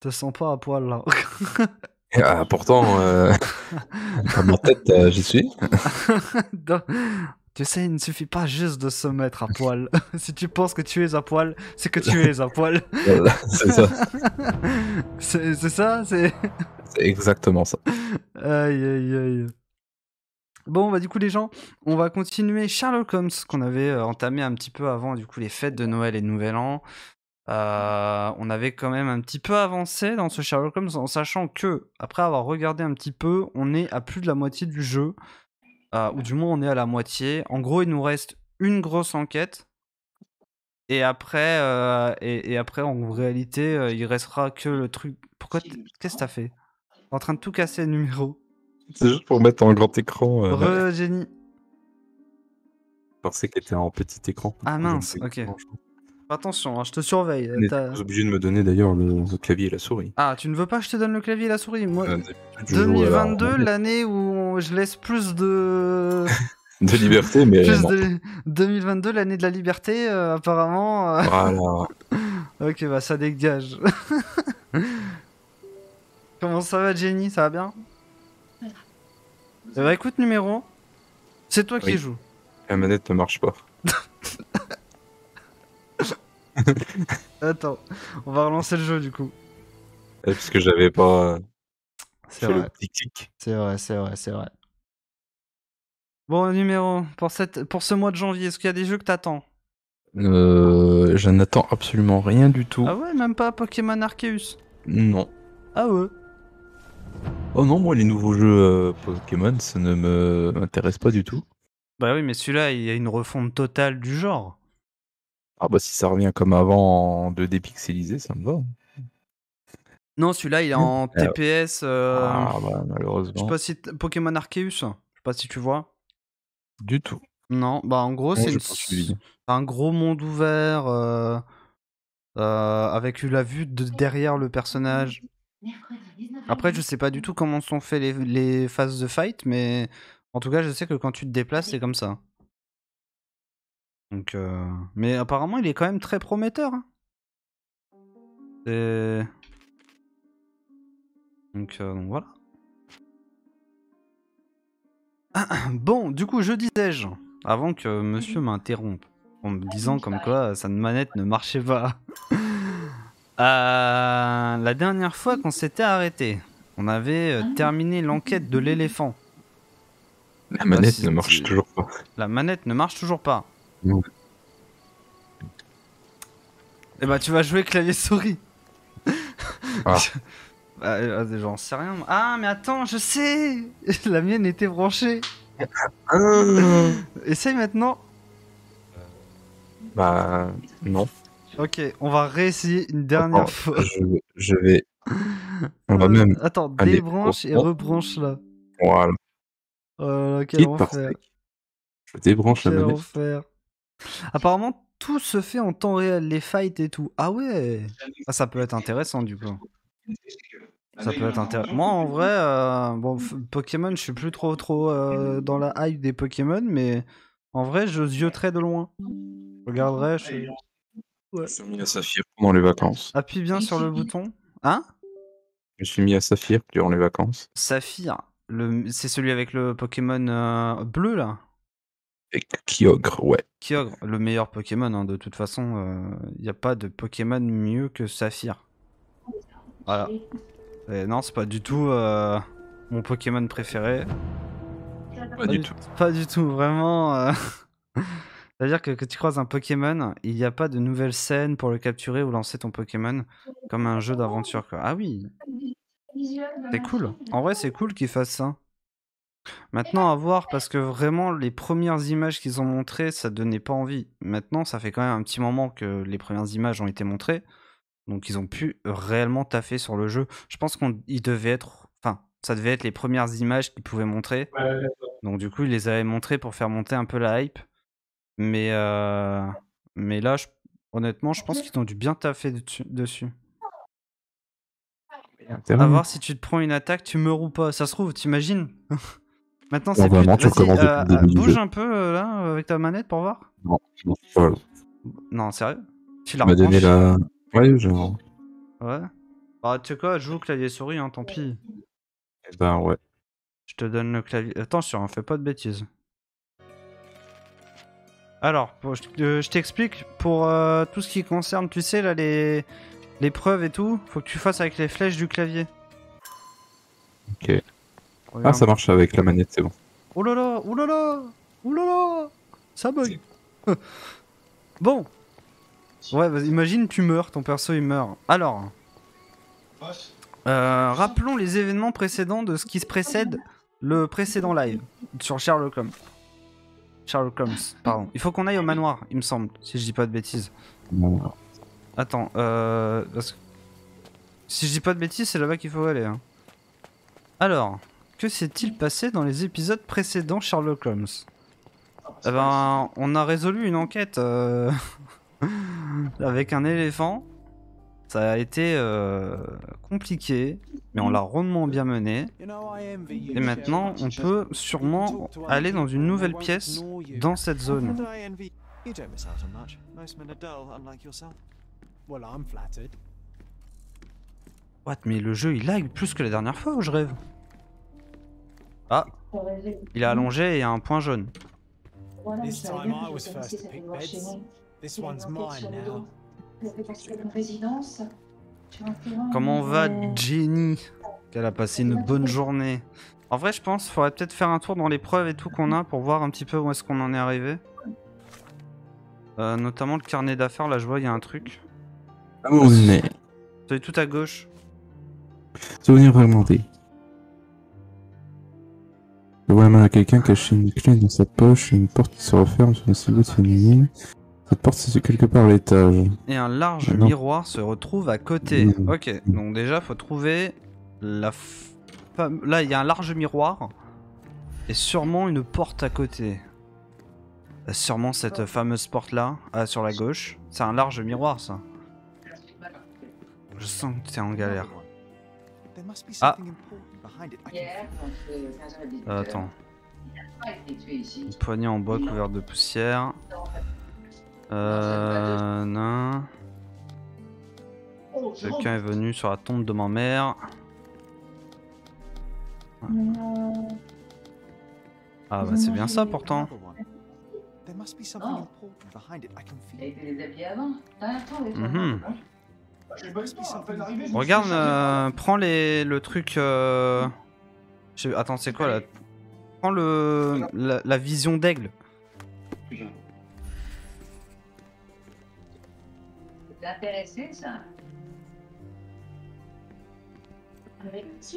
Te sens pas à poil là. Ah, pourtant, euh, dans ma tête, euh, j'y suis. Tu sais, il ne suffit pas juste de se mettre à poil. si tu penses que tu es à poil, c'est que tu es à poil. C'est ça. c'est c'est ça C'est. C'est exactement ça. Aïe aïe aïe. Bon, bah du coup les gens, on va continuer Sherlock Holmes qu'on avait euh, entamé un petit peu avant du coup les fêtes de Noël et de Nouvel An. Euh, on avait quand même un petit peu avancé dans ce Sherlock Holmes en sachant que après avoir regardé un petit peu, on est à plus de la moitié du jeu, Euh, ou du moins on est à la moitié. En gros, il nous reste une grosse enquête. Et après, euh, et, et après, en réalité, euh, il restera que le truc. Pourquoi Qu'est-ce que t'as fait? T'es en train de tout casser le numéro. C'est juste pour mettre en grand écran. Euh, Re, Jenny. Je pensais qu'elle était en petit écran. Ah, mince, ok. Attention, hein, je te surveille. Est t'as- obligé de me donner d'ailleurs le, le clavier et la souris. Ah, tu ne veux pas que je te donne le clavier et la souris? Moi, Euh, d'habitude, je joue à la- 2022, l'année où on- je laisse plus de. De liberté, mais. plus non. de... 2022, l'année de la liberté, euh, apparemment. euh, Voilà. Ok, bah ça dégage. Comment ça va, Jenny? Ça va bien? Eh bah écoute, numéro. C'est toi qui joues. La manette ne marche pas. Attends, on va relancer le jeu du coup. Euh, Puisque j'avais pas euh, C'est fait le vrai, petit clic. c'est vrai, c'est vrai, c'est vrai. Bon, numéro, pour, cette... pour ce mois de janvier, est-ce qu'il y a des jeux que t'attends? Euh, je n'attends absolument rien du tout. Ah ouais, même pas Pokémon Arceus? Non. Ah ouais Oh non, moi les nouveaux jeux euh, Pokémon, ça ne me m'intéresse pas du tout. Bah oui, mais celui-là, il y a une refonte totale du genre. Ah bah si ça revient comme avant en 2D pixelisé, ça me va. Non, celui-là, il est en Ah. TPS. euh, Ah bah Je sais malheureusement. pas si t- Pokémon Arceus, je sais pas si tu vois. Du tout. Non, bah en gros, c'est une- un gros monde ouvert euh, euh, avec la vue de derrière le personnage. Après, je sais pas du tout comment sont faits les, les phases de fight, mais en tout cas, je sais que quand tu te déplaces, c'est comme ça. Donc, euh, mais apparemment, il est quand même très prometteur. hein. C'est- Donc, euh, donc voilà. Bon, du coup, je disais-je, avant que monsieur m'interrompe, en me disant comme quoi sa manette ne marchait pas. Euh, la dernière fois qu'on s'était arrêté, on avait euh, terminé l'enquête de l'éléphant. La manette si- ne marche toujours pas. La manette ne marche toujours pas. Non. Eh bah, tu vas jouer clavier souris. Ah. Bah, euh, J'en sais rien. Ah, mais attends, je sais La mienne était branchée. Essaye maintenant. Bah non. Ok, on va réessayer une dernière Attends, fois. Je, je vais. On va Euh, même. Attends, aller débranche et rebranche là. Voilà. Là là, quel enfer. Je débranche la manette. enfer. Apparemment, tout se fait en temps réel, les fights et tout. Ah ouais Ah, Ça peut être intéressant du coup. Ça peut être intéressant. Moi, en vrai, euh, bon, Pokémon, je suis plus trop trop euh, dans la hype des Pokémon, mais en vrai, je zioterai de loin. Je regarderai. Je... Je me suis mis à Saphir pendant les vacances. Appuie bien sur le bouton. Hein? Je me suis mis à Saphir durant les vacances. Saphir. Le... C'est celui avec le Pokémon euh, bleu là Et Kyogre, ouais. Kyogre, le meilleur Pokémon, hein, de toute façon, il n'y a pas de Pokémon mieux que Saphir. Voilà. Et non, c'est pas du tout euh, mon Pokémon préféré. Pas du tout. Pas du tout, vraiment. euh, C'est-à-dire que, que tu croises un Pokémon, il n'y a pas de nouvelle scène pour le capturer ou lancer ton Pokémon comme un jeu d'aventure. Ah oui, c'est cool. En vrai, c'est cool qu'ils fassent ça. Maintenant, à voir, parce que vraiment, les premières images qu'ils ont montrées, ça donnait pas envie. Maintenant, ça fait quand même un petit moment que les premières images ont été montrées. Donc, ils ont pu réellement taffer sur le jeu. Je pense qu'ils devaient être. Enfin, ça devait être les premières images qu'ils pouvaient montrer. Donc, du coup, ils les avaient montrées pour faire monter un peu la hype. Mais, euh, mais là, je- honnêtement, je pense qu'ils ont dû bien taffer dessus-. Intérêt. À voir si tu te prends une attaque, tu meurs ou pas. Ça se trouve, t'imagines? Maintenant, c'est plus... tu recommences euh, bouge un peu euh, là avec ta manette pour voir. Non, non, voilà. Non, sérieux? Tu Tu la m'as donné la. Ouais, genre. Ouais. Bah, tu sais quoi, joue clavier souris, hein, tant pis. Eh ben ouais. Je te donne le clavier. Attention, fais pas de bêtises. Alors, pour- je euh, je t'explique, pour euh, tout ce qui concerne, tu sais, là, les, les preuves et tout, faut que tu fasses avec les flèches du clavier. Ok. Ah, ça marche avec la manette, c'est bon. Oh là là, oh là là, oh là là, ça bug. bon. Ouais, imagine tu meurs, ton perso il meurt. Alors, euh, rappelons les événements précédents de ce qui se précède le précédent live sur Sherlock Holmes. Sherlock Holmes, pardon. Il faut qu'on aille au manoir, il me semble, si je dis pas de bêtises. Attends, euh... parce que- Si je dis pas de bêtises, c'est là-bas qu'il faut aller. hein. Alors, que s'est-il passé dans les épisodes précédents Sherlock Holmes? Eh ben, on a résolu une enquête euh, avec un éléphant. Ça a été euh, compliqué, mais on l'a rondement bien mené. Et maintenant, on peut sûrement aller dans une nouvelle pièce Dans cette zone. What, mais le jeu il lag plus que la dernière fois ou je rêve Ah, il est allongé et il y a un point jaune. This time I was first to pick beds. This one's mine now. Comment va Jenny Qu'elle a passé une bonne journée. En vrai, je pense qu'il faudrait peut-être faire un tour dans les preuves et tout qu'on a pour voir un petit peu où est-ce qu'on en est arrivé. Euh, notamment le carnet d'affaires, là je vois, il y a un truc. mais C'est tout à gauche. souvenir fragmenté. Je vois la main à quelqu'un cacher une clé dans sa poche et une porte qui se referme sur une silhouette féminine. Cette porte c'est quelque part à l'étage. Et un large Ah miroir se retrouve à côté. Mmh. Ok, donc déjà, faut trouver la... Là, il y a un large miroir. Et sûrement une porte à côté. Euh, Sûrement cette fameuse porte-là, ah, sur la gauche. C'est un large miroir, ça. Je sens que t'es en galère. Ah. Euh, attends. Une poignée en bois couverte de poussière. Euh... Non. Quelqu'un est venu sur la tombe de ma mère. Ah bah c'est bien ça pourtant. Mhm. Regarde, euh, prends les, le truc... euh, je- Attends, c'est quoi là? Prends le, la, la vision d'aigle. intéressé ça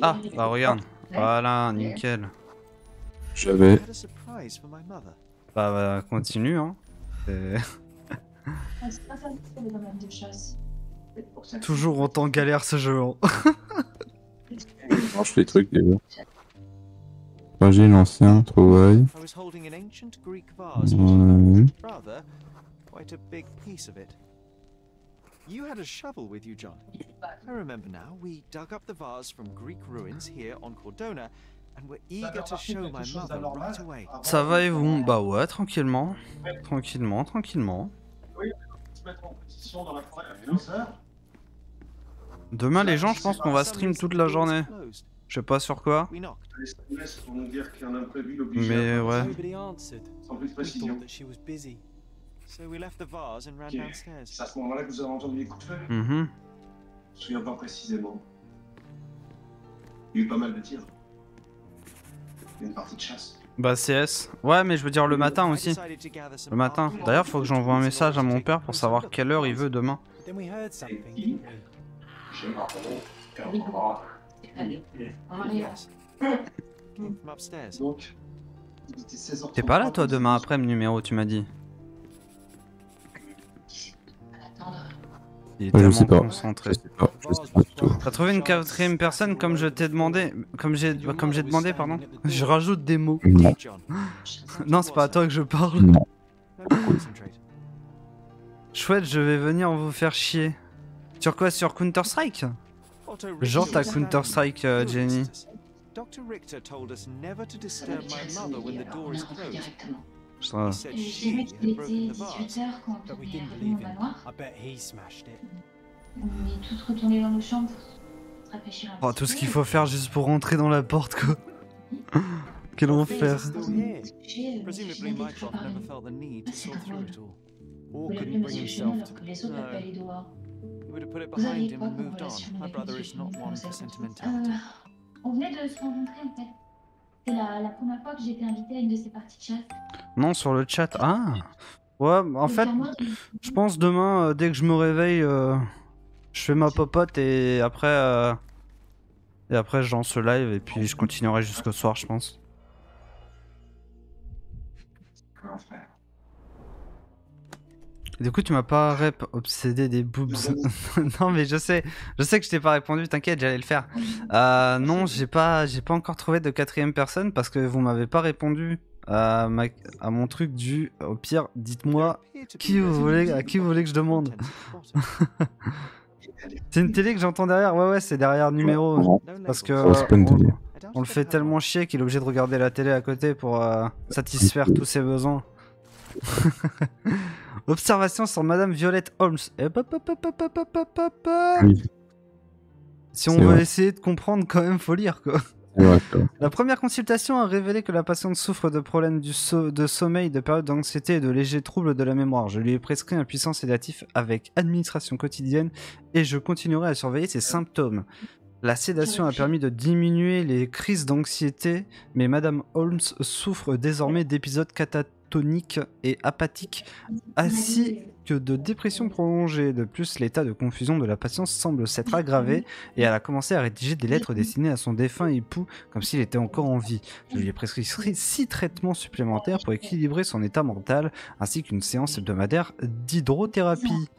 Ah, bah regarde. Voilà, nickel. J'avais. Bah, bah continue hein. C'est- Toujours autant galère ce jeu. hein. Je mange les trucs déjà. Projet l'ancien, trouvaille. I was holding an ancient Greek vase, Ouais. rather quite a big piece of it. You had a shovel with you, John. I remember now. We dug up the vase from Greek ruins here on Cordona, and were eager to show my mother right away. Ça va et vous? Bah ouais, tranquillement. Tranquillement, tranquillement. Demain les gens, je pense qu'on va stream toute la journée. Je sais pas sur quoi. Mais à ouais. Sans plus précision. thought that she was busy. So we left the vase and ran Ok. downstairs. C'est à ce moment-là que vous avez entendu les coups de feu Mhm. Je me souviens pas précisément. Il y a eu pas mal de tirs. Il y a une partie de chasse. Bah CS. Ouais, mais je veux dire le matin aussi. Le matin. D'ailleurs, faut que j'envoie un message à mon père pour savoir quelle heure il veut demain. But then we heard something, didn't we? Allez, en arrière. Came from upstairs. Donc, il était 16h33. T'es pas là toi demain après le numéro, tu m'as dit. Il est Ouais, je tellement sais pas. concentré. Je sais pas, je sais pas du tout. T'as trouvé une quatrième personne comme je t'ai demandé, comme j'ai, comme j'ai demandé, pardon? Je rajoute des mots. Non, c'est pas à toi que je parle. non. Chouette, je vais venir vous faire chier. Sur quoi? Sur Counter Strike Genre ta Counter Strike, euh, Jenny. Dr. Richter told us never to Ça va disturb my être mother when the alors door on is a repris closed ça. J'ai vu qu'il était 18h quand on est revenu au manoir. On est tous retournés dans nos chambres pour se rafraîchir un oh, tout ce qu'il faut faire juste pour rentrer dans la porte, quoi. Quel enfer. Euh, Vous aviez quoi comme relation avec euh, On venait de se rencontrer en fait. C'est la, la première fois que j'étais invitée à une de ces parties de chasse. Non, sur le chat. Ah Ouais, en Donc, fait, je pense demain, euh, dès que je me réveille, euh, je fais ma popote et après. euh, Et après, je lance le live et puis je continuerai jusqu'au soir, je pense. Comment faire Du coup, tu m'as pas rep obsédé des boobs. non, mais je sais, je sais que je t'ai pas répondu. T'inquiète, j'allais le faire. Euh, non, j'ai pas, j'ai pas encore trouvé de quatrième personne parce que vous m'avez pas répondu à, ma, à mon truc du au pire, dites-moi qui vous voulez, à qui vous voulez que je demande. c'est une télé que j'entends derrière. Ouais, ouais, c'est derrière numéro. Parce que on, le fait tellement chier qu'il est obligé de regarder la télé à côté pour euh, satisfaire tous ses besoins. Observation sur Madame Violette Holmes. Si on veut essayer de comprendre, quand même, faut lire quoi. La première consultation a révélé que la patiente souffre de problèmes de sommeil, de périodes d'anxiété et de légers troubles de la mémoire. Je lui ai prescrit un puissant sédatif avec administration quotidienne et je continuerai à surveiller ses symptômes. La sédation a permis de diminuer les crises d'anxiété, mais Madame Holmes souffre désormais d'épisodes catatoniques et apathiques, ainsi que de dépression prolongée. De plus, l'état de confusion de la patiente semble s'être aggravé et elle a commencé à rédiger des lettres destinées à son défunt époux comme s'il était encore en vie. Je lui ai prescrit six traitements supplémentaires pour équilibrer son état mental ainsi qu'une séance hebdomadaire d'hydrothérapie.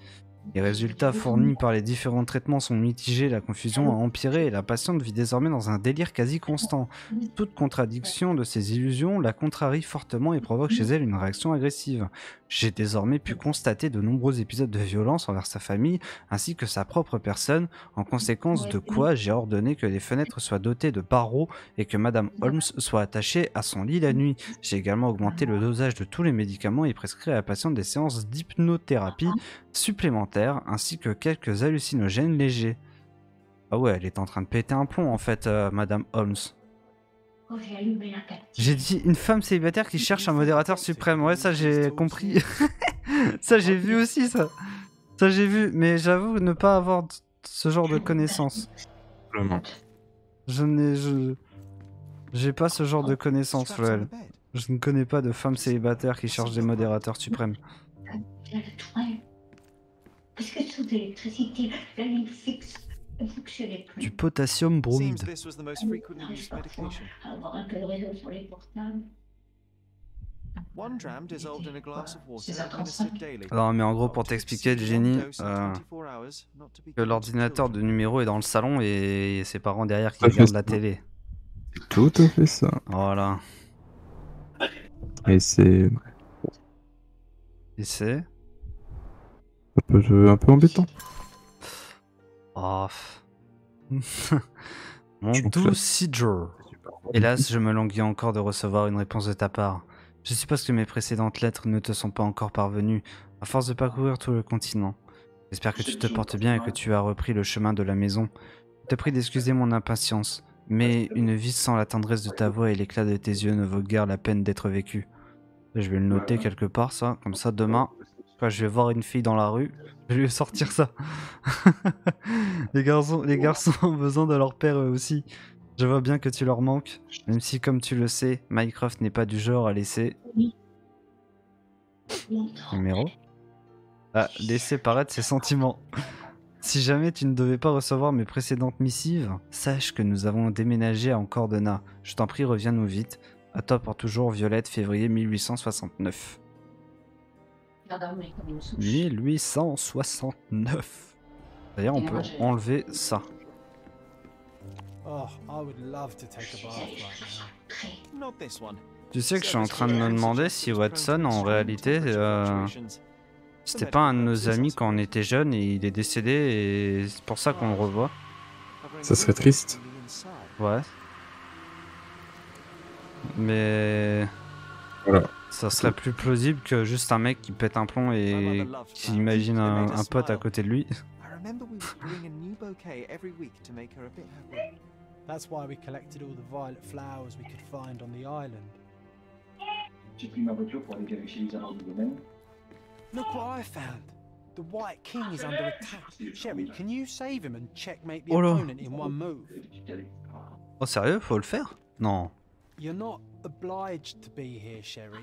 Les résultats fournis par les différents traitements sont mitigés, la confusion a empiré et la patiente vit désormais dans un délire quasi constant. Toute contradiction de ces illusions la contrarie fortement et provoque chez elle une réaction agressive. J'ai désormais pu constater de nombreux épisodes de violence envers sa famille ainsi que sa propre personne, en conséquence de quoi j'ai ordonné que les fenêtres soient dotées de barreaux et que Madame Holmes soit attachée à son lit la nuit. J'ai également augmenté le dosage de tous les médicaments et prescrit à la patiente des séances d'hypnothérapie supplémentaires ainsi que quelques hallucinogènes légers. Ah ouais, elle est en train de péter un plomb en fait, euh, Madame Holmes. Oh, j'ai dit une femme célibataire qui cherche un modérateur suprême. Ouais, ça j'ai compris. ça j'ai vu aussi ça. Ça j'ai vu, mais j'avoue ne pas avoir ce genre de connaissances. Vraiment. Je n'ai je j'ai pas ce genre de connaissances, Strapped on Joël. Je ne connais pas de femmes célibataires qui cherchent des modérateurs suprêmes. Parce que sous l'électricité, la ligne fixe ne fonctionnait plus. Du potassium bromide. Avoir un peu de réseau sur les portables. One dram dissolved in a glass of water C'est ça, administered 35. daily. Alors mais en gros pour t'expliquer, Jenny, euh, que l'ordinateur de numéro est dans le salon et ses parents derrière qui fait regardent la télé. C'est tout à fait ça. Voilà. Et c'est Et c'est un peu, un peu embêtant. Oh. Mon doux. Sidger. Hélas, je me languis encore de recevoir une réponse de ta part. Je suppose que mes précédentes lettres ne te sont pas encore parvenues, à force de parcourir tout le continent. J'espère que tu te portes bien et que tu as repris le chemin de la maison. Je te prie d'excuser mon impatience, mais une vie sans la tendresse de ta voix et l'éclat de tes yeux ne vaut guère la peine d'être vécue. Je vais le noter quelque part, ça, comme ça demain, je vais voir une fille dans la rue, je vais lui sortir ça. les, garçons, les garçons ont besoin de leur père eux aussi. Je vois bien que tu leur manques, même si, comme tu le sais, Mycroft n'est pas du genre à laisser numéro à laisser paraître ses sentiments. Si jamais tu ne devais pas recevoir mes précédentes missives, sache que nous avons déménagé à Encordena. Je t'en prie, reviens-nous vite. À toi pour toujours, Violette, février 1869. 1869. D'ailleurs, on peut enlever ça. Oh, I would love to take a Je bath suis allée right chercher now. un trait. Not this one. Tu sais que je suis en train de me demander si Watson, en réalité, euh, c'était pas un de nos amis quand on était jeune et il est décédé et c'est pour ça qu'on le revoit. Ça serait triste. Ouais. Mais Voilà. Ça serait plus plausible que juste un mec qui pète un plomb et qui imagine un, un pote à côté de lui. That's why we collected all the violet flowers we could find on the island. J'ai pris ma voiture pour aller vérifier les erreurs du domaine. Look what I found. The White King is under attack. Sherry, can you save him and checkmate the Oh opponent in one move? Oh sérieux, faut le faire? Non. You're not obliged to be here, Sherry.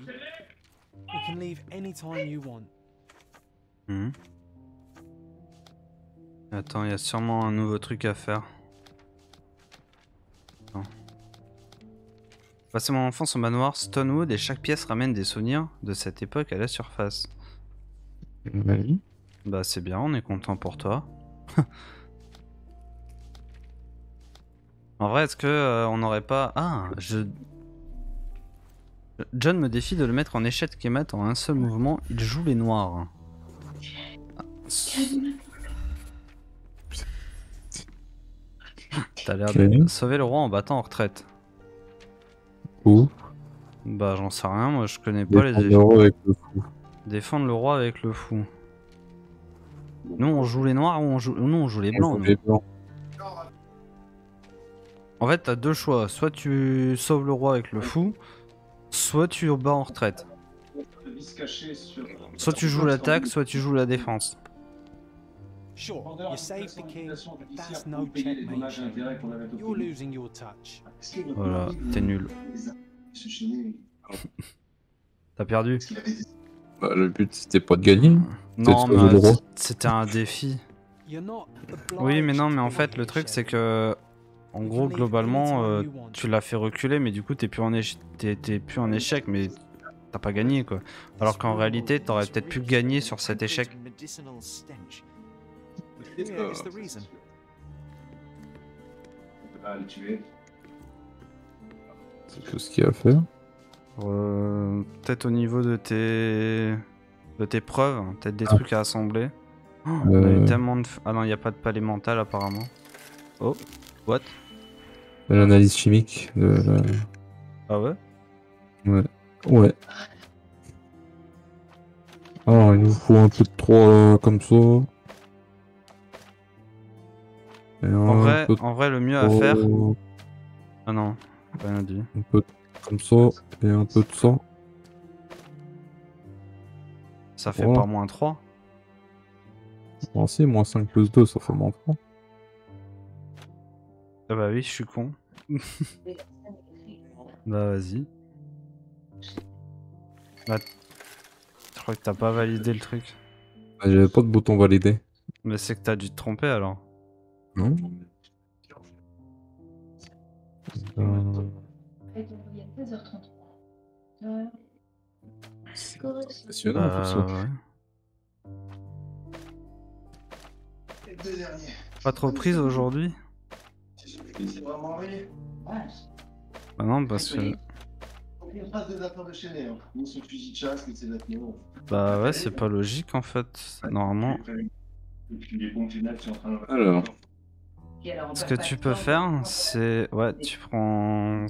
You can leave anytime you want. Mhm. Attends, il y a sûrement un nouveau truc à faire. Passer mon enfance au manoir Stonewood et chaque pièce ramène des souvenirs de cette époque à la surface. Ouais. Bah c'est bien, on est content pour toi. en vrai, est-ce que euh, on n'aurait pas... Ah, je... John me défie de le mettre en échec et mat en un seul mouvement. Il joue les noirs. Ah, T'as l'air de sauver le roi en battant en retraite. Ou Bah j'en sais rien, moi je connais pas les défendre avec le fou. Défendre le roi avec le fou. Nous on joue les noirs ou on joue, nous, on joue les On blancs. joue nous. les blancs. En fait, t'as deux choix. Soit tu sauves le roi avec le fou, soit tu bats en retraite. Soit tu joues l'attaque, soit tu joues la défense. Sure, you saved the king, but that's no checkmate. You're losing your touch. Voilà, t'es nul. T'as perdu. Bah, le but c'était pas de gagner. Non, mais c'était un défi. Oui, mais non, mais en fait, le truc c'est que. En gros, globalement, euh, tu l'as fait reculer, mais du coup, t'es plus en plus en échec, mais t'as pas gagné quoi. Alors qu'en réalité, t'aurais peut-être pu gagner sur cet échec. C'est tout ce qu'il y a à faire. Euh, peut-être au niveau de tes de tes preuves, hein, peut-être des Ah. trucs à assembler. Oh, on a eu Euh. tellement de... Ah non, il n'y a pas de palais mental apparemment. Oh, what? L'analyse chimique de la... Ah ouais? Ouais. Ouais. Alors, il nous faut un peu de 3 comme ça. Et en vrai, en vrai, le mieux à faire... Ah non, rien dit. Un peu comme ça et un peu de ça. Ça fait Voilà. pas moins 3. Bon, si, moins 5 plus 2, ça fait moins 3. Ah bah oui, je suis con. Bah vas-y. Bah, je crois que t'as pas validé le truc. Ah, J'avais pas de bouton validé. Mais c'est que t'as dû te tromper alors. Non Euh, Il y a 16h33. Euh, C'est impressionnant, Bah, ça. ouais. Pas trop prise aujourd'hui C'est vraiment ouais. Bah non, parce que... Hein. Bah ouais, c'est pas logique en fait. Normalement. Alors. Ce que tu peux faire, c'est... Ouais, tu prends...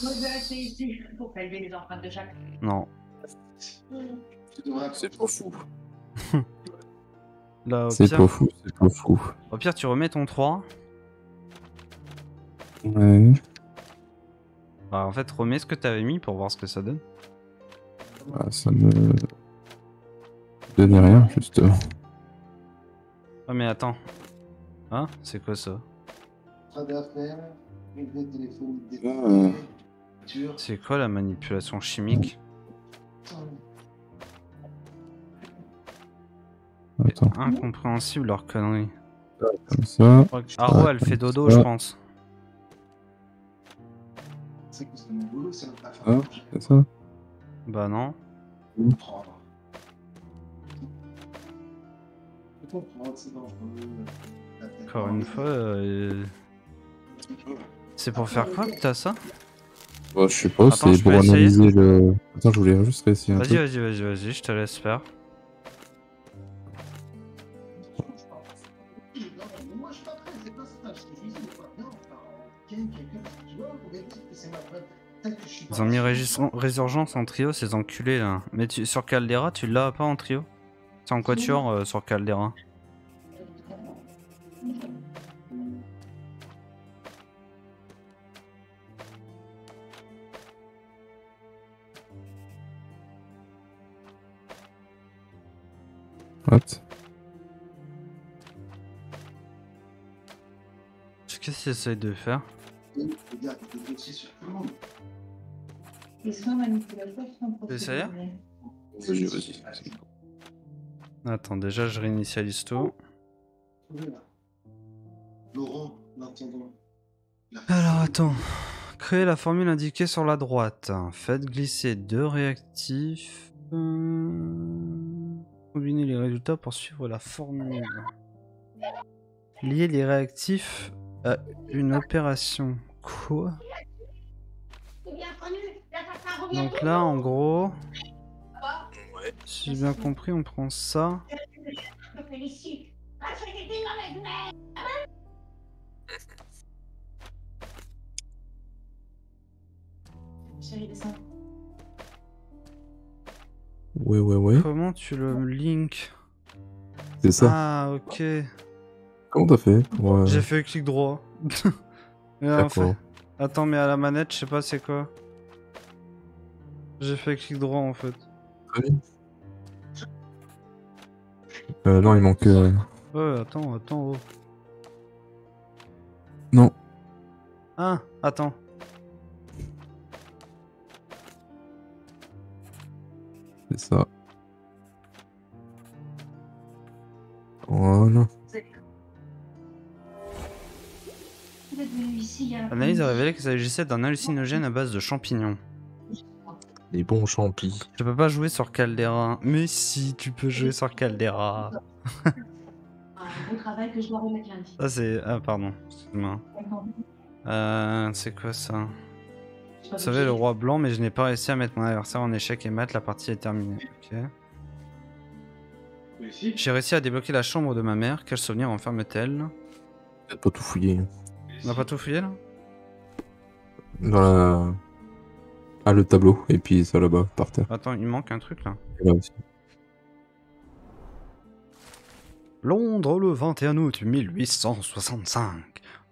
Moi, je vais rester ici pour prélever les empreintes de chaque. Non. C'est pas fou. Là, au C'est pas fou, c'est pas fou. au pire, tu remets ton 3. Ouais. Bah en fait, remets ce que t'avais mis pour voir ce que ça donne. Bah, ça me donnait rien, justement. Oh mais attends. Hein? C'est quoi ça? Ah. C'est quoi la manipulation chimique? Attends, Incompréhensible leur connerie. comme ça. Arro, elle fait dodo, je pense. C'est que c'est mon boulot, c'est notre affaire. Ah, c'est ça Bah non. comprendre. Comprendre, c'est dangereux. Encore une fois, euh, c'est pour faire quoi que t'as ça? Bah, je sais pas, c'est pour analyser le. Attends, je voulais juste réessayer un Vas-y, truc. vas-y, vas-y, vas-y, je te laisse faire. Ils ont mis Résurgence en trio, ces enculés là. Mais tu, sur Caldera, tu l'as pas en trio? C'est en quatuor euh, sur Caldera. What? Qu'est-ce qu'ils essayent de faire? C'est ça y est Vas-y, vas-y. Attends, déjà je réinitialise tout. Laurent, Alors attends. Créer la formule indiquée sur la droite. Faites glisser deux réactifs. Combiner les résultats pour suivre la formule. Lier les réactifs à une opération. Quoi? Donc là, en gros, si j'ai bien compris, on prend ça. Ouais, ouais, ouais. Comment tu le link C'est ça. Ah, ok. Comment t'as fait J'ai fait clic droit. Attends, mais à la manette, je sais pas c'est quoi. J'ai fait clic droit en fait. Euh, non, il manque. euh, Ouais, attends, attends. Oh. Non. Ah, attends. C'est ça. Voilà. L'analyse a révélé qu'il s'agissait d'un hallucinogène à base de champignons. Les bons champis. Je peux pas jouer sur Caldera. Mais si, tu peux jouer sur Caldera. Un beau travail que je dois remettre lundi. Ça c'est... Ah, pardon. Excuse-moi. Euh, c'est quoi ça? Vous savez, le roi blanc, mais je n'ai pas réussi à mettre mon adversaire en échec et mat, la partie est terminée. Ok. J'ai réussi à débloquer la chambre de ma mère. Quel souvenir enferme-t-elle? T'as pas tout fouillé. On n'a pas tout fouillé là? Dans la. Ah, le tableau. Et puis ça là-bas, par terre. Attends, il manque un truc là. Là aussi. Londres le 21 août 1865.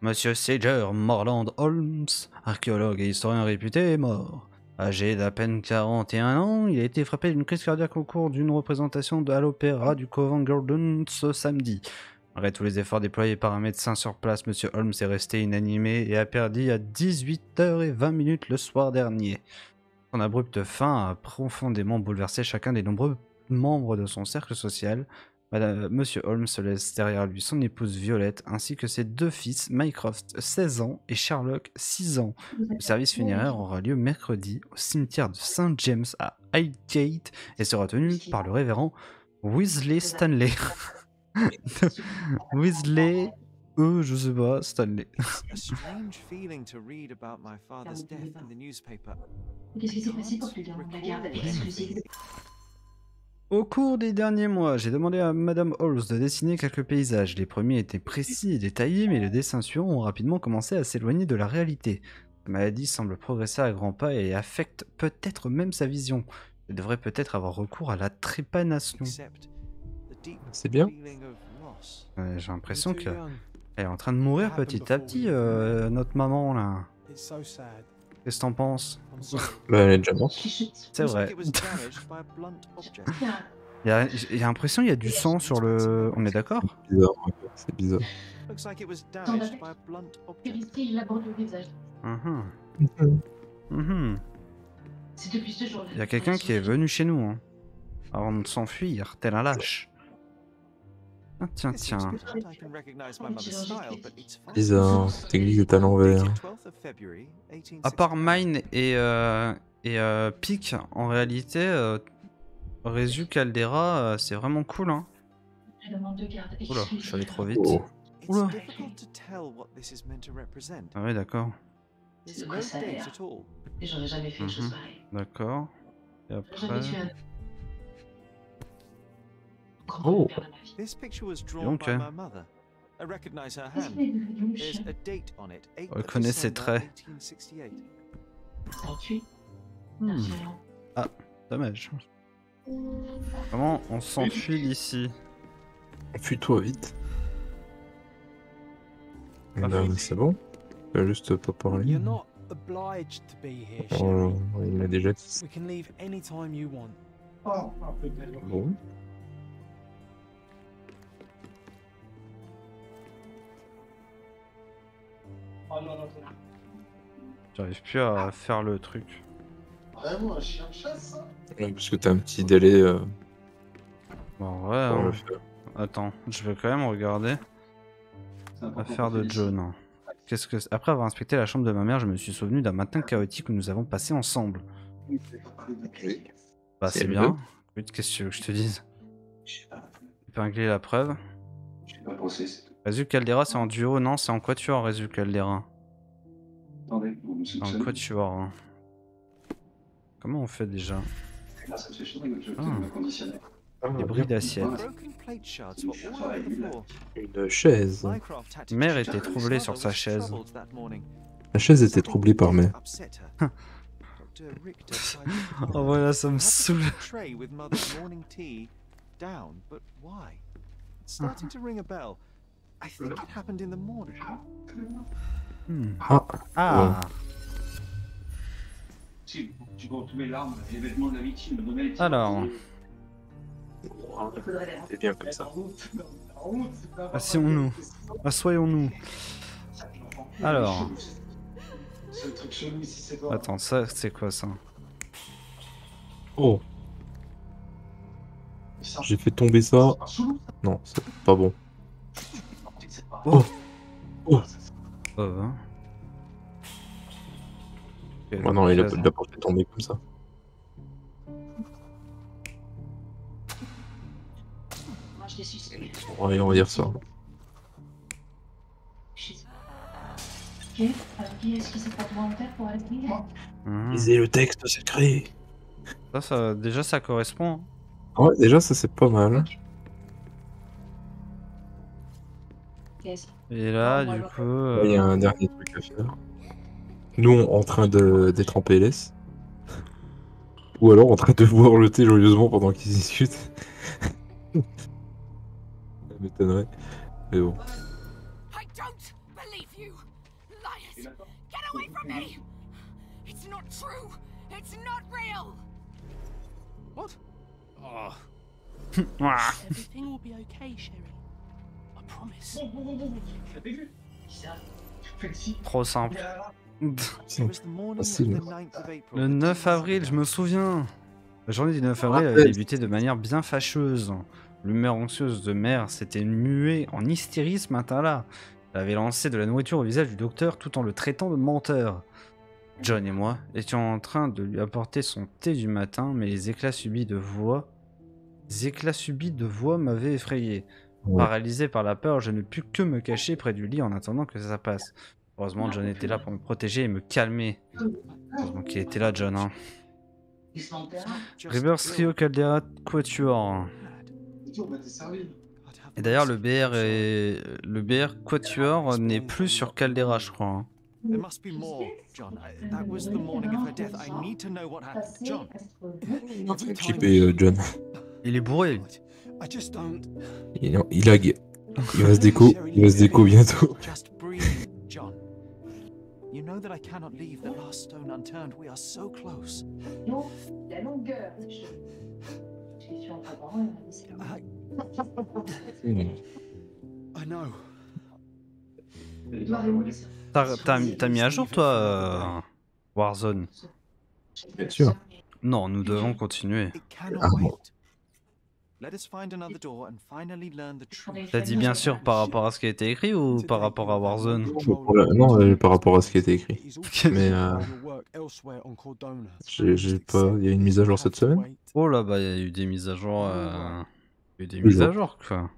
Monsieur Sager Morland Holmes, archéologue et historien réputé, est mort. Âgé d'à peine 41 ans, il a été frappé d'une crise cardiaque au cours d'une représentation de à l'opéra du Covent Garden ce samedi. Malgré tous les efforts déployés par un médecin sur place, Monsieur Holmes est resté inanimé et a perdu à 18h20 le soir dernier. Son abrupte fin a profondément bouleversé chacun des nombreux membres de son cercle social. Madame, Monsieur Holmes se laisse derrière lui son épouse Violette ainsi que ses deux fils, Mycroft, 16 ans, et Sherlock, 6 ans. Le service funéraire aura lieu mercredi au cimetière de St. James à Highgate et sera tenu par le révérend Weasley Stanley. Weasley, euh, je sais pas, Stanley. A strange feeling to read about my father's death in the newspaper. Qu'est-ce qui s'est passé pour que garde exclusive Au cours des derniers mois, j'ai demandé à Madame Halls de dessiner quelques paysages. Les premiers étaient précis et détaillés, mais les dessins suivants ont rapidement commencé à s'éloigner de la réalité. La maladie semble progresser à grands pas et affecte peut-être même sa vision. Elle devrait peut-être avoir recours à la trépanation. Except C'est bien. Ouais, J'ai l'impression qu'elle young. est en train de mourir petit à petit, euh, notre maman là. It's so sad. Qu'est-ce que t'en penses? Bah, elle est déjà morte. C'est Looks like vrai. it was damaged by a blunt object. Il y a, il y a l'impression qu'il y a du sang sur le... On est d'accord? Bizarre. C'est bizarre. Looks like it was damaged by a blunt object. Vérité, je l'aborde au visage. C'est depuis ce jour-là. Il y a quelqu'un qui est venu chez nous, hein, avant de s'enfuir, tel un lâche. Ah, tiens, tiens. Bizarre. Église est à l'envers. Dated 12th of February, À part 1869. Mine et, euh, et euh, Peak, en réalité, euh, Résu Caldera, euh, c'est vraiment cool. Hein. Oula, je suis allé trop vite. Oh. It's Oula. difficult to tell what this is meant to represent. Ah oui, d'accord. Quoi ça j'aurais jamais fait une chose Mhm. pareille. D'accord. Et J'aurais après... Oh. This picture was drawn Donc, by euh, my mother. I recognize her Est-ce hand. qu'il est devenu There's chien a date on it, 8th On of connaît ses traits. 1868. Ça a tué Hmm, géant. dommage. Comment on s'enfuit d'ici Fuis-toi vite. Ah, c'est bon. Juste pas parler. You're not obliged to be here, Oh, Sherry. il m'a déjà dit. You want. Bon. J'arrive plus à faire le truc. Vraiment un chien de chasse, ça Ouais, parce que t'as un petit délai euh, Bon, ouais. pour hein. faire. Attends, je vais quand même regarder C'est important l'affaire pour de. John. Qu'est-ce que c'est? Après avoir inspecté la chambre de ma mère, je me suis souvenu d'un matin chaotique où nous avons passé ensemble. Bah C'est bien. Oui, Qu'est-ce que tu veux que je te dise? Je sais pas. Épingler la preuve. Je l'ai pas pensé, c'est. Résu Caldera, c'est en duo Non, c'est en quatuor, Résu Caldera. Attendez, vous me C'est en quatuor. hein. Comment on fait déjà Là, ça me fait chier que je Ah. me conditionner. Des bruits d'assiette. Une chaise. Mère était troublée sur sa chaise. La chaise était troublée par calm Oh voilà, ça me saoule. put the tray with mother's morning tea down, but why? It's starting to ring a bell. I think it happened in the morning. Hmm. Ah, Ah Si, tu larmes, les vêtements de la victime. Alors. c'est bien comme ça. Asseyons-nous. Assoyons-nous. Alors. Attends, ça, c'est quoi ça? Oh, j'ai fait tomber ça? Non, c'est pas bon. Pas. Oh. Oh. Oh, hein. Ok, Ah non, il a, donc, il a pas fait tomber comme ça. Moi, je l'ai sucé. Ouais, on va dire ça. Pas. Ok, alors qui est-ce qui s'est pas volontaire pour aller venir Mhm. Lisez le texte secret. Ça, ça, déjà, ça correspond. Ouais, déjà, ça c'est pas mal. Et là, du moi, coup. Il y a euh, un dernier truc à faire. Nous, en train de- d'être en PLS. Ou alors en train de boire le thé joyeusement pendant qu'ils discutent. Ça m'étonnerait. Mais bon. I don't believe you! Liars! Get away from me! It's not true! It's not real! What? Oh, ouah. Everything will be okay, Sherry. Trop simple. it was the morning of Facile. the 9th of April. Le 9 avril, je me souviens. La journée du 9 avril avait débuté de manière bien fâcheuse. L'humeur anxieuse de mère s'était muée en hystérie ce matin-là. Elle avait lancé de la nourriture au visage du docteur tout en le traitant de menteur. John et moi étions en train de lui apporter son thé du matin, mais les éclats subits de voix, les éclats subits de voix m'avaient effrayé. Ouais. Paralysé par la peur, je ne pus que me cacher près du lit en attendant que ça passe. Heureusement, John était là pour me protéger et me calmer. Heureusement qu'il était là, John. Hein. Rivers. Trio Caldera Quatuor. Et d'ailleurs, le BR, it. est... le BR Quatuor n'est plus sur Caldera, je crois. hein. There must be more, John. I- That was the morning of her death. I need to know what happened. John, every time Chippé euh, John? Il est bourré. I just don't. Il, il lag. Il reste déco. Il reste déco bientôt. Just breathe, John. You know that I cannot leave the last stone unturned. We are so close. Non, la longueur. Je, je suis en train de voir, c'est I, know. T'as t'as mis- à jour, toi, euh, Warzone? Bien sûr. Non, nous devons continuer. Ah. T'as dit bien sûr par rapport à ce qui a été écrit ou par rapport à Warzone la- Non, euh, par rapport à ce qui a été écrit. Mais, euh, J'ai pas. Il y a une mise à jour cette semaine? Oh là, bah, il y a eu des mises à jour. euh, Il y a eu des mises à jour, quoi.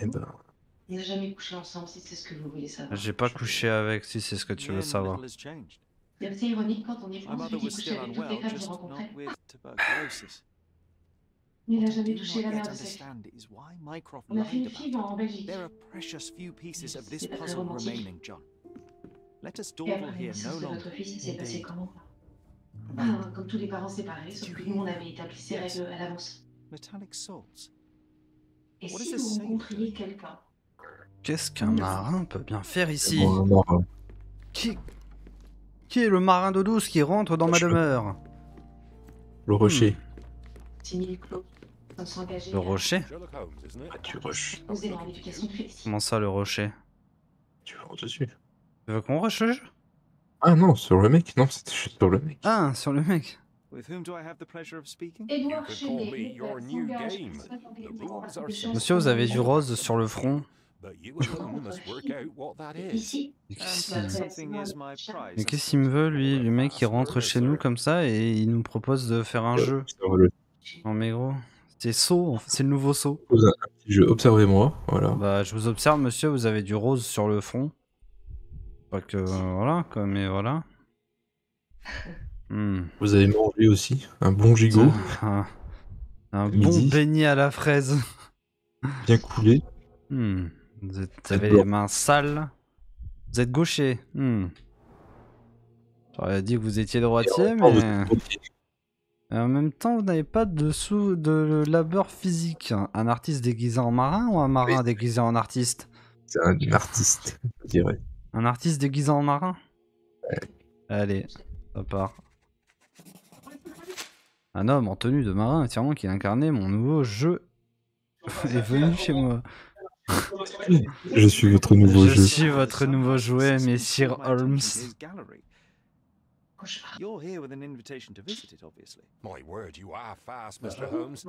Eh ben. On n'a jamais couché ensemble, si c'est ce que vous voulez savoir. J'ai pas couché avec, si c'est ce que tu veux savoir. C'est assez ironique quand on y My pense, couchait still avec toutes les unwell, femmes with tuberculosis. Mais il n'a jamais touché la mère de sa fille. On a fait une it. en Belgique. There are precious few pieces of this C'est pas très puzzle romantique. remaining, John. Let us Et dawdle here no de longer. votre fils, s'est passé comment? Ah, Comme tous les parents séparés, sauf que nous, on avait établi ces règles à l'avance. Metallic salts. Et What si is vous rencontriez quelqu'un? Qu'est-ce qu'un marin peut bien faire ici? Qui Qui est le marin d'eau douce qui rentre dans ma demeure Le rocher. Clos, s'engager Le rocher Ah, tu. Comment ça, le rocher Tu veux dessus. Tu veux qu'on rush le jeu Ah non, sur le mec Non, c'était juste sur le mec. Ah, sur le mec. With whom do I have the pleasure of speaking? Edouard could call Chenet, me your new s'engage game. pour 50 The hectares rules are de simple. Monsieur, vous avez du rose sur le front. But you alone must work out what that is. Ici, Mais qu'est-ce qu'il- me veut, lui Le mec, il rentre chez nous comme ça et il nous propose de faire un jeu? Observe-le. Non, mais gros, c'est saut, en fait, c'est le nouveau saut. Jeu. Observez-moi. Voilà. Bah, je vous observe, monsieur, vous avez du rose sur le front. Pas que. euh, voilà, quoi, mais voilà. Hmm. Vous avez mangé aussi un bon gigot, Un, un bon beignet à la fraise. bien coulé. Hmm. Vous, êtes- avez les mains sales. Vous êtes gaucher. Hmm. J'aurais dit que vous étiez droitier, mais et en même temps, vous n'avez pas de sous de labeur physique. Un artiste déguisé en marin ou un marin déguisé en artiste? C'est un artiste, je dirais. Un artiste déguisé en marin? Allez, ça part. Un homme en tenue de marin affirmant qu'il incarnait mon nouveau jeu est venu chez moi. Je suis votre nouveau Je jeu. suis votre nouveau jouet, messire Holmes. You're here with an invitation to visit it, obviously. My word, you are fast, Mr. Holmes.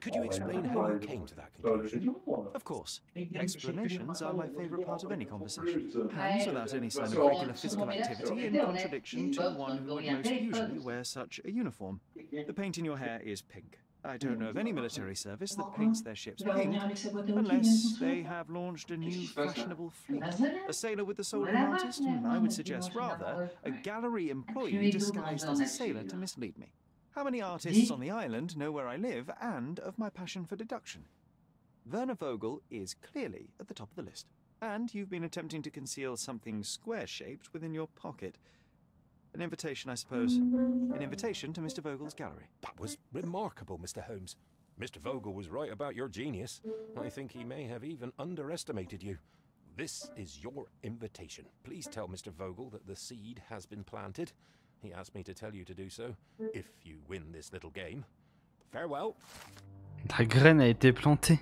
Could you explain how you came to that conclusion? Of course. Explanations are my favourite part of any conversation. And without any sign of regular physical activity, in contradiction to one who would most usually wear such a uniform. The paint in your hair is pink. I don't know of any military service that paints their ships pink revenir avec sa boîte à outils, unless they have launched a new fashionable fleet. A sailor with the soul of an artist? I would suggest rather a gallery employee disguised as a sailor to mislead me. How many artists on the island know where I live and of my passion for deduction? Werner Vogel is clearly at the top of the list. And you've been attempting to conceal something square shaped within your pocket. An invitation, I suppose. An invitation to Mr. Vogel's gallery. That was remarkable, Mr. Holmes. Mr. Vogel was right about your genius. I think he may have even underestimated you. This is your invitation. Please tell Mr. Vogel that the seed has been planted. He asked me to tell you to do so if you win this little game. Farewell. La graine a été plantée.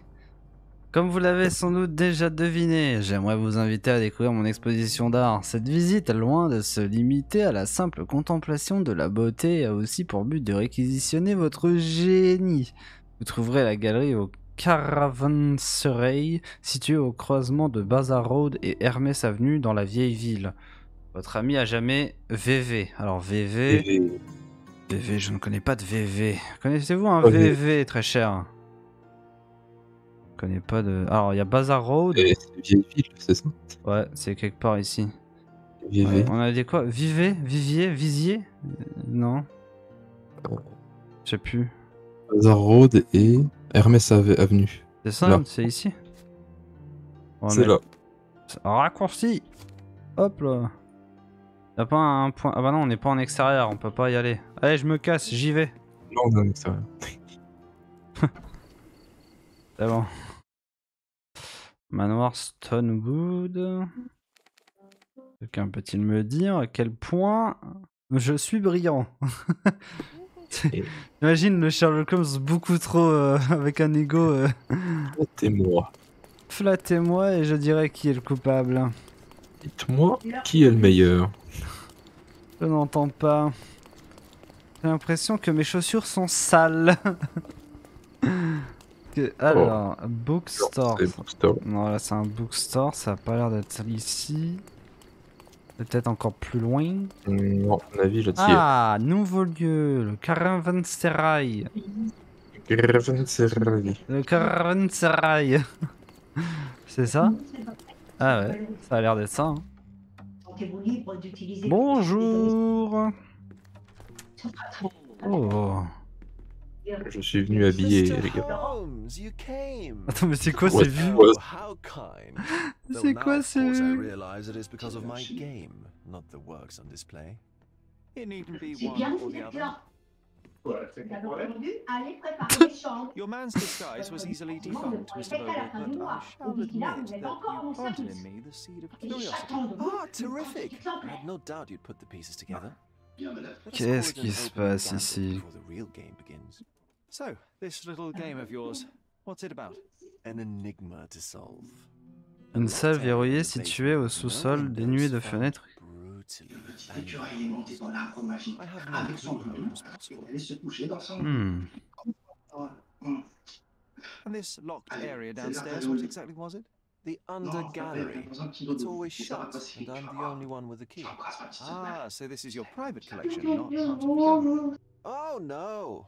Comme vous l'avez sans doute déjà deviné, j'aimerais vous inviter à découvrir mon exposition d'art. Cette visite, loin de se limiter à la simple contemplation de la beauté, a aussi pour but de réquisitionner votre génie. Vous trouverez la galerie au Caravanserai, située au croisement de Bazaar Road et Hermès Avenue dans la vieille ville. Votre ami à jamais, VV. Alors VV... Et- VV, je ne connais pas de VV. Connaissez-vous un VV très cher? Connais pas de. Alors, il y a Bazaar Road. C'est vieille ville, c'est ça? Ouais, c'est quelque part ici. Ouais. On a dit quoi? Vivé Vivier? Visier Non. Je sais plus. Bazar Road et Hermès Ave- Avenue. C'est ça. C'est ici? C'est là. Raccourci Hop là Y'a pas un point. Ah bah non, on n'est pas en extérieur, on peut pas y aller. Allez, je me casse, j'y vais. Non, non, c'est vrai. C'est bon. Manoir Stonewood. Quelqu'un peut-il me dire à quel point je suis brillant? Imagine le Sherlock Holmes beaucoup trop euh, avec un ego. euh, T'es moi. Flattez-moi et je dirai qui est le coupable. Dites-moi qui est le meilleur. Je n'entends pas. J'ai l'impression que mes chaussures sont sales. Que- Alors, bookstore. C'est Bookstore. Non, là c'est un bookstore, ça a pas l'air d'être ici. Peut-être encore plus loin. Non, à mon avis, là-dessus. Ah, nouveau lieu, le Caravanserai. Gravenserai. Le Caravanserai. c'est ça? Ah ouais, ça a l'air d'être ça. hein. Bonjour. Oh. Je suis venu habillé, les gars. Holmes, you came. Attends, mais c'est quoi ces vues ouais. how kind. C'est quoi Of course, I ce... realize it is because of my game, not the works on display. It needn't be C'est bien, là. Entendu Allez préparer les chambres. Your man's disguise was easily defunct, Mr. Vogel, but I shall admit that you planted in me the seed of curiosity. Ah, terrific! I had no doubt you'd put the pieces together. Qu'est-ce qui se passe ici? Before the real game begins. So, this little game of yours, what's it about? An enigma to solve. Une salle verrouillée située au sous-sol, dénuée de fenêtres. L'écureuil est monté dans l'arbre magique I have no avec son clue how doudou it was possible. et allait se coucher dans son lit. Hmm. Hmm. And this locked Allez, area c'est l'heure downstairs, d'aller au what lit. exactly was it? The Non, under rappelle, gallery. dans un petit It's doudou. always Et ça va shut, passer and vite, tu I'm vas the voir. only one with the key. J'embrasse ma petite Ah, so this is your private sœur. collection, not Oh, Oh no!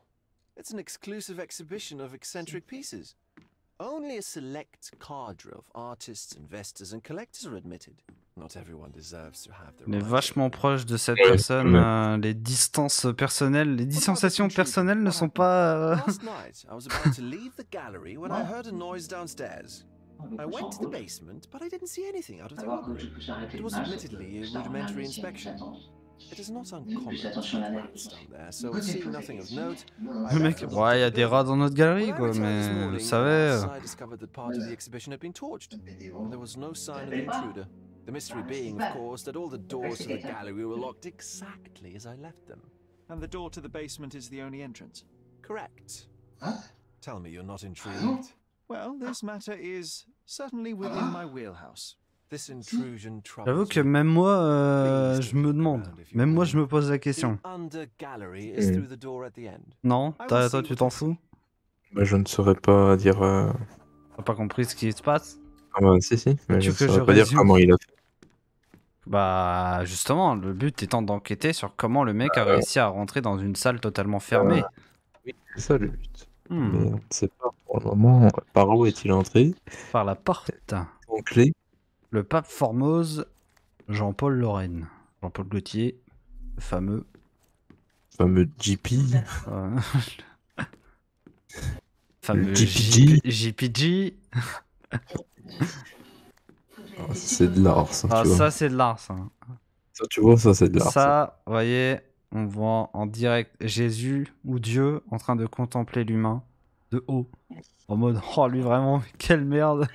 It's an exclusive exhibition of eccentric pieces. Only a select cadre of artists, investors, and collectors are admitted. Not everyone deserves to have their est right. vachement proche de cette personne. euh, les distances personnelles, les distanciations personnelles ne sont pas. euh, Last night, I was about to leave the gallery when I heard a noise downstairs. I went to the basement, but I didn't see anything out of the ordinary. It was admittedly a rudimentary inspection. J'attends. It is not uncommon to attention à see down there, so Écoutez, seeing nothing of note. I mec, the ouais, y a des rats dans notre galerie, quoi, mais vous savez. euh, I discovered that part of the exhibition had been torched, there was no sign of the intruder. The mystery being, of course, that all the doors to the gallery were locked exactly as I left them. And the door to the basement is the only entrance. Correct. Huh? Tell me you're not intrigued. Well, this matter is certainly within my wheelhouse. This intrusion J'avoue que me. même moi, euh, je me demande. Même moi, je me pose la question. Non Toi, tu t'en fous Bah, je ne saurais pas dire. euh, T'as pas compris ce qui se passe Ah bah, si, si. Mais Tu je ne saurais je pas dire comment il a fait. Bah, justement, le but étant d'enquêter sur comment le mec a réussi à rentrer dans une salle totalement fermée. C'est ça le but. Hmm, Mais on ne sait pas pour le moment par où est-il entré. Par la porte. En clé. Le pape Formose, Jean-Paul Lorraine. Jean-Paul Gaultier, fameux. fameux JP. euh, fameux JPG. JPG. Ah, c'est de l'art, ça, Ah, tu vois. ça, c'est de l'art, ça. Ça, tu vois, ça, c'est de l'art. ça. Ça, vous voyez, on voit en direct Jésus ou Dieu en train de contempler l'humain de haut. En mode, oh lui vraiment, quelle merde.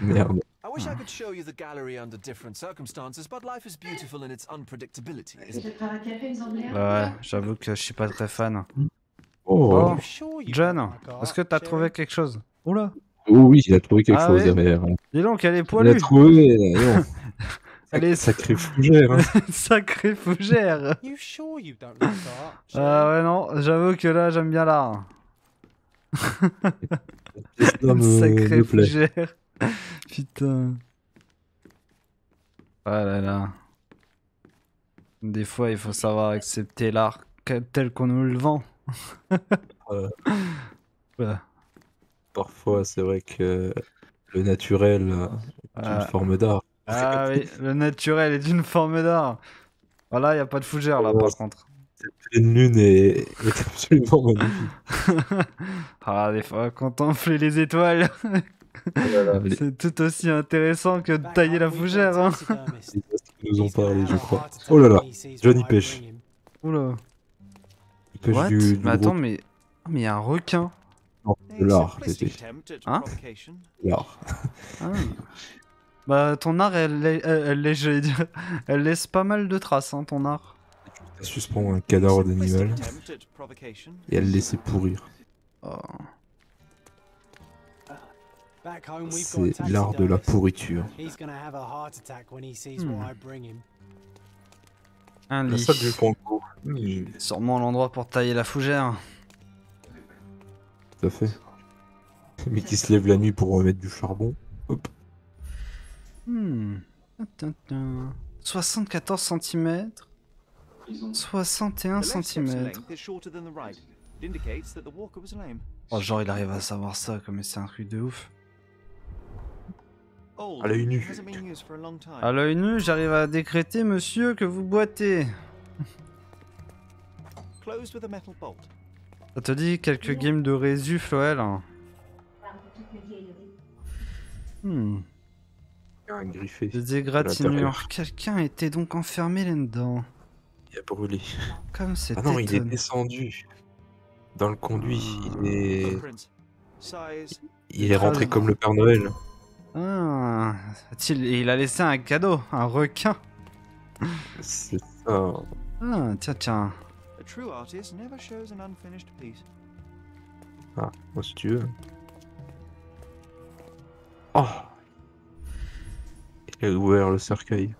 Merde. I wish I could show you the gallery under different circumstances, but life is beautiful in its unpredictability, isn't it? Ouais, j'avoue que je suis pas très fan. Oh. Oh, John, est-ce que t'as trouvé quelque chose? Oula, Oh oui, il a trouvé quelque Ah chose ouais derrière. dis donc, elle est Il a poilue. trouvé. non. Elle est Sacré fougère. Hein. sacrée fougère. You sure you don't like art? Ah ouais, non, j'avoue que là, j'aime bien l'art. Me- sacrée fougère. Putain. Ah là là. Des fois, il faut savoir accepter l'art tel qu'on nous le vend. Euh, Ouais. Parfois, c'est vrai que le naturel est Ah. une forme d'art. Ah oui, le naturel est une forme d'art. Voilà, il n'y a pas de fougère là par contre. Cette pleine lune est, est absolument magnifique. ah, des fois, contempler les étoiles, Voilà, les, c'est tout aussi intéressant que de tailler la fougère. Hein. astres nous ont parlé, je crois. Oh là là, Johnny pêche. Oula. Il pêche What du, du Mais attends, gros- mais. Ah, mais il y a un requin. Non, de l'art, Hein l'art. Ah. Bah, ton art, elle, elle, elle, elle laisse- elle pas mal de traces, hein, ton art. Elle suspend un cadavre d'animal et elle le laissait pourrir. Oh. C'est l'art de la pourriture. Hmm. Un La lit. salle du Sûrement l'endroit pour tailler la fougère. tout à fait. Mais qui se lève la nuit pour remettre du charbon. Hop. Hmm. Tintin. 74 cm. 61 The left step's cm. Oh, genre, il arrive à savoir ça, comme c'est un truc de ouf. Old. À l'œil nu. À l'œil nu, j'arrive à décréter, monsieur, que vous boitez. Closed with a metal bolt. Ça te dit quelques games de résu, Floël Hmm. Un griffé. Des égratignures. Quelqu'un était donc enfermé là-dedans. Il a brûlé. Comme c'est Ah non, il est descendu. Dans le conduit. Il est, Footprints. Size. il est rentré comme le Père Noël. Ah, il, il a laissé un cadeau, un requin. C'est ça. Ah, tiens, tiens. A true artist never shows an unfinished piece. Ah, moi si tu veux. Oh Il a ouvert le cercueil.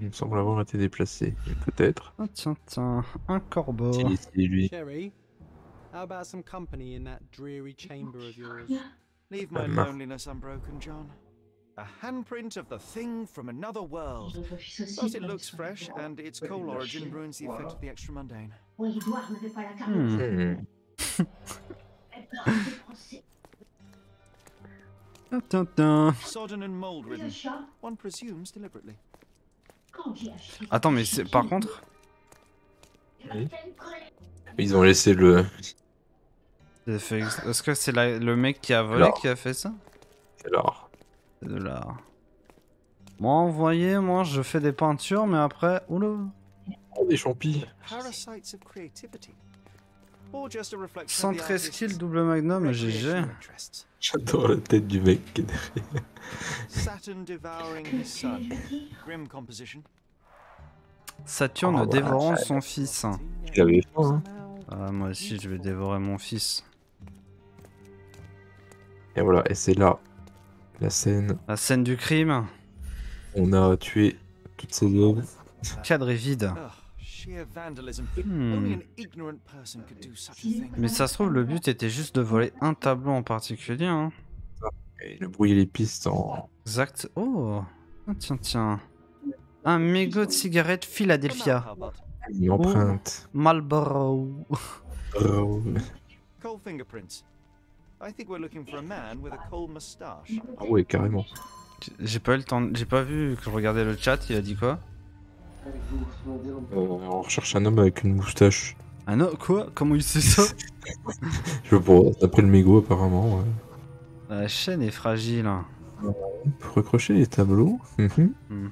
Il me semble avoir été déplacé. Peut-être. Ah, tiens, tiens, un corbeau. Si, c'est lui. Sherry, how about some company in that dreary chamber of yours? Leave my loneliness unbroken, John. A handprint of the thing from another world. Plus it looks fresh, and its coal origin ruins the effect of the extra mundane. Oui, Edouard n'avait pas la carte. Hmm. Tiens, tiens. Sodden and mold Le ridden. One presumes deliberately. Attends, mais c'est par contre, Oui. Ils ont laissé le. C'est fait est-ce que c'est la- le mec qui a volé qui a fait ça? Alors. C'est de l'art. Moi, vous voyez, moi, je fais des peintures, mais après, oula. Oh, des champis. Parasites of creativity. Or just a reflection of the 113 artist's kills, double magnum, GG. J'adore la tête du mec qui est derrière. Saturn devouring his son. Grim composition. Saturne Oh, voilà. dévorant son fils. Faim, hein. Ah, moi aussi, je vais dévorer mon fils. Et voilà, et c'est là la scène. La scène du crime. On a tué toutes ces œuvres. Cadre est vide. Vandalism. Hmm. Only an ignorant person could do such a thing. Mais ça se trouve, le but était juste de voler un tableau en particulier. Hein. Et il a brouillé les pistes en. Exact. Oh Ah, Tiens, tiens. Un mégot de cigarette Philadelphia. Une empreinte. Marlboro. Oh. fingerprints? I think we're looking for a man with a moustache. Ah ouais, carrément. J'ai pas eu le temps, j'ai pas vu que je regardais le chat, il a dit quoi? Euh, on recherche un homme avec une moustache. Ah non, quoi? Comment il sait ça? Je sais pas, d'après le mégot apparemment. ouais. La chaîne est fragile. hein. On peut recrocher les tableaux. Mhm. Mhm.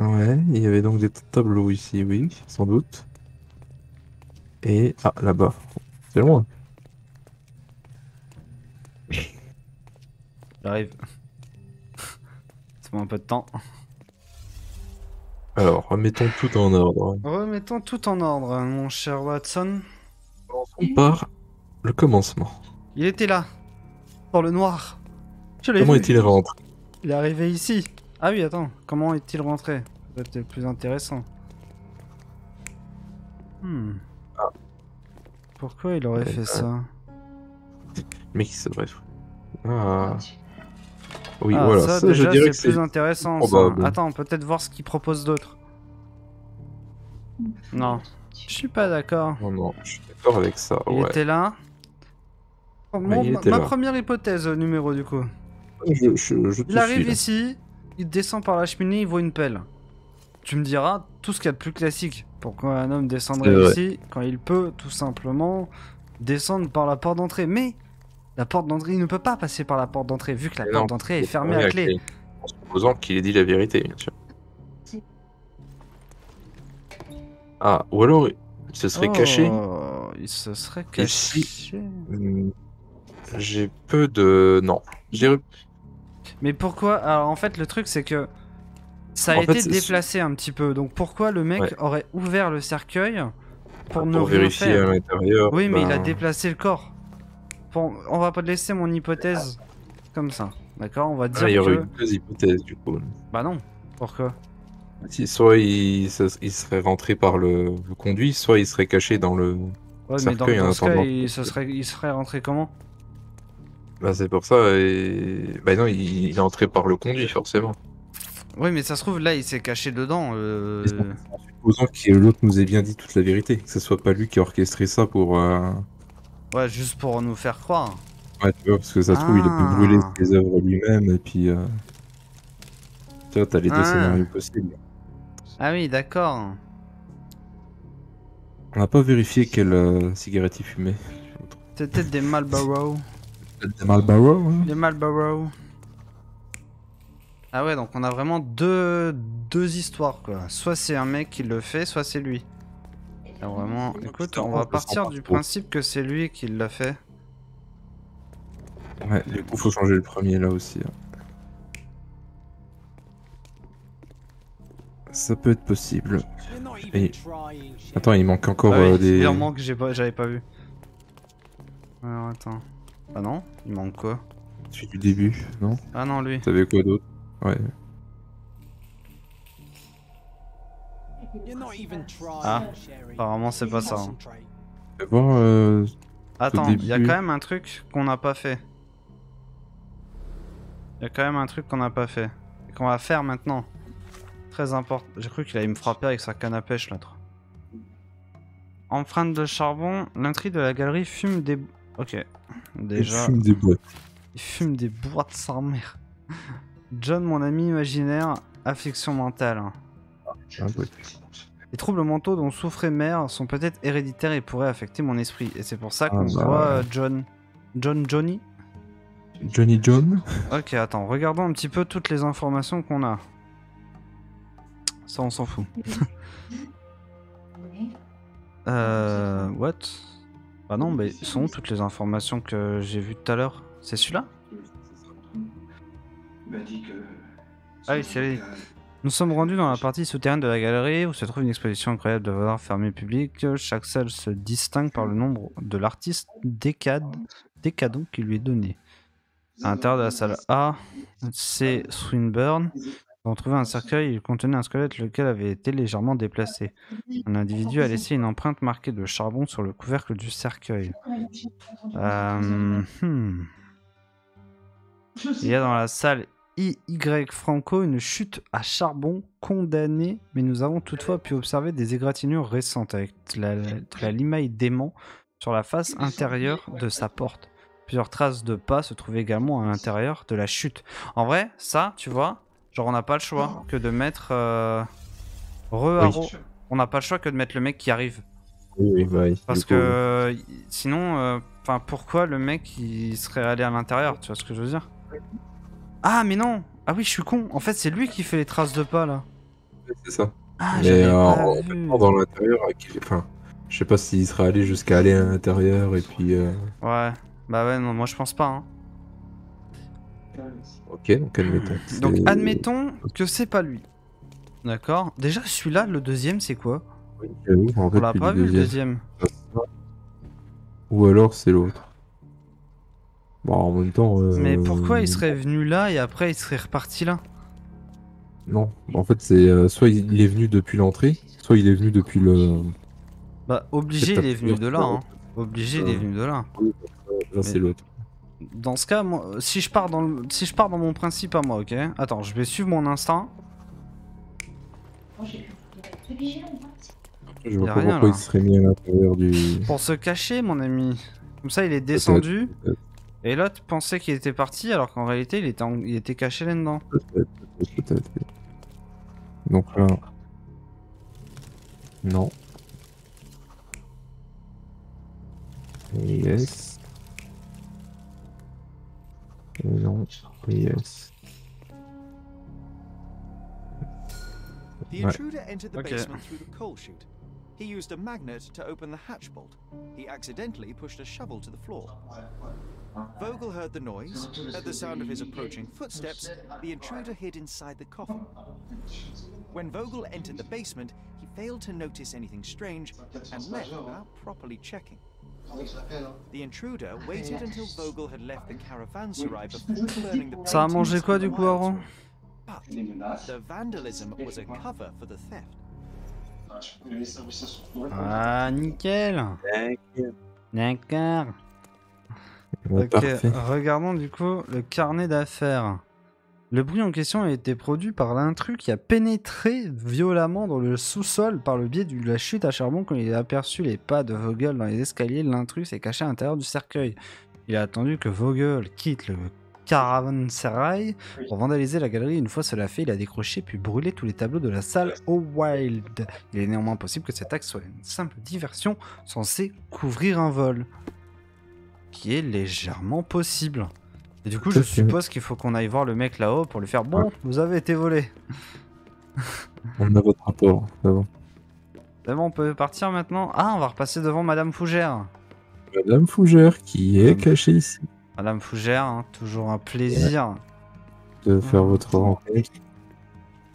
Ouais, il y avait donc des tableaux ici, oui, sans doute. Et. Ah, là-bas. C'est loin. J'arrive. C'est bon un peu de temps. Alors, remettons tout en ordre. Remettons tout en ordre, mon cher Watson. On part le commencement. Il était là, dans le noir. Je l'ai Comment vu. est-il rentré Il est arrivé ici. Ah oui, attends, comment est-il rentré? Ça peut être le plus intéressant. Hmm. Pourquoi il aurait Euh, fait ça? Mais qui c'est bref. Ah. Oui, Ah, voilà, ça, ça, je déjà, dirais c'est que c'est plus intéressant. ça. Attends, peut-être voir ce qu'il propose d'autre. Non, je suis pas d'accord. Non, non, je suis d'accord avec ça. Il ouais. était là. Mon- il ma- était ma là. première hypothèse, euh, numéro du coup. Je, je, je te Il arrive suis, ici, il descend par la cheminée, il voit une pelle. Tu me diras tout ce qu'il y a de plus classique. Pourquoi un homme descendrait ici quand il peut tout simplement descendre par la porte d'entrée Mais la porte d'entrée, il ne peut pas passer par la porte d'entrée vu que la Mais porte d'entrée est fermée fermé à clé. En supposant qu'il ait dit la vérité, bien sûr. Ah, ou alors il se serait caché. Oh, Il se serait caché. J'ai peu de. Non. Mais pourquoi Alors en fait, le truc c'est que ça a En été déplacé un petit peu. Donc pourquoi le mec Ouais. aurait ouvert le cercueil pour ne Pour rien vérifier faire? à l'intérieur. Oui, mais il a ben, déplacé le corps. On va pas laisser mon hypothèse comme ça. D'accord? On va dire ah, il y aurait que. eu deux hypothèses du coup. Bah non. Pourquoi? Si, soit il, se- il serait rentré par le, le conduit, soit il serait caché dans le. Ouais, mais dans, dans ce cas, il, se serait, il serait rentré comment? Bah, c'est pour ça. Et... Bah, non, il, il est entré par le conduit, forcément. Oui, mais ça se trouve, là, il s'est caché dedans. euh, Supposons que l'autre nous ait bien dit toute la vérité, que ce soit pas lui qui a orchestré ça pour. euh, Ouais, juste pour nous faire croire. Ouais, tu vois, parce que ça se trouve, il a Ah. pu brûler ses œuvres lui-même, et puis. euh, Tu vois, t'as les deux Ah. scénarios possibles. Ah oui, d'accord. On n'a pas vérifié quelle euh, cigarette il fumait. Peut-être des Marlboro. Des Marlboro, hein Des Marlboro. Ah ouais, donc on a vraiment deux, deux histoires, quoi. Soit c'est un mec qui le fait, soit c'est lui. Alors vraiment, écoute, on va partir du principe que c'est lui qui l'a fait. Ouais, du coup, faut changer le premier là aussi. hein. Ça peut être possible. Et-. Attends, il manque encore Ah oui, euh, des. Il en manque, j'ai pas, j'avais pas vu. Alors attends. Ah non, il manque quoi? Celui du début, non? Ah non, lui. T'avais quoi d'autre? Ouais. Ah, apparemment c'est pas ça. hein. Euh... Attends, il y a quand même un truc qu'on n'a pas fait. Il y a quand même un truc qu'on n'a pas fait. Et qu'on va faire maintenant. Très important. J'ai cru qu'il allait me frapper avec sa canne à pêche l'autre. Empreinte de charbon, l'intrigue de la galerie fume des... Ok. Déjà... Il fume des boîtes. Il fume des boîtes sans mère. John, mon ami imaginaire, affliction mentale. Les troubles mentaux dont souffrait mère sont peut-être héréditaires et pourraient affecter mon esprit. Et c'est pour ça qu'on Ah bah. voit John. John Johnny? Johnny John Ok, attends, regardons un petit peu toutes les informations qu'on a. Ça, on s'en fout. euh. What? Bah non, mais sont où toutes les informations que j'ai vues tout à l'heure C'est celui-là? Il m'a dit que. Ah oui, c'est lui. Nous sommes rendus dans la partie souterraine de la galerie où se trouve une exposition incroyable de valeur fermée publique. Chaque salle se distingue par le nombre de l'artiste décade, décadent qui lui est donné. À l'intérieur de la salle A, c'est Swinburne. On trouvait un cercueil, il contenait un squelette lequel avait été légèrement déplacé. Un individu a laissé une empreinte marquée de charbon sur le couvercle du cercueil. Euh, hmm. Il y a dans la salle IY Franco une chute à charbon condamnée, mais nous avons toutefois pu observer des égratignures récentes avec la, la limaille d'aimant sur la face intérieure de sa porte. Plusieurs traces de pas se trouvaient également à l'intérieur de la chute. En vrai, ça, tu vois, genre on n'a pas le choix que de mettre euh, re Oui. Haro. On n'a pas le choix que de mettre le mec qui arrive. Oui, oui, bah. Parce que coup, sinon, euh, enfin, pourquoi le mec il serait allé à l'intérieur Tu vois ce que je veux dire? Ah, mais non Ah oui, je suis con. En fait, c'est lui qui fait les traces de pas là. C'est ça. Ah, Mais euh, pas en fait, dans l'intérieur, avec- enfin, je sais pas s'il serait allé jusqu'à aller à l'intérieur et puis. euh, Ouais. Bah ouais, non, moi je pense pas. hein. Ok, donc admettons. Donc admettons que c'est pas lui. D'accord. Déjà, celui-là, le deuxième, c'est quoi? Oui, en On fait, l'a puis pas vu le deuxième. Ou alors c'est l'autre. Bon, en même temps. euh, Mais pourquoi il serait venu là et après il serait reparti là? Non, en fait, c'est euh, soit il est venu depuis l'entrée, soit il est venu depuis le. Bah, obligé, il est venu de là. Hein. Obligé, il est venu de là. Là, c'est l'autre. Dans ce cas, moi, si je pars dans le, si je pars dans mon principe à moi, ok? Attends, je vais suivre mon instinct. Je vois pas pourquoi il serait mis à l'intérieur du. Pour se cacher, mon ami. Comme ça, il est descendu. Et l'autre pensait qu'il était parti, alors qu'en réalité, il était, en- il était caché là-dedans. Peut-être, peut-être, peut-être. Donc là. Non. Yes. Non. Yes. The intruder entered the Okay. basement through the coal chute. He used a magnet to open the hatch bolt. He accidentally pushed a shovel to the floor. Vogel heard the noise. At the sound of his approaching footsteps, the intruder hid inside the coffin. When Vogel entered the basement, he failed to notice anything strange and left without properly checking. The intruder waited until Vogel had left the caravanserai before burning the Ça a paintings mangé quoi in the du coup, Aaron But the vandalism was a cover for the theft. Ah, nickel. D'accord. Ok, Parfait. regardons du coup le carnet d'affaires. Le bruit en question a été produit par l'intrus qui a pénétré violemment dans le sous-sol par le biais de la chute à charbon quand il a aperçu les pas de Vogel dans les escaliers. L'intrus s'est caché à l'intérieur du cercueil. Il a attendu que Vogel quitte le caravanserai pour vandaliser la galerie. Une fois cela fait, il a décroché puis brûlé tous les tableaux de la salle au Wild. Il est néanmoins possible que cet acte soit une simple diversion censée couvrir un vol qui est légèrement possible. Et du coup, je suppose qu'il faut qu'on aille voir le mec là-haut pour lui faire Bon, vous avez été volé. On a votre rapport. Ça va. C'est bon, on peut partir maintenant Ah, on va repasser devant Madame Fougère. Madame Fougère qui est cachée ici. Madame Fougère, hein, toujours un plaisir. De faire votre rencontre.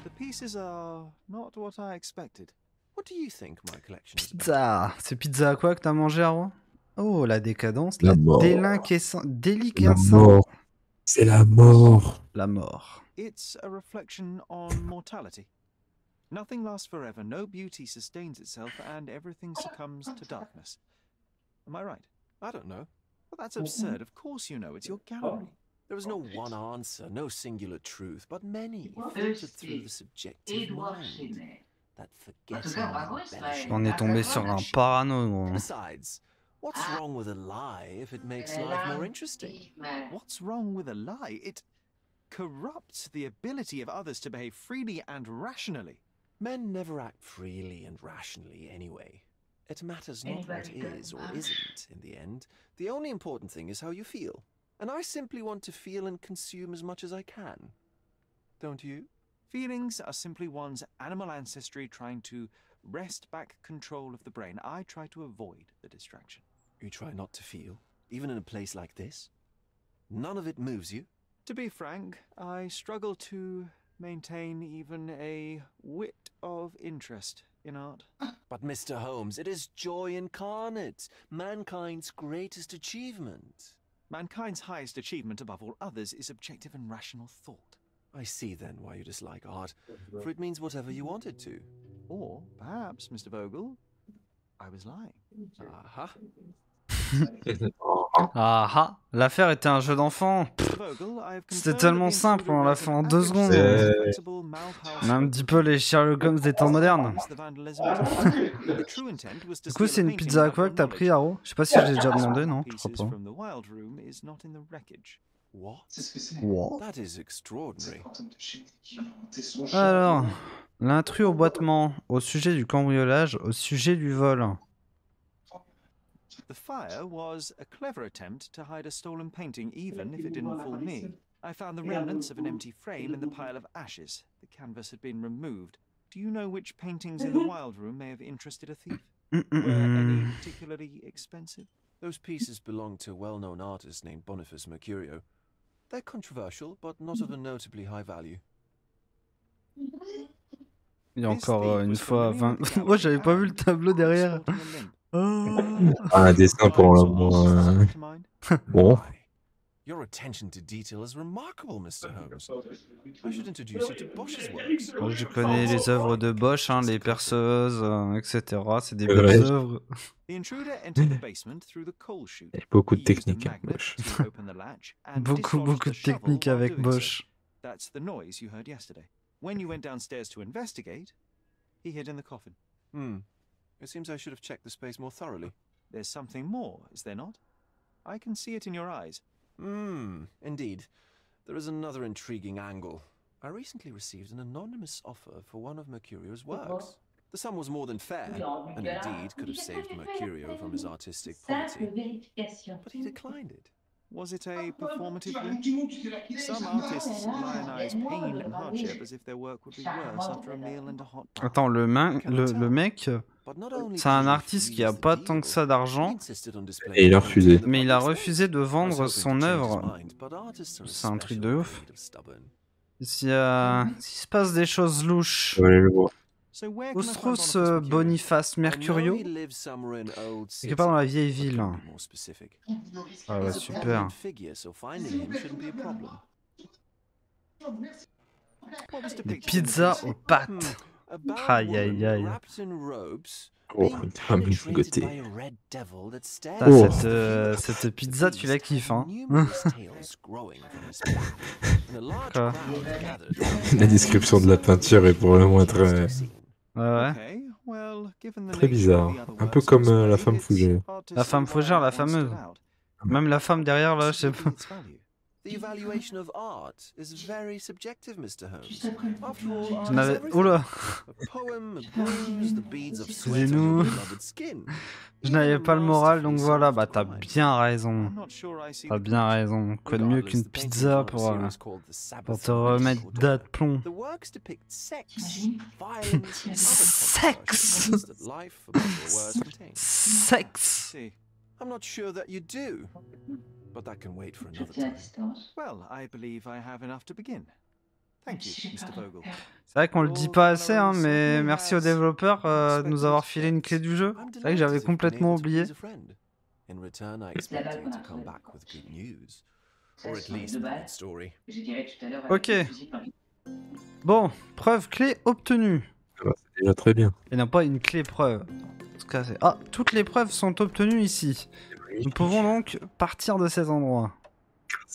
The pieces are not what I expected. What do you think my collection is about? Pizza C'est pizza à quoi que t'as mangé, Aro Oh, la décadence, La la, mort. délinquescence, La déliquescence. mort. C'est la mort. La mort. It's a reflection on mortality. Nothing lasts forever, no beauty sustains itself, and everything succumbs to darkness. Am I right? I don't know. Well, that's absurd. Of course you know. It's your gallery. There is no one answer, no singular truth, but many filtered through the subjective mind. That forgetting embellishing On est tombé sur un parano. Besides, what's wrong with a lie if it makes life more interesting? What's wrong with a lie? It corrupts the ability of others to behave freely and rationally. Men never act freely and rationally anyway. It matters not what is or isn't in the end. The only important thing is how you feel. And I simply want to feel and consume as much as I can. Don't you? Feelings are simply one's animal ancestry trying to wrest back control of the brain. I try to avoid the distraction. You try not to feel, even in a place like this? None of it moves you? To be frank, I struggle to maintain even a whit of interest in art. But, Mr. Holmes, it is joy incarnate, mankind's greatest achievement. Mankind's highest achievement above all others is objective and rational thought. I see then why you dislike art, for it means whatever you want it to. Or perhaps, Mr. Vogel, I was lying. Aha. Ah ah, l'affaire était un jeu d'enfant. C'était tellement simple, on l'a fait en deux secondes. On a un petit peu les Sherlock Holmes des temps modernes. Du coup, c'est une pizza à quoi que t'as pris, Haro? Je sais pas si je l'ai déjà demandé, non Je crois pas. What? That is extraordinary. Alors, l'intrus au boitement, au sujet du cambriolage, au sujet du vol. The fire was a clever attempt to hide a stolen painting, even if it didn't fool me. I found the remnants of an empty frame in the pile of ashes. The canvas had been removed. Do you know which paintings in the wild room may have interested a thief? Were any particularly expensive? Those pieces belong to a well-known artist named Boniface Mercurio. They're controversial, but not of a notably high value. Il y a encore euh, une fois 20... Moi, j'avais pas vu le tableau derrière. Oh. Ah, un dessin pour l'amour. euh, Bon. Your attention to detail is remarkable, Mr. Holmes. I should introduce you to Bosch's works. Je connais les œuvres de Bosch, hein, les perceuses, euh, etc. C'est des belles œuvres. The intruder entered the basement through the coal chute. Il y a beaucoup de techniques, magnet Bosch. Beaucoup, beaucoup de techniques avec. Bosch. That's the noise you heard yesterday. When you went downstairs to investigate, he hid in the coffin. Hmm. It seems I should have checked the space more thoroughly. There's something more, is there not? I can see it in your eyes. Hmm, indeed. There is another intriguing angle. I recently received an anonymous offer for one of Mercurio's works. The sum was more than fair, and indeed could have saved Mercurio from his artistic poverty. But he declined it. Was it a performative gift? Some artists lionize pain and hardship as if their work would be worse after a meal and a hot bath. Attends, le, main, le, le mec, c'est un artiste qui a pas tant que ça d'argent, Et il a refusé. mais il a refusé de vendre son œuvre. C'est un truc de ouf. S'il y a- s'il se passe des choses louches, Je where où se trouve Boniface ce Mercurio? Boniface Mercurio Quelque part dans la vieille ville. Ah ouais, a super. prominent figure, so finding him shouldn't be a problem. What was Des pizzas aux pâtes. Aïe aïe aïe. Oh, Putain, Oh. at cette, euh, cette pizza, tu la kiffes, hein Quoi. La description de la peinture est probablement très, Ouais, ouais. Okay, well, given the très bizarre. Un peu comme euh, la femme fougère. La femme fougère, la fameuse. out. Même la femme derrière, là, je sais pas. The evaluation of art is very subjective, Mr. Holmes. After all, art Je is n'avais... everything. Oula A poem, a bruise, the beads of sweat on your beloved skin. Je n'avais pas le moral, donc voilà, bah t'as bien raison. T'as bien raison. Quoi de mieux qu'une pizza pour, euh, pour te remettre d'aplomb. The works depict sex, Imagine. violence, and other Sex. controversial topics that life, for better or worse, contains. Sex See. I'm not sure that you do, but that can wait for Je another fais à time. distance. Well, I believe I have enough to begin. Thank you, Mr. Vogel. C'est vrai qu'on le dit pas assez, hein, mais merci aux développeurs euh, de nous avoir filé une clé du jeu. C'est vrai que j'avais complètement oublié. please a friend. In return, I expect you to come back with good news. Ça, Or at c'est least de the balle. good story. Je dirais tout à l'heure. Ok. Bon, preuve clé obtenue. Ah bah, c'est déjà très bien. Il n'y a pas une clé preuve. En tout cas, ah, toutes les preuves sont obtenues ici. Nous pouvons donc partir de cet endroit.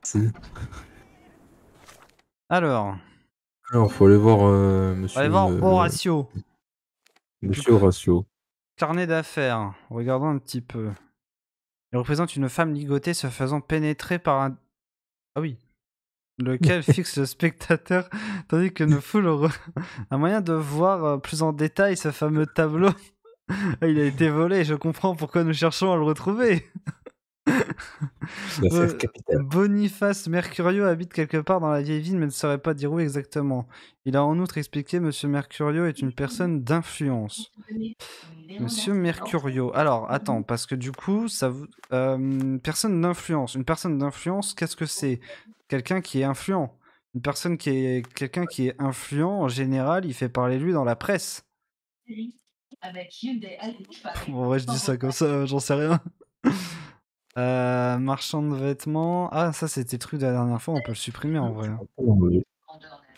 Si. Alors, Alors, faut aller voir euh, on monsieur. va aller voir euh, Horatio. Monsieur Horatio. Carnet d'affaires. Regardons un petit peu. Il représente une femme ligotée se faisant pénétrer par un. Ah oui. Lequel fixe le spectateur, tandis que une foule. re- Un moyen de voir euh, plus en détail ce fameux tableau. Il a été volé, je comprends pourquoi nous cherchons à le retrouver. L'affaire Euh. Boniface Mercurio habite quelque part dans la vieille ville, mais ne saurait pas dire où exactement. Il a en outre expliqué Monsieur Mercurio est une personne d'influence. Monsieur Mercurio. Alors, attends, parce que du coup, ça vous... euh, personne d'influence. Une personne d'influence, qu'est-ce que c'est? Quelqu'un qui est influent. Une personne qui est quelqu'un qui est influent, en général, il fait parler lui dans la presse. Avec Hyundai Alpha. Bon, ouais, je dis ça comme ça, euh, j'en sais rien. Euh, marchand de vêtements. Ah, ça, c'était le truc de la dernière fois, on peut le supprimer en vrai. hein.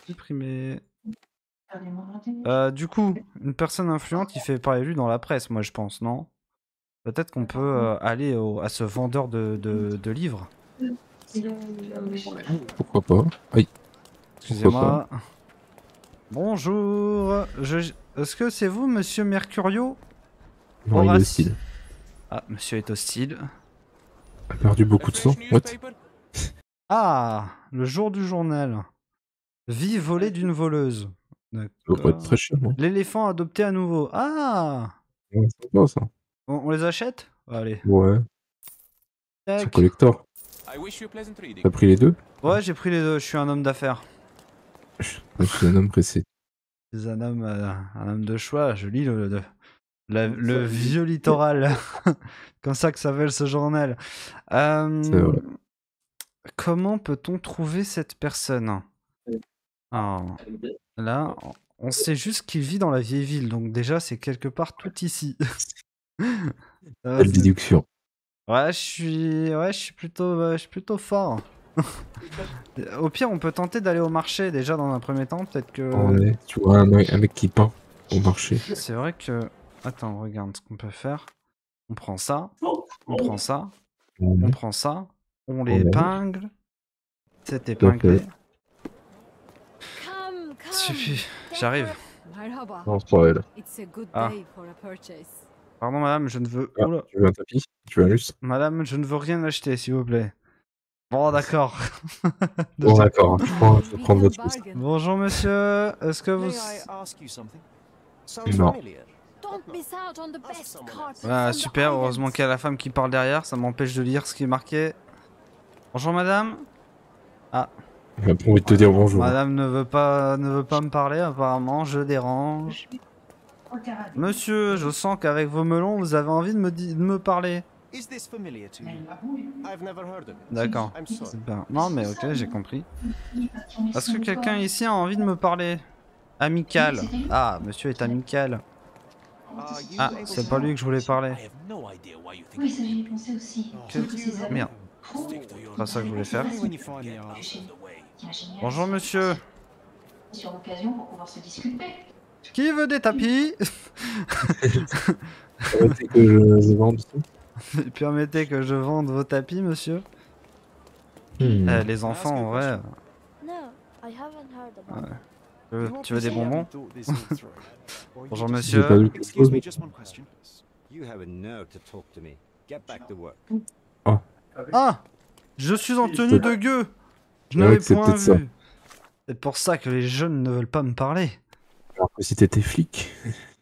Supprimer. Euh, du coup, une personne influente, il fait parler de lui dans la presse, moi je pense, non? Peut-être qu'on peut euh, aller au- à ce vendeur de, de- de livres. Pourquoi pas? Aïe. Excusez-moi. Bonjour. Je... Est-ce que c'est vous, monsieur Mercurio? Non, il est hostile. Ah, monsieur est hostile. A perdu beaucoup de sang. What? Ah, le jour du journal. Vie volée d'une voleuse. Ça doit pas être très cher, non L'éléphant adopté à nouveau. Ah Ouais, c'est pas ça. on, on les achète? Allez. Ouais. C'est collector. I wish you pleasant reading. T'as pris les deux? Ouais, j'ai pris les deux. Je suis un homme d'affaires. Je suis un homme pressé. Je suis un homme, euh, un homme de choix. Je lis le, le, la- le vieux littoral. Comme ça que s'appelle ce journal. Euh, C'est vrai. comment peut-on trouver cette personne? Ah, Là, on sait juste qu'il vit dans la vieille ville. Donc déjà, c'est quelque part tout ici. Belle déduction. Ouais, je suis, ouais, je suis plutôt, euh, je suis plutôt fort. Au pire, on peut tenter d'aller au marché déjà dans un premier temps. Peut-être que. Ouais, tu vois un mec, un mec qui peint au marché. C'est vrai que. Attends, regarde ce qu'on peut faire. On prend ça, on prend ça, on prend ça, on l'épingle. C'est épinglé. Suffit, j'arrive. Non, c'est pas elle. It's a good Ah. day for a purchase. Pardon, madame, je ne veux. Ah, tu veux un tapis? Tu veux un lustre Madame, je ne veux rien acheter, s'il vous plaît. Bon, d'accord. Bon, d'accord. Je prends, je vais prendre votre. Bonjour, monsieur. Est-ce que vous. Non. familiar. Don't miss out on the best carpets Ah, super, heureusement qu'il y a la femme qui parle derrière, ça m'empêche de lire ce qui est marqué. Bonjour madame. J'ai pas envie de te dire bonjour. Madame ne veut pas ne veut pas me parler apparemment, je dérange. Monsieur, je sens qu'avec vos melons, vous avez envie de me de me parler. Is this familiar to you? I've never heard of it. D'accord. I'm sorry. Super. Non mais OK, j'ai compris. Est-ce que quelqu'un ici a envie de me parler Amical? Ah, monsieur est amical. Ah, c'est pas lui que je voulais parler. Oui, ça j'y ai pensé aussi. Que- Merde, c'est pas ça que je voulais faire. Bonjour monsieur. Sur l'occasion pour pouvoir se disculper. Qui veut des tapis? Arrêtez que je, tout. Permettez que je vende vos tapis, monsieur Hmm. Eh, Les enfants, en vrai. Ouais. Tu veux, You tu veux des bonbons Bonjour monsieur. J'ai pas vu quelque Excuse chose. me, just one question. You have a nerve to talk to me. Get back to work. Ah Je suis en tenue de gueux Je n'avais c'est point vu C'est pour ça que les jeunes ne veulent pas me parler. Alors que si t'étais flic,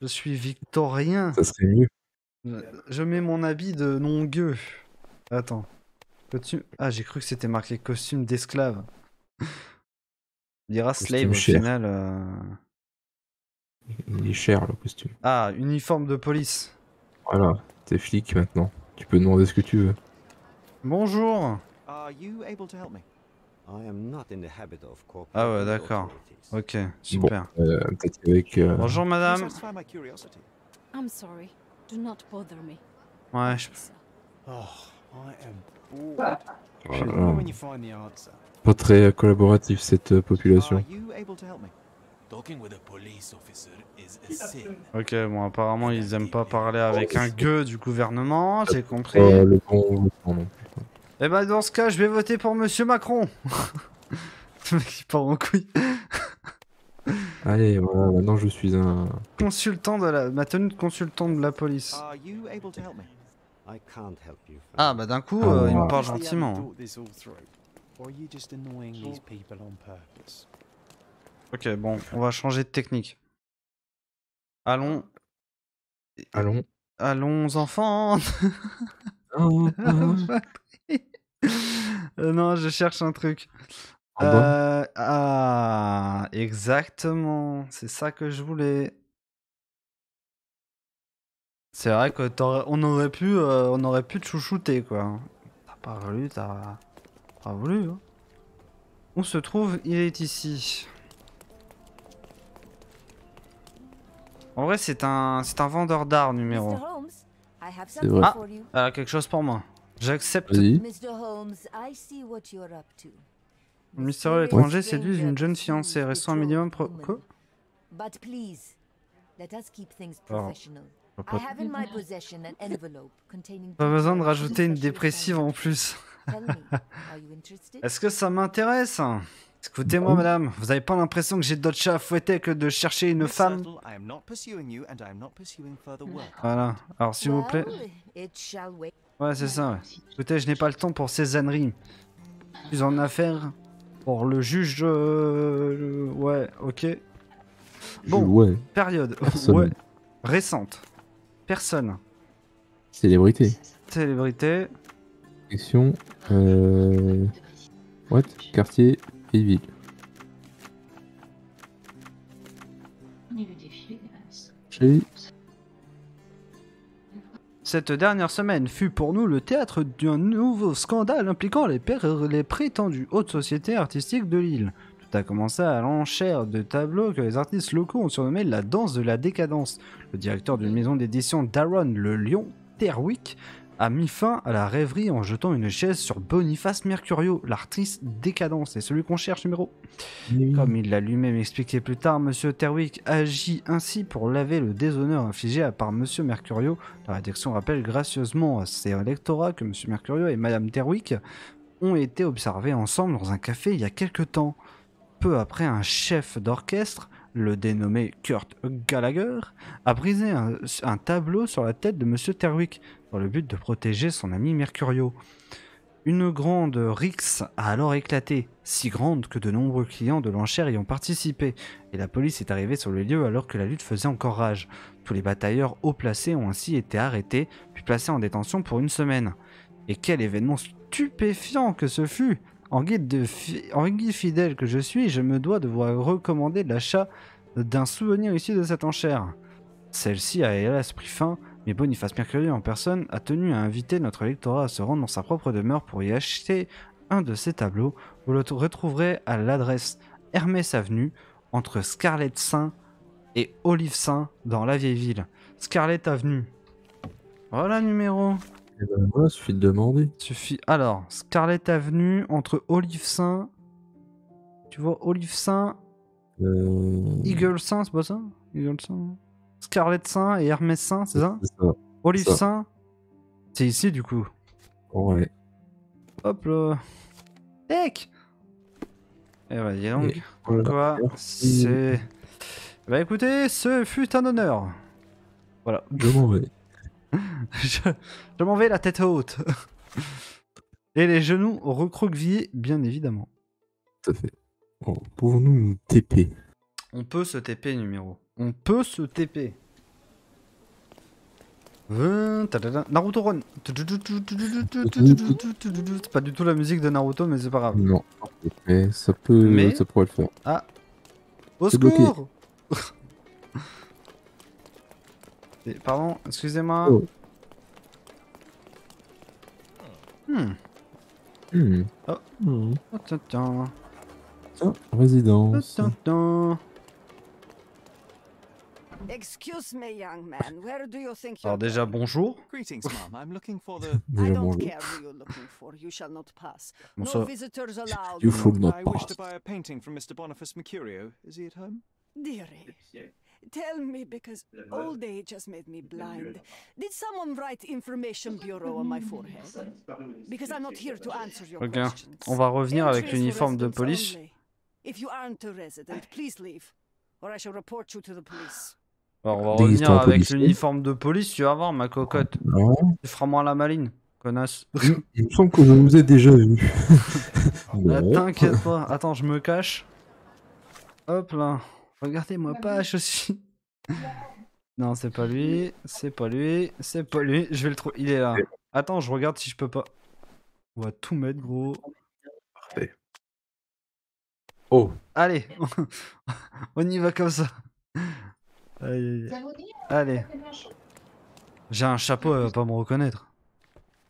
Je suis victorien. ça serait mieux. Je mets mon habit de non-gueux. Attends. Costume... Ah, j'ai cru que c'était marqué costume d'esclave. On dira slave Costume au cher. final. euh. Il est cher le costume. Ah, uniforme de police. Voilà, t'es flic maintenant. Tu peux demander ce que tu veux. Bonjour Are you able to help me? I am not in the habit of cooperating Ah ouais, d'accord. Ok, super. Bon, euh, avec. euh, Bonjour madame. satisfy my curiosity. I'm sorry. Do not bother me. Ouais, je... Oh, I am bored. Voilà. Pas très collaboratif cette euh, population. Ok, bon, apparemment, ils aiment pas parler avec un gueux du gouvernement, j'ai compris. Pas le bon le bon, non. Eh bah, dans ce cas, je vais voter pour Monsieur Macron. Le mec, il part en couille. Allez, voilà, maintenant je suis un. Consultant de la... Ma tenue de consultant de la police. Ah, bah d'un coup, Ah, euh, il me parle gentiment. purpose? Ok, bon, on va changer de technique. Allons, Allons. allons, enfants. Ah, ah, Euh, non, je cherche un truc. Bas. Euh, ah, exactement. C'est ça que je voulais. C'est vrai que on aurait pu, euh, on aurait pu te chouchouter quoi. T'as pas voulu, t'as pas voulu. hein. On se trouve, il est ici. En vrai, c'est un, c'est un vendeur d'art numéro. Mr. Holmes, I have C'est something vrai. Ah, for you. elle a quelque chose pour moi. J'accepte. Vas-y. Mr. Holmes, I see what you're up to. Le mystérieux étranger séduit une jeune fiancée, restant un minimum pro... Quoi But please, let us keep things Alors, professional. je I vois pas. have in my possession an envelope containing Pas besoin de rajouter une dépressive en plus. Est-ce que ça m'intéresse? Écoutez-moi, madame, vous avez pas l'impression que j'ai d'autres chats à fouetter que de chercher une femme? Settle, I am not pursuing you and I am not pursuing further work. Voilà. Alors, s'il vous plaît. Ouais, c'est ça, ouais. Écoutez, je n'ai pas le temps pour ces âneries. Je suis en affaire pour le juge. euh, Ouais, ok. Bon, Ouais. période. Personne. Ouais. Récente. Personne. Célébrité. Célébrité. Section. Euh... What? Quartier et ville. Chez Cette dernière semaine fut pour nous le théâtre d'un nouveau scandale impliquant les, les prétendues hautes sociétés artistiques de l'île. Tout a commencé à l'enchère de tableaux que les artistes locaux ont surnommé la danse de la décadence. Le directeur d'une maison d'édition Daron le Lion, Terwick, a mis fin à la rêverie en jetant une chaise sur Boniface Mercurio, l'artiste décadence, et celui qu'on cherche numéro comme il l'a lui-même expliqué plus tard, Monsieur Terwick agit ainsi pour laver le déshonneur infligé à par Monsieur Mercurio. La rédaction rappelle gracieusement à ses lectorats que Monsieur Mercurio et Madame Terwick ont été observés ensemble dans un café il y a quelque temps. Peu après, un chef d'orchestre, le dénommé Kurt Gallagher, a brisé un, un tableau sur la tête de Monsieur Terwick dans le but de protéger son ami Mercurio. Une grande rixe a alors éclaté, si grande que de nombreux clients de l'enchère y ont participé, et la police est arrivée sur le lieu alors que la lutte faisait encore rage. Tous les batailleurs haut placés ont ainsi été arrêtés, puis placés en détention pour une semaine. Et quel événement stupéfiant que ce fut En guide, de en fidèle que je suis, je me dois de vous recommander l'achat d'un souvenir issu de cette enchère. Celle-ci a hélas pris fin, mais Boniface Mercurio en personne a tenu à inviter notre lectorat à se rendre dans sa propre demeure pour y acheter un de ses tableaux. Vous le retrouverez à l'adresse Hermès Avenue, entre Scarlett Saint et Olive Saint, dans la vieille ville. Scarlett Avenue. Voilà numéro. Et ben voilà, suffit de demander. Suffit. Alors, Scarlett Avenue, entre Olive Saint. Tu vois, Olive Saint, Euh... Eagle Saint, c'est pas ça? Eagle Saint. Scarlett Saint et Hermès Saint, c'est ça. Olive ça. Saint. C'est ici du coup. Ouais. Hop là. Tac Et bah dis donc. Voilà. Quoi. C'est. Bah écoutez, ce fut un honneur. Voilà. Je m'en vais. je je m'en vais la tête haute. Et les genoux recroquevillés, bien évidemment. Tout à fait. Bon, Pouvons-nous nous TP On peut se TP numéro. On peut se TP. Euh, Naruto Run. C'est pas du tout la musique de Naruto, mais c'est pas grave. Non. Mais ça peut, Mais- ça pourrait le faire. Ah Au secours Pardon, excusez-moi. Oh. Hmm. Hmm. Oh. Hmm. Oh, tiens, tiens. Tiens, résidence. Tiens, tiens. Excuse me, young man. Where do you think Alors déjà bonjour. Greetings, ma'am. I'm looking for the. I don't care who you're looking for. You shall not pass. No visitors allowed. You should not I wish pass. to buy a painting from Mr. Boniface Mercurio. Is he at home? Dearie, tell me because old age has made me blind. Did someone write information bureau on my forehead? Because I'm not here to answer your Ok. questions. On va revenir avec l'uniforme de police. If you aren't a resident, please leave, or I shall report you to the police. Alors on va revenir en avec l'uniforme de police, tu vas voir ma cocotte. Non. Tu feras moins la maline, connasse. Il me semble que je vous ai déjà vu. Ah. T'inquiète pas. Attends, je me cache. Hop là. Regardez-moi page aussi. Non, c'est pas lui. C'est pas lui. C'est pas lui. Je vais le trouver. Il est là. Attends, je regarde si je peux pas. On va tout mettre, gros. Parfait. Oh. Allez. On y va comme ça. Aïe, aïe, aïe. Allez. J'ai un chapeau, elle va pas me reconnaître.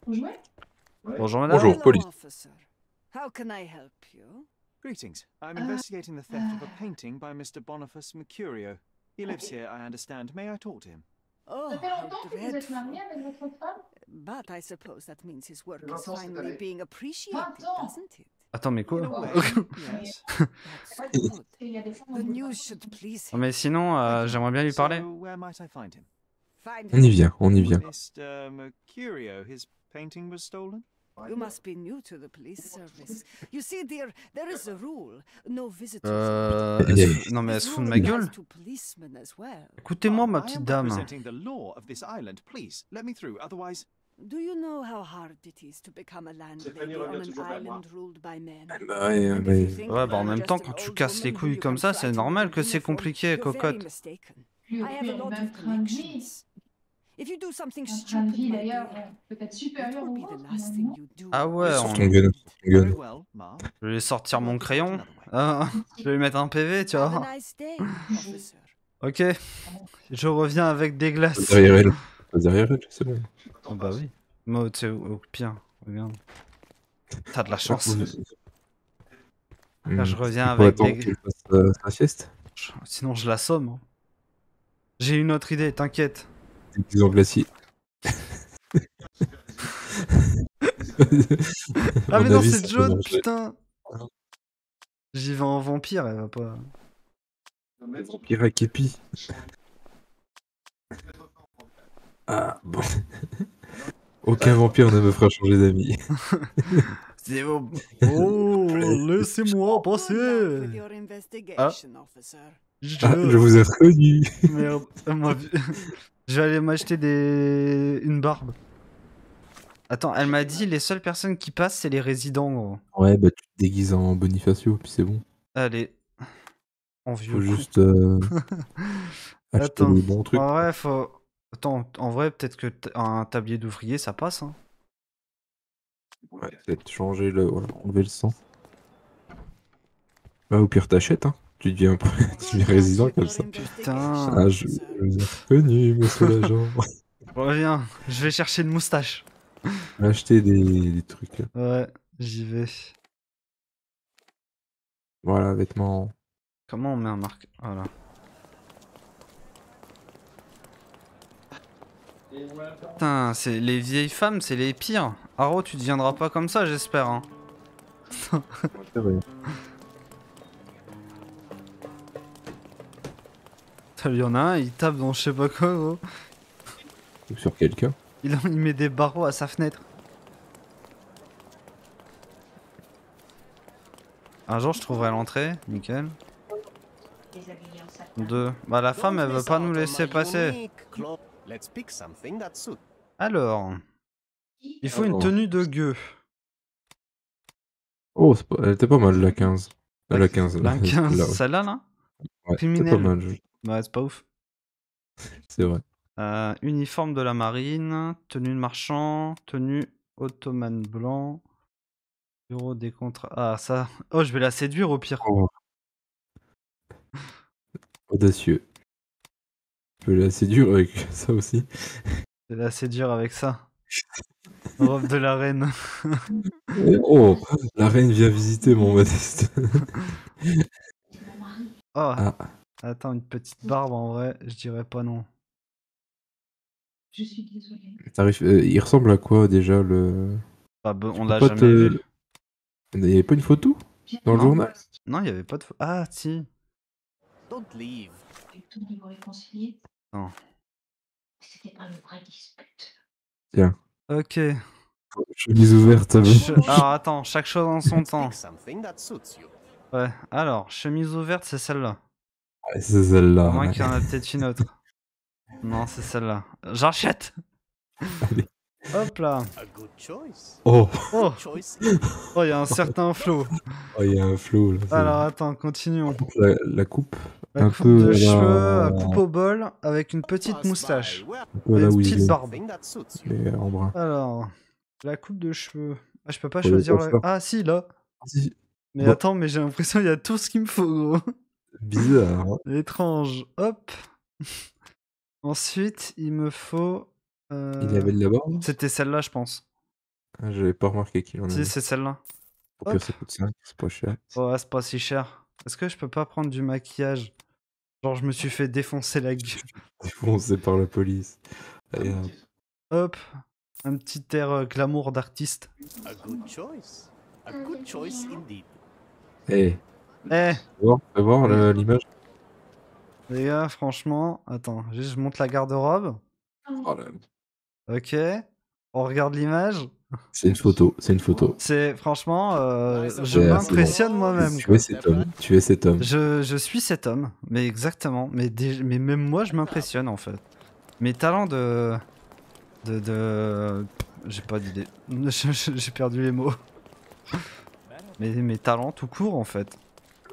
Bonjour madame. Bonjour, police. Officer, how can I help you? Greetings. I'm investigating the theft of a painting by Mr. Boniface Mercurio. He lives here, I understand. May I talk to him? Oh. But I suppose that means his work is finally being appreciated, doesn't it? Attends, mais quoi. Mais sinon, euh, j'aimerais bien lui parler. So, where might I find him? Find On y vient, on y vient. Mr. Mercurio. His painting was stolen? You must be new to the police service. You see, dear, there is a rule. No visitors. Euh. Elle Non, mais elle se fout de ma gueule. Écoutez-moi, ma petite am dame. Do you know how hard it is to become a landlady on an island ruled by men? Bah ouais, bah en même temps, an quand tu casses les couilles comme ça, c'est normal que c'est compliqué, cocotte. I have a lot of connections. If you do something stupid, last thing you do. Ah ouais, on- je vais sortir mon crayon. Ah, je vais lui mettre un PV, tu Have vois. Ok. Je reviens avec des glaces. Derrière elle. Derrière elle, c'est bon. Oh, bah oui. Moi, tu sais, au au pire, regarde. T'as de la chance. Là, je Hmm, reviens avec des- qu'elle fasse sa- sa sieste. Je- Sinon, je l'assomme. hein. J'ai une autre idée, t'inquiète. Des glacier. Ah, mais non, c'est John, putain. J'y vais en vampire, elle va pas. Vampire à. Ah, bon. Aucun vampire ne me fera changer d'avis. C'est bon. Oh, laissez-moi passer. Je... Ah, je vous ai reconnu. Merde. Moi, je vais aller m'acheter des... une barbe. Attends, elle m'a dit les seules personnes qui passent, c'est les résidents. gros. Ouais, bah tu te déguises en Bonifacio, puis c'est bon. Allez. En vieux. Faut juste euh, acheter Attends. les bons trucs. En vrai, faut. Attends, en vrai, peut-être que t- un tablier d'ouvrier, ça passe. Hein. Ouais, peut-être changer le. Voilà, enlever le sang. Bah, au pire, t'achètes, hein. Tu deviens, tu deviens résident comme ça. Putain. Ah, je, je vous ai reconnu, monsieur l'agent. Reviens, je vais chercher une moustache. Acheter des, des trucs. là. Ouais, j'y vais. Voilà, vêtements. Comment on met un marque Voilà. Putain, c'est les vieilles femmes, c'est les pires. Haro, tu deviendras pas comme ça, j'espère. Hein. Il y en a un, il tape dans je sais pas quoi, gros. Ou sur quelqu'un. Il, il met des barreaux à sa fenêtre. Un jour, je trouverai l'entrée, nickel. Deux. Bah, la femme, elle veut pas nous laisser passer. Let's pick something that suits. Alors, il faut une Alors. tenue de gueux. Oh, elle était pas mal, la 15. Euh, la 15. La 15, là, ouais. celle-là, là? Ouais, c'est pas mal, je- Ouais, c'est pas ouf. c'est vrai. Euh, uniforme de la marine, tenue de marchand, tenue ottomane blanc, bureau des contrats. Ah, ça. Oh, je vais la séduire au pire. Oh. Audacieux. Peux la séduire avec ça aussi. Vais la séduire avec ça. Robe de la reine. Oh, la reine vient visiter mon modeste. Oh, Ah. Attends, une petite barbe en vrai, je dirais pas non. Je suis désolée. Euh, il ressemble à quoi déjà le. Ah, bah, on l'a jamais te- vu. Il n'y avait pas une photo dans le Non. journal? Non, il y avait pas de. pho- Ah, si. Don't leave. J'ai tout de vous réconcilier. Non. C'était pas une vraie dispute. Tiens. Ok. Chemise ouverte, Alors attends, chaque chose en son temps. Pick something that suits you. Ouais, alors, chemise ouverte, c'est celle-là. Ouais, c'est celle-là. À moins ouais. qu'il y en a peut-être une autre. Non, c'est celle-là. J'achète Hop là A good choice. Oh Oh. Oh, il y a un certain flow. Oh, il y a un flow là. Alors attends, continuons. La, la coupe, La un coupe peu. de cheveux, à coupe au bol, avec une petite moustache. Un Et une petite barbe. Mais en brun. Alors, la coupe de cheveux. Ah, je peux pas choisir la... Ah si, là Si. Mais Bon. attends, mais j'ai l'impression qu'il y a tout ce qu'il me faut, gros. Bizarre. hein. Étrange. Hop. Ensuite, il me faut. Euh, Il y avait de la barbe C'était celle-là, je pense. Ah, J'avais pas remarqué qu'il en avait. Si, c'est celle-là. Au pire, ça coûte 5, c'est pas cher. Ouais, c'est pas si cher. Est-ce que je peux pas prendre du maquillage? Genre, je me suis fait défoncer la gueule. Défoncé par la police. Allez, hop. Hop. Un petit air euh, glamour d'artiste. A good choice. A good choice indeed. Eh, Eh, fais voir, fais voir l'image. les gars, franchement. Attends, juste je monte la garde-robe. Oh là. Ok. On regarde l'image. C'est une photo, c'est une photo. C'est franchement, euh, je m'impressionne moi-même. Tu es cet homme. Tu es cet homme. Je, je suis cet homme, mais exactement. Mais, même moi, je m'impressionne en fait. Mes talents de. de. de... J'ai pas d'idée. J'ai perdu les mots. Mais mes talents tout court en fait.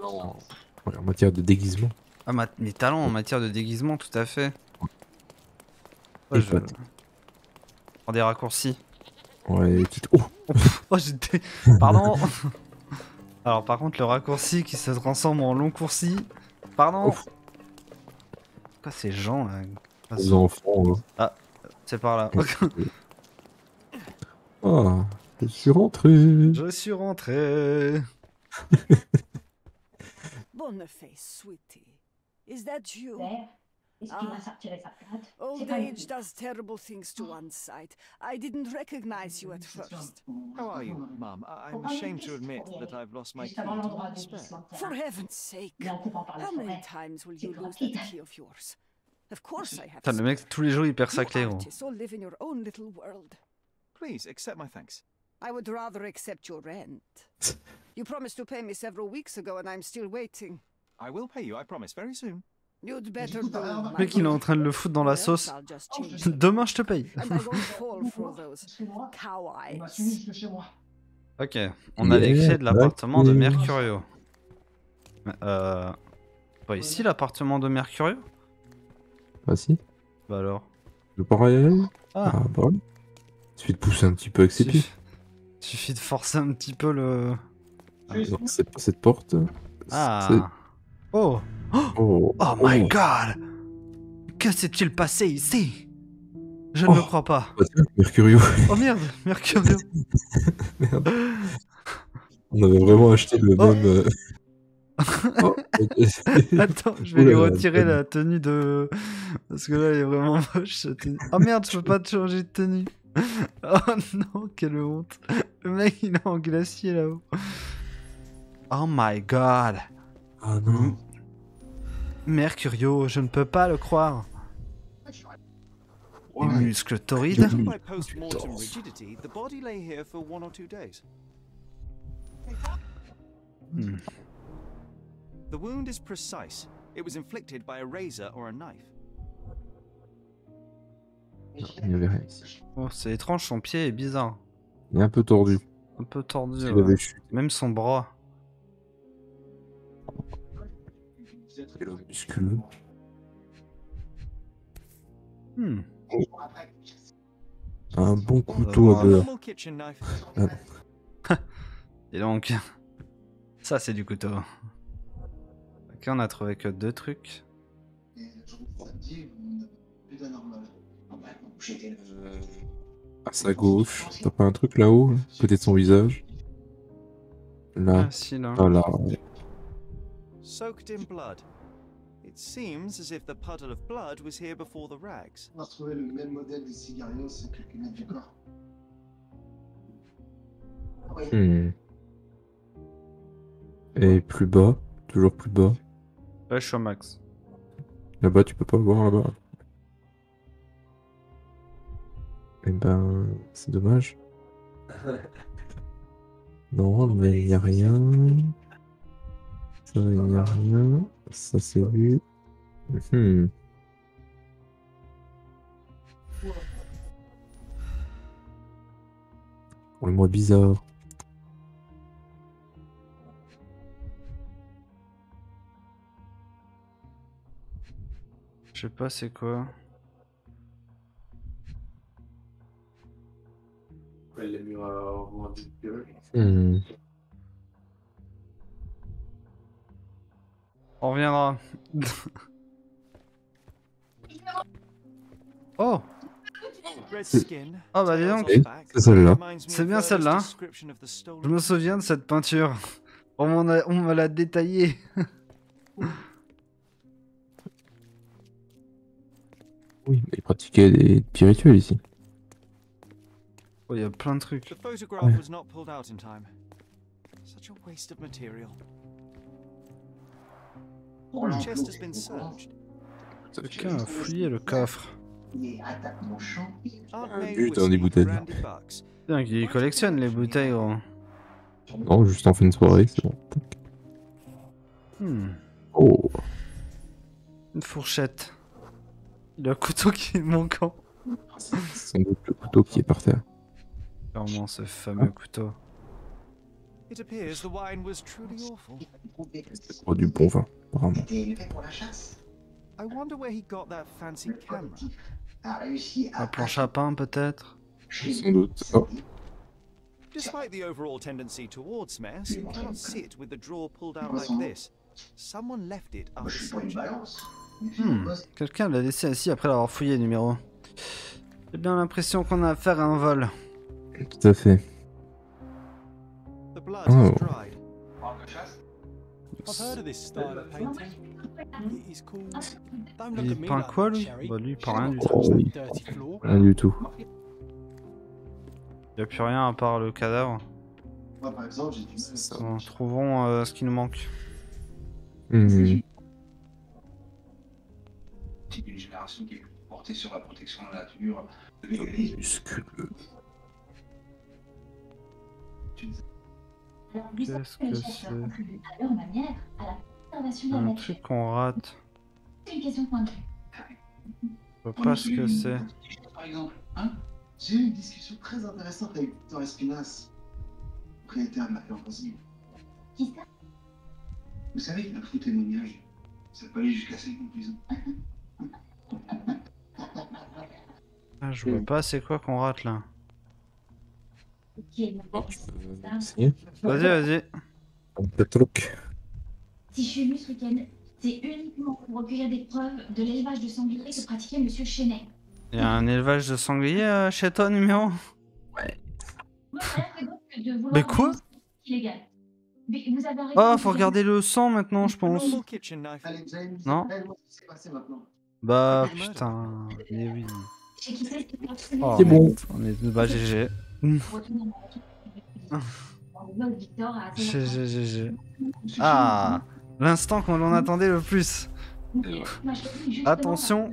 Ouais, En matière de déguisement. Ah, ma- mes talents en matière de déguisement, tout à fait. Ouais, Et je... Prends des raccourcis. Ouais, petite. Oh Oh, j'étais. Pardon Alors, par contre, le raccourci qui se transforme en long coursi. Pardon Quoi, ces gens là? Ah, Les c'est- enfants. hein. Ah, c'est par là. Ah, je suis rentré. Je suis rentré. Boniface, sweetie. Is that you? Ah. sortir sa plate Old C'est pas lui. age does terrible things to one's sight. I didn't recognize you at first. How are you, Mum? I- I'm ashamed to admit that I've lost my key Juste avant to l'endroit my du spare. For heaven's sake. Il est en coupant par la How many times will you plus lose rapide. that key of yours? Of course I have Putain, le mec, tous les jours, il perd sa clé, gros. live in your own little world. Please accept my thanks. I would rather accept your rent. you promised to pay me several weeks ago and I'm still waiting. I will pay you, I promise, very soon. You'd better do. Le mec, il est en train de le foutre dans la sauce. Demain, je te paye. Ok, on a les Yeah, clés de l'appartement de. Mercurio. Euh. Pas ici l'appartement de Mercurio? Ah si, Bah alors? le pareil. Ah. Ah, bah ouais. Il suffit de pousser un petit peu avec ses pieds. Suffit, suffit de forcer un petit peu le. Ah, non, c'est pas cette porte. Ah. Oh Oh, Oh my god Que s'est-il passé ici? Je ne le crois pas. Mercurio. Oh merde, Mercurio. Merde. On avait vraiment acheté le Oh. même. euh, oh. Attends, je vais lui retirer la tenue de. Parce que là, elle est vraiment moche cette tenue. Oh merde, je peux pas te changer de tenue. Oh non, quelle honte. Le mec, il est en glacier là-haut. Oh my god. Ah non. Mercurio, je ne peux pas le croire. Muscles torrides. Hmm. The wound is precise. It was inflicted by a razor or a knife. Il n'y avait rien ici. Oh, c'est étrange, son pied est bizarre. Il est un peu tordu. Un peu tordu. Ouais. avait. Même son bras. Et le musculeux. Hmm. Un bon couteau à A beurre. knife. Ah, Et donc, ça c'est du couteau. Ok, on a trouvé que deux trucs. À sa gauche. T'as pas un truc là-haut là? Peut-être son visage? Là. Ah, si, là. Ah là. Soaked in blood. It seems as if the puddle of blood was here before the rags. On va retrouver le même modèle des cigarios à quelques mètres du corps. Oui. Hmm. Et plus bas, toujours plus bas. Ouais, je suis au max. Là-bas, tu peux pas voir là-bas. Eh ben, c'est dommage. Non, mais il y a rien. Ça, il y a rien. Ça, c'est vu. Mhm. Pour le moi bizarre. Je sais pas c'est quoi. Ouais, les murs à moins On reviendra. oh. Oh bah dis donc c'est celle-là. C'est bien celle-là. Je me souviens de cette peinture. On m'en a- on me l'a détaillé. Oui, mais il pratiquait des petits rituels ici. Oh, il y a plein de trucs. Ouais. Quelqu'un a fouillé le coffre. Made Putain, des bouteilles. Putain, qui collectionne les bouteilles, gros. Non, juste en fin de soirée, c'est bon. Hmm. Oh, Une fourchette. Le couteau qui est manquant. c'est sans doute le couteau qui est par terre. Clairement, ce fameux couteau. It appears the wine was truly awful. Pas du bon vin, chasse. I wonder where he got that fancy camera. A réussi à. La planche à pain, peut-être Sans doute. Oh, Despite the overall tendency towards mess, you cannot sit with the drawer pulled out like this. Someone left it after balance. Hmm. Quelqu'un l'a laissé assis après l'avoir fouillé, numéro. J'ai bien l'impression qu'on a affaire à un vol. tout à fait. Look Il peint quoi, lui. Bah, lui, il peint rien du tout. Oui. Rien du tout. Il a plus rien à part le cadavre. Moi, par exemple, j'ai du mal trouvons euh, ce qui nous manque. Hmm. C'est une génération qui est portée sur la protection de la nature, le véganisme. Musculeux. Qu'est-ce que c'est contribuent à leur manière à la préservation de la Un nature. truc qu'on rate. C'est une question pointue. Je vois pas ce que c'est. Par exemple, hein J'ai eu une discussion très intéressante avec Victor Espinas, propriétaire de la ferme voisine. Qui ça? Vous savez, un faux témoignage, ça peut aller jusqu'à 5 conclusions. Ah, je vois pas c'est quoi qu'on rate là? Ex. Ça. Essayer. Vas-y, vas-y. Un catalogue. Si je suis venue ce week-end, c'est uniquement pour recueillir des preuves de l'élevage de sangliers que pratiquait Monsieur Chenet. Il y a un élevage de sangliers euh, chez toi, numéro de vouloir Mais quoi vendre ce illégal. Mais vous avez arrêté Oh, faut regarder le sang maintenant, je pense. Non. Bah, putain. Mais oui. Oh, C'est bon. On est. Bah, GG. Ah L'instant qu'on en attendait le plus. Attention.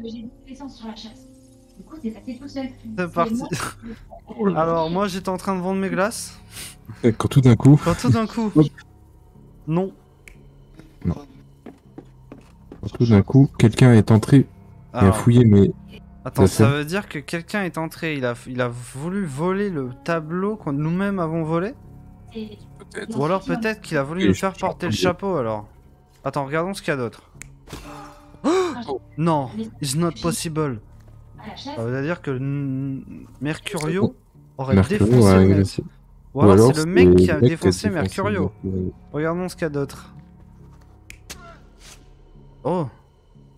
c'est parti. Alors, moi, j'étais en train de vendre mes glaces. Et Quand tout d'un coup, Quand tout d'un coup. Non. quand tout d'un coup, quelqu'un est entré et a fouillé mes. Attends, Ça veut dire que quelqu'un est entré, il a, il a voulu voler le tableau qu'on nous-mêmes avons volé. Ou alors peut-être qu'il a voulu nous faire porter le chapeau alors. Attends, regardons ce qu'il y a d'autre. Oh non, it's not possible. Ça veut dire que Mercurio aurait Mercurio défoncé a le. Ou alors c'est le mec qui a mec défoncé défoncé Mercurio. Mercurio. Regardons ce qu'il y a d'autre. Oh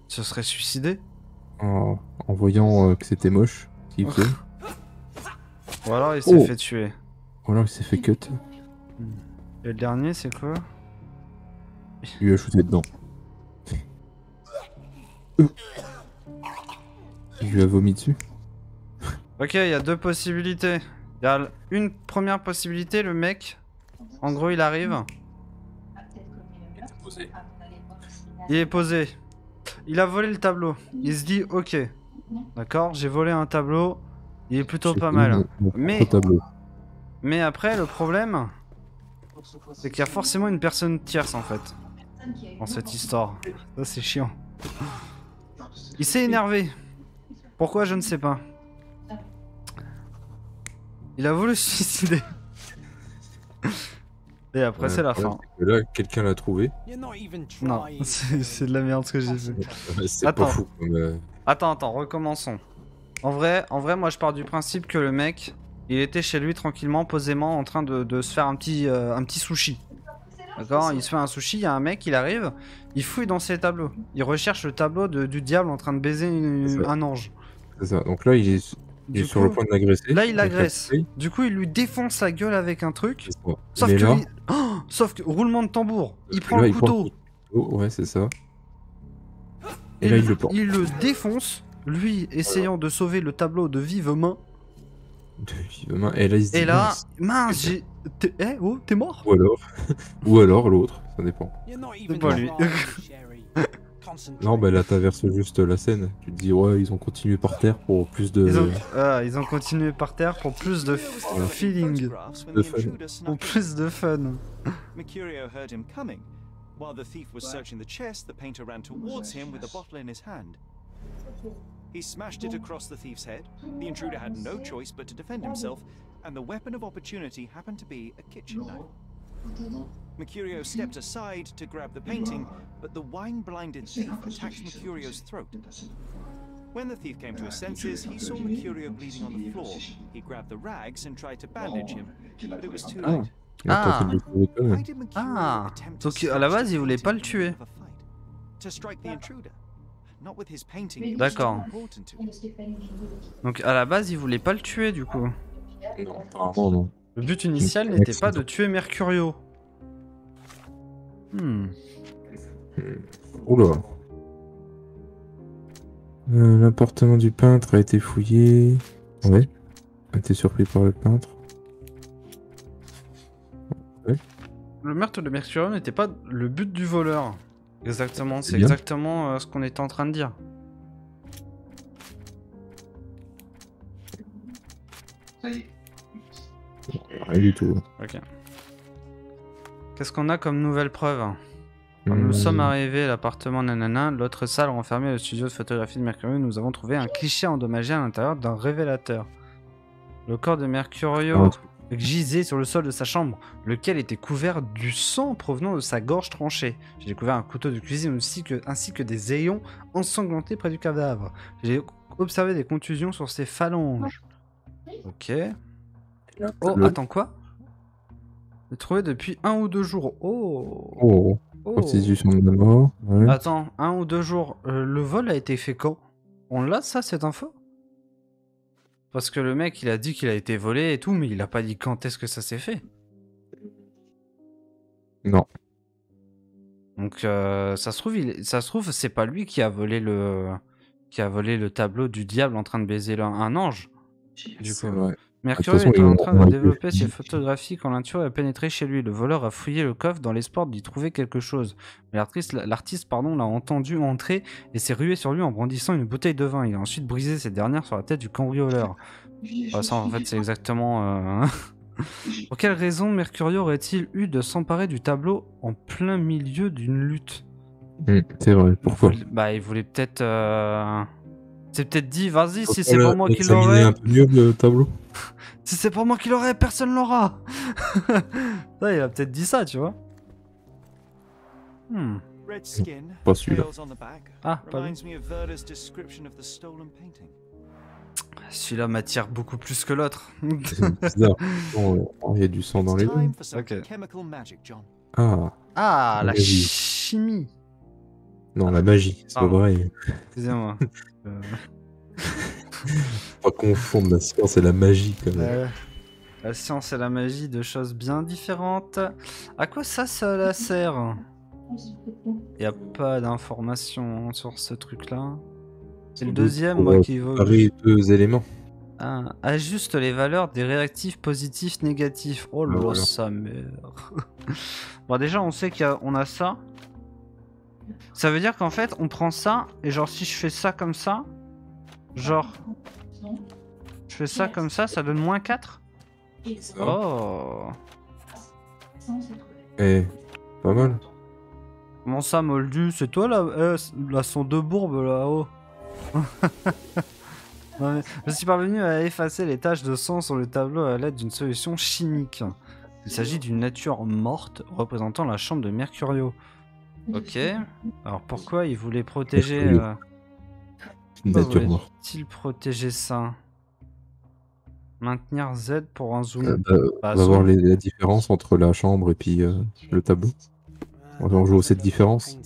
Se serait suicidé En, en voyant euh, que c'était moche, ce qu'il faisait. Ou alors il s'est Oh. fait tuer. Ou alors il s'est fait cut. Et le dernier c'est quoi? Il lui a shooté dedans. Il lui a vomi dessus. Ok, il y a deux possibilités. Il y a une première possibilité, le mec, en gros, il arrive. Il est posé. Il a volé le tableau. Il se dit, ok, d'accord, j'ai volé un tableau. Il est plutôt pas mal. mais après, le problème, c'est qu'il y a forcément une personne tierce en fait dans cette histoire. Ça, c'est chiant. Il s'est énervé. Pourquoi, je ne sais pas. Il a voulu se suicider. Et après, Ouais, c'est la fin. que Là, quelqu'un l'a trouvé. Non, c'est de la merde ce que j'ai fait. C'est pas fou. euh, Attends, attends, recommençons. En vrai, en vrai, moi je pars du principe que le mec, il était chez lui tranquillement, posément, en train de, de se faire un petit, euh, un petit sushi. D'accord Il se fait un sushi, il y a un mec, il arrive, il fouille dans ses tableaux. Il recherche le tableau de- du diable en train de baiser une- un ange. C'est ça. Donc là, il est, il est sur le point de l'agresser. Là, il l'agresse. Du coup, il lui défonce la gueule avec un truc. Sauf que, là, il- Oh sauf que roulement de tambour. Il prend là, le il prend couteau. couteau, ouais, c'est ça. Et là, il le porte. Il le défonce. Lui essayant de sauver le tableau de vive main. De vive main. Et là, il se dit. Et là, mince. j'ai. t'es- Eh, oh, t'es mort? Ou alors. Ou alors l'autre, ça dépend. C'est pas lui. Non, bah là, t'inverses juste la scène. Tu te dis, ouais, ils ont continué par terre pour plus de. Ils ont, ah, ils ont continué par terre pour plus de f- feeling. De fun. Pour plus de fun. Mercurio heard him coming. While the thief was searching the chest, the painter ran towards him with a bottle in his hand. He smashed it across the thief's head. The intruder had no choice but to defend himself, and the weapon of opportunity happened to be a kitchen knife. Mercurio stepped aside to grab the painting, but the wine blinded thief attacked Mercurio's throat. When the thief came to his senses, he saw Mercurio bleeding on the floor. He grabbed the rags and tried to bandage him, but it was too Ah. late. Il a tenté de le sauver quand même. Ah Donc à la base, il voulait pas le tuer. Was D'accord. Donc à la base, il voulait pas le tuer du coup. Non, apparemment, non. Le but initial n'était pas de tuer Mercurio. Hmm. Oula. Euh, L'appartement du peintre a été fouillé. Ouais. A été surpris par le peintre. Le meurtre de Mercurio n'était pas le but du voleur. Exactement, c'est exactement euh, ce qu'on était en train de dire. Ça y est. Rien du tout. Ok. Qu'est-ce qu'on a comme nouvelle preuve Quand Hmm. nous sommes arrivés à l'appartement nanana, l'autre salle renfermée le studio de photographie de Mercurio, nous avons trouvé un cliché endommagé à l'intérieur d'un révélateur. Le corps de Mercurio gisait sur le sol de sa chambre, lequel était couvert du sang provenant de sa gorge tranchée. J'ai découvert un couteau de cuisine aussi que, ainsi que des ayons ensanglantés près du cadavre. J'ai observé des contusions sur ses phalanges. Ok. Oh, Le- attends, quoi? J'ai trouvé depuis un ou deux jours. Oh Oh. Oh. Constitution de la mort. Ouais. Attends, un ou deux jours. Euh, le vol a été fait quand? On l'a ça, cette info? Parce que le mec, il a dit qu'il a été volé et tout, mais il a pas dit quand est-ce que ça s'est fait. Non. Donc ça se trouve, il... ça se trouve, c'est pas lui qui a volé le qui a volé le tableau du diable en train de baiser le- un ange. Du coup, vrai. Était façon, en train de développer ses photographies quand l'intrus a pénétré chez lui. Le voleur a fouillé le coffre dans l'espoir d'y trouver quelque chose. Mais l'artiste, l'artiste pardon, l'a entendu entrer et s'est rué sur lui en brandissant une bouteille de vin. Il a ensuite brisé cette dernière sur la tête du cambrioleur. Ah, ça, en fait, c'est exactement. euh, Pour quelle raison Mercurio aurait-il eu de s'emparer du tableau en plein milieu d'une lutte? Hmm, c'est vrai. Pourquoi? Bah, il voulait peut-être. euh, C'est peut-être dit, vas-y, si c'est pour moi qui l'aurais. un peu mieux le tableau Si c'est pour moi qui l'aurais, personne l'aura. Il a peut-être dit ça, tu vois. Hmm. Red skin, Pas celui-là. veils on the back. Ah, pas lui. reminds me of Verda's description of the stolen painting. Celui-là m'attire beaucoup plus que l'autre. C'est bizarre. Bon, euh, il y a du sang dans les deux. for some Ok. chemical magic, John. Ah. Ah, la chimie. Non, la magie, c'est pas pareil. Excusez-moi. Pas confondre la science et la magie quand même. euh, La science et la magie, deux choses bien différentes. À quoi ça, ça la sert? Y a pas d'informations sur ce truc-là. Et le deuxième, moi qui comparer deux éléments. Ah, ajuste les valeurs des réactifs positifs négatifs. Oh là Ah, voilà. sa mère. bon déjà on sait qu'on a ça. Ça veut dire qu'en fait on prend ça et genre si je fais ça comme ça, genre je fais ça comme ça, ça donne moins 4 Oh Eh, pas mal. Comment ça Moldu C'est toi là euh, Là sont deux bourbes là-haut. Mais Je suis parvenu à effacer les taches de sang sur le tableau à l'aide d'une solution chimique. Il s'agit d'une nature morte représentant la chambre de Mercurio. Ok. Alors pourquoi il voulait protéger... Euh, pourquoi nature morte. voulait-il protéger ça? Maintenir Z pour un zoom. Euh, bah, Bah, on va voir les- la différence entre la chambre et puis euh, le tableau. On va jouer cette différence.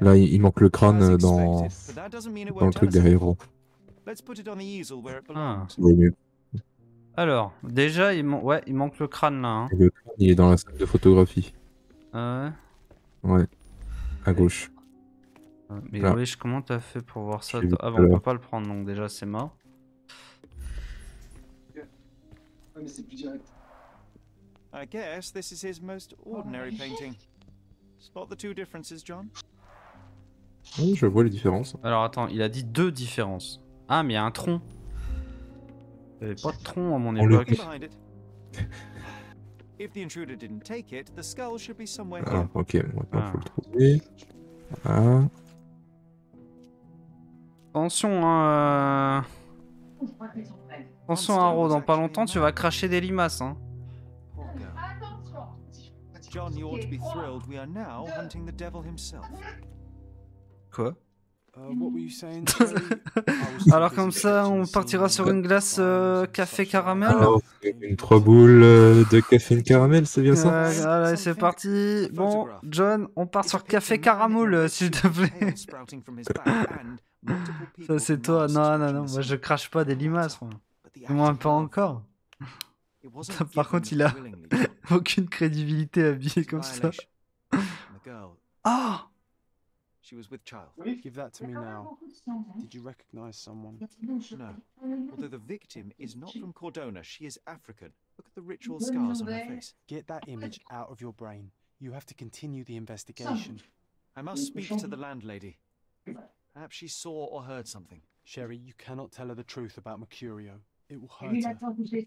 Là, il, il manque le crâne euh, dans, dans le truc derrière. Gros. Let's put it on the easel where it Ah. Alors, déjà, il, man- ouais, il manque le crâne là. hein. Le crâne, il est dans la salle de photographie. Ah Ouais. À gauche. Mais Là. wesh, comment t'as fait pour voir ça toi Ah bah on peut pas le prendre donc déjà c'est mort. Ouais, mais c'est plus direct. I guess this is his most ordinary painting. Spot the two differences, John? Oui, je vois les différences. Alors attends, il a dit deux différences. Ah mais il y a un tronc. Il y avait pas de tronc à mon époque. If the intruder didn't take it, the skull should be somewhere Ah, here. ok, maintenant Ah. faut le trouver. Ah, Attention hein. euh, Attention Haro, dans pas longtemps tu vas cracher des limaces hein. John, you ought to be thrilled. We are now hunting the devil himself. Quoi? Alors busy comme ça on partira sur une glace euh, café caramel. alors, une trois boules euh, de café et caramel, c'est bien ça allez c'est parti. Bon John, on part sur café caramel s'il te plaît. Ça c'est toi. Non non non, moi je crache pas des limaces moi. Pas encore. Par contre il a aucune crédibilité habillé comme ça. Ah she was with child. Give that to me now. Did you recognize someone? No. Although the victim is not from Cordona, she is African. Look at the ritual scars on her face. Get that image out of your brain. You have to continue the investigation. I must speak to the landlady. Perhaps she saw or heard something. Sherry, you cannot tell her the truth about Mercurio. It will hurt her.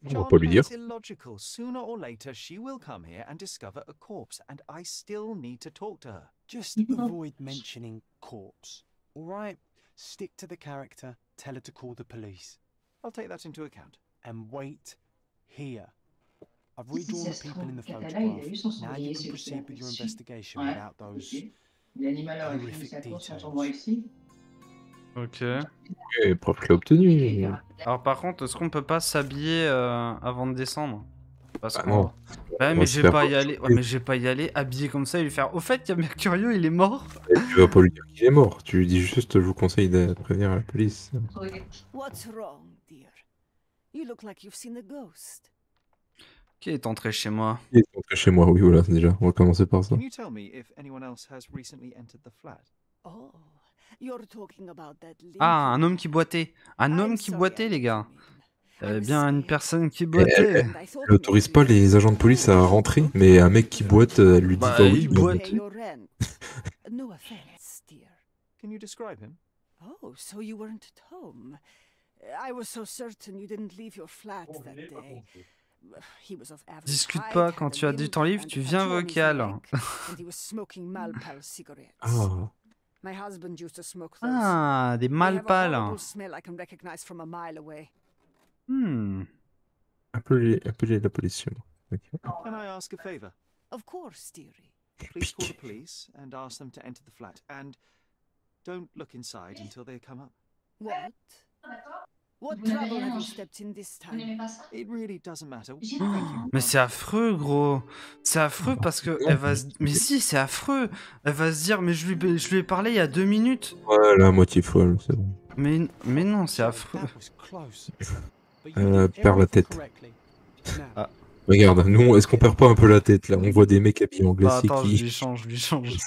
On va pas lui dire. Illogical. Sooner or later, she will come here and discover a corpse, and I still need to talk to her. Just avoid mentioning corpse. All right? Stick to the character. Tell her to call the police. I'll take that into account. And wait here. I've redrawn the people in the trouve, Catala, il a eu son photograph. Now you can proceed with your investigation without those ok. L'animal aurait fait horrific details. Ok. Et preuve qu'il a obtenu. Alors par contre, est-ce qu'on peut pas s'habiller euh, avant de descendre? Parce Bah qu'on- non. Ouais, mais j'ai pas y aller. Ouais, mais j'ai pas y aller habillé comme ça et lui faire. Au fait, il y a Mercurio, il est mort. Et tu vas pas lui dire qu'il est mort. Tu lui dis juste, je vous conseille de prévenir la police. What's wrong, dear? You look like you've seen a ghost. Qui est entré chez moi? Il est rentré chez moi, oui, voilà, déjà. On va commencer par ça. Can you tell me if anyone else has recently entered the flat? Oh, you're talking about that Ah, un homme qui boitait. Un I'm homme qui sorry, boitait, les gars. Avait bien une personne qui boitait. elle- elle autorise pas les agents de police à rentrer, mais un mec qui boite, euh, elle lui dit Bah, bah oui. il boite. Pay your rent. no offense, dear. Can you describe him? Oh, so you weren't at home. I was so certain you didn't leave your flat that day. He was of average Discute pas, quand tu as du temps libre, tu viens vocal. Ah, My husband used to smoke those. Ah, des They have a horrible smell I can recognize from a mile away. Hmm. appelez, appelez la police chez moi. Ok. Can I ask a favor? Of course, dearie. Please call the police and ask them to enter the flat. And don't look inside until they come up. What? What trouble have you stepped in this time? It really doesn't matter. Mais c'est affreux, gros. C'est affreux parce que elle va. se- Mais si, c'est affreux. Elle va se dire, mais je lui, je lui ai parlé il y a deux minutes. Voilà, moitié folle, c'est bon. Mais, mais non, c'est affreux. Euh, perd la tête. Ah. Regarde, nous, est-ce qu'on perd pas un peu la tête là? On voit des mecs habillés en Bah, glacier je qui. lui change, je lui change.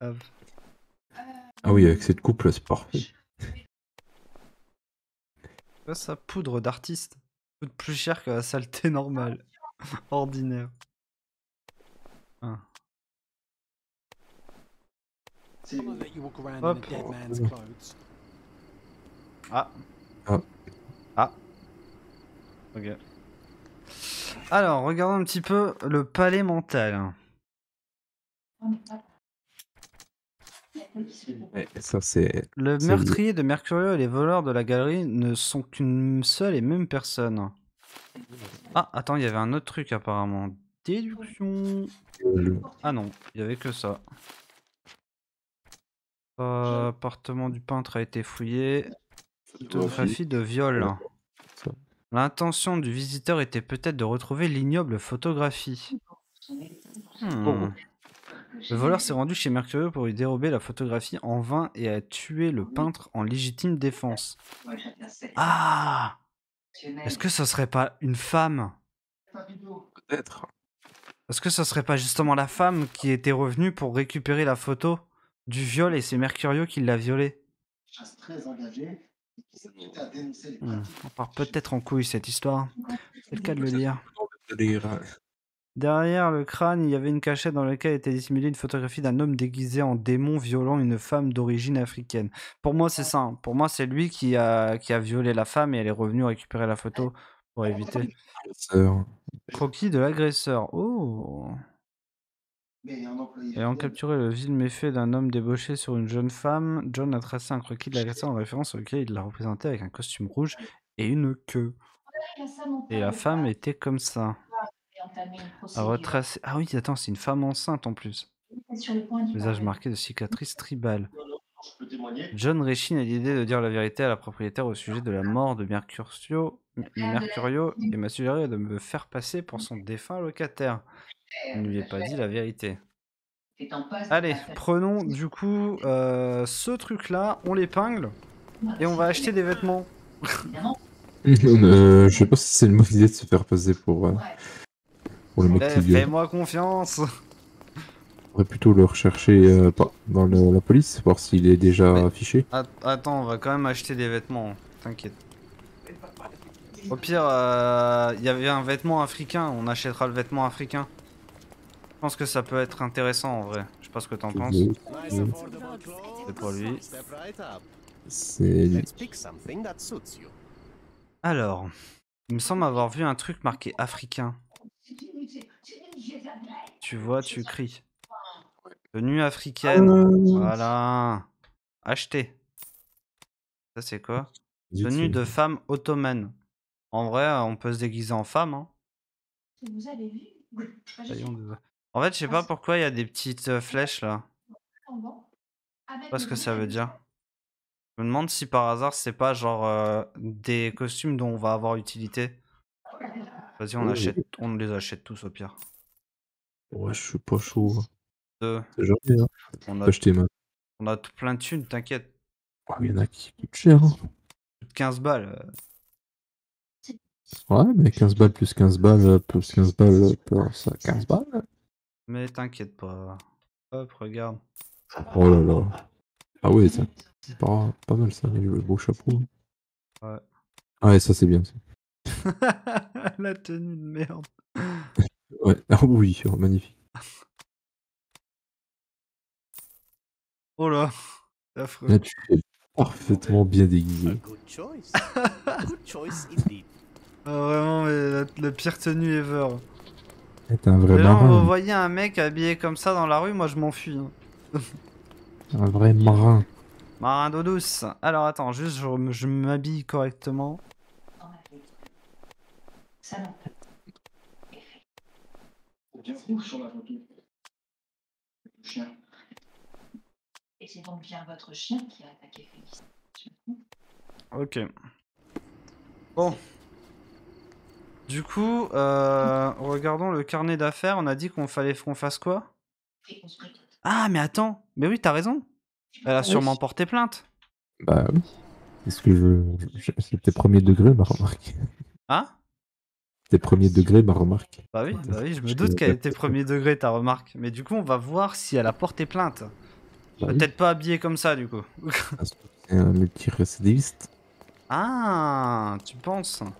Hop. Ah oui, avec cette coupe là, c'est parfait. Ouais, sa poudre d'artiste coûte plus cher que la saleté normale. Ordinaire. Ah. I'm gonna let you walk around in Hop. a dead man's clothes. Ah. Ah. Ah. Ok. Alors, regardons un petit peu le palais mental. Ouais, ça c'est. Le c'est- meurtrier de Mercurio et les voleurs de la galerie ne sont qu'une seule et même personne. Ah, attends, il y avait un autre truc apparemment. Déduction. Ah non, il y avait que ça. Euh, Appartement du peintre a été fouillé. Photographie de viol. L'intention du visiteur était peut-être de retrouver l'ignoble photographie. Hmm. Le voleur s'est rendu chez Mercurio pour lui dérober la photographie en vain et a tué le peintre en légitime défense. Ah Est-ce que ça serait pas une femme? Peut-être. Est-ce que ça serait pas justement la femme qui était revenue pour récupérer la photo du viol et c'est Mercurio qui l'a violée? Hmm. On part peut-être en couille cette histoire. C'est le cas de le dire. Derrière le crâne, il y avait une cachette dans laquelle était dissimulée une photographie d'un homme déguisé en démon violant une femme d'origine africaine. Pour moi, c'est ça. hein. Pour moi, c'est lui qui a, qui a violé la femme et elle est revenue récupérer la photo pour éviter. Croquis de l'agresseur. Oh Ayant capturé le vil méfait d'un homme débauché sur une jeune femme, John a tracé un croquis de l'agresseur en référence auquel il l'a représenté avec un costume rouge et une queue. Et la femme était comme ça. À retracer. Ah oui, attends, c'est une femme enceinte en plus. Visage marqué de cicatrices tribales. John réchine à l'idée de dire la vérité à la propriétaire au sujet de la mort de Mercurio, de Mercurio et m'a suggéré de me faire passer pour son défunt locataire. Je ne lui ai pas dit la vérité. Allez, prenons du coup euh, ce truc-là, on l'épingle et on va acheter des vêtements. Euh, je sais pas si c'est une bonne idée de se faire passer pour, euh, pour le mec Eh, qui. Fais-moi confiance. On devrait plutôt le rechercher euh, pas- dans le- la police, voir s'il est déjà affiché. Att- Attends, on va quand même acheter des vêtements, t'inquiète. Au pire, euh, il y avait un vêtement africain, on achètera le vêtement africain. Je pense que ça peut être intéressant en vrai. Je sais pas ce que t'en penses. Oui. C'est pour lui. C'est. Alors, il me semble avoir vu un truc marqué africain. Tu vois, tu cries. Tenue africaine. Voilà. Acheter. Ça c'est quoi? Tenue de femme ottomane. En vrai, on peut se déguiser en femme. Hein. Vous avez vu? Oui. Rayon de- En fait, je sais pas pourquoi il y a des petites euh, flèches là. Je sais pas ce que ça veut dire. Je me demande si par hasard c'est pas genre euh, des costumes dont on va avoir utilité. Vas-y, on Oh. achète, on les achète tous au pire. Ouais, je suis pas chaud. Deux. C'est jamais, hein. On a, Acheter ma. on a tout plein de thunes, t'inquiète. Il y en a qui coûtent cher. hein. Plus de 15 balles. euh. Ouais, mais 15 balles plus 15 balles euh, plus 15 balles euh, plus ça, 15 balles. Mais t'inquiète pas. Hop, regarde. Oh là là. Ah ouais, ça. c'est Pas, pas mal ça, le beau chapeau. Ouais. Ah ouais, ça c'est bien. ça. La tenue de merde. Ouais, ah oui, oh, magnifique. Oh là. C'est affreux. Là, tu es parfaitement bien déguisé. Good choice. Good choice indeed. Ah, vraiment, mais la, la pire tenue ever. T'es un vrai Mais là, on marin. voyait un mec habillé comme ça dans la rue, moi je m'enfuis. hein. Un vrai marin. Marin d'eau douce. Alors attends, juste je, m'habille correctement. Bien rouge sur la photo. Le chien. Et c'est donc bien votre chien qui a attaqué Félix. Ok. Bon. Du coup, euh, regardons le carnet d'affaires. On a dit qu'on fallait qu'on fasse quoi? Ah, mais attends. Mais oui, t'as raison. Elle a Oui. sûrement porté plainte. Bah oui. Est-ce que je. C'était premier degré, ma remarque? Hein? C'était premier degré, ma remarque. Bah oui, bah oui, je me doute qu'elle était premier degré ta remarque. Mais du coup, on va voir si elle a porté plainte. Bah oui. Peut-être pas habillée comme ça du coup. C'est un multirécidiviste. ah, tu penses Un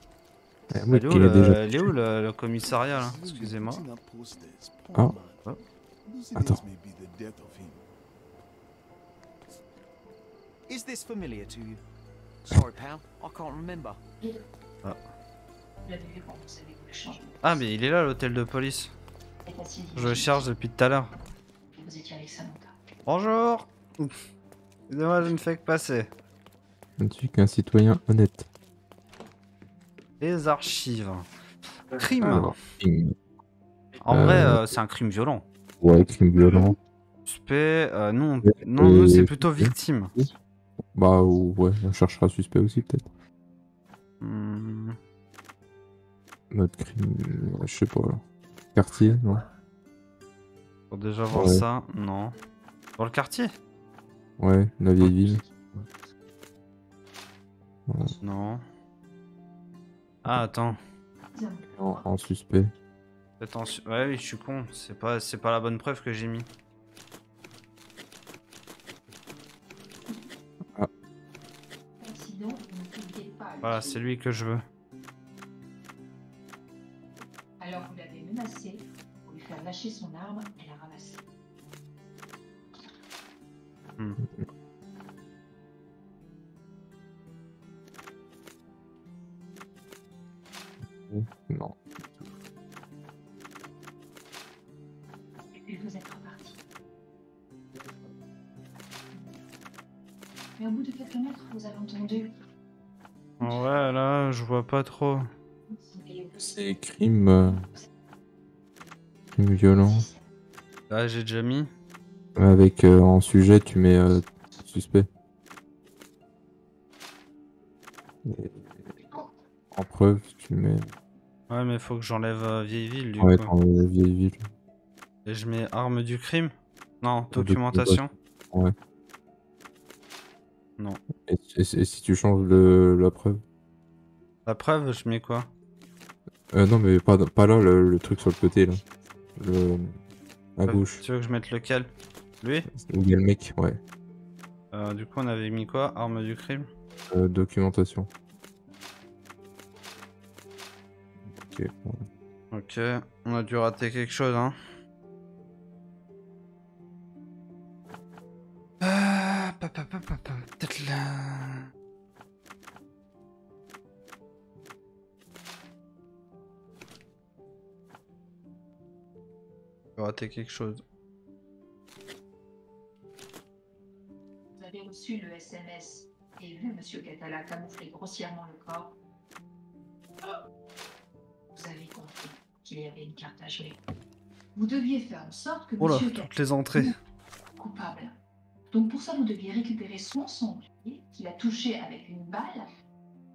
Elle mec est où, le, déjà elle est où le- le commissariat là? Excusez-moi. Ah. Attends. Is this familiar to you? Sorry, pal. I can't remember. Ah. Ah, mais il est là l'hôtel de police. Je le cherche depuis tout à l'heure. Vous étiez avec Samantha. Bonjour Excusez-moi, je ne fais que passer. Je ne suis qu'un citoyen honnête. Les archives. Crime. Alors, crime. En Euh, vrai, euh, c'est un crime violent. Ouais, crime violent. Suspect, euh, non, non, nous c'est plutôt victime. Bah ou- ouais, on cherchera suspect aussi peut-être. Hmm, Mode crime, je sais pas là. Quartier, non Faut déjà voir Ouais. ça, non. Dans le quartier Ouais, la vieille ville. Ouais. Non. Ah, attends. En, en suspect. Peut-être en su- Ouais, oui, je suis con. C'est pas, c'est pas la bonne preuve que j'ai mis. Le Voilà, c'est lui que je veux. Alors vous l'avez menacé pour lui faire lâcher son arme et la ramasser. Hmm. Non. Et puis vous êtes reparti. Mais au bout de quelques mètres, vous avez entendu. Ouais, là, je vois pas trop. C'est crime. euh, Crime violent. Là, j'ai déjà mis. Avec euh, en sujet, tu mets euh, suspect. Et en preuve, tu mets. Ouais, mais faut que j'enlève vieille ville du Ouais, coup. la vieille ville. Et je mets arme du crime? Non, documentation. Ouais. Non. Et, et- et si tu changes le, la preuve? La preuve, je mets quoi? Euh, Non, mais pas, pas là, le, le truc sur le côté, là. Le, à gauche. Tu veux que je mette lequel? Lui? Y a le mec, ouais. Euh, Du coup, on avait mis quoi? Arme du crime? Euh, documentation. Ok. Ok, on a dû rater quelque chose, hein. Pa, pa, pa, raté quelque chose. Vous avez reçu le SMS et vu Monsieur Catala camoufler grossièrement le corps. Vous avez compris qu'il y avait une carte à jouer. Vous deviez faire en sorte que Oh là, Monsieur toutes les entrées. coupable. Donc pour ça, vous deviez récupérer son sanglier qu'il a touché avec une balle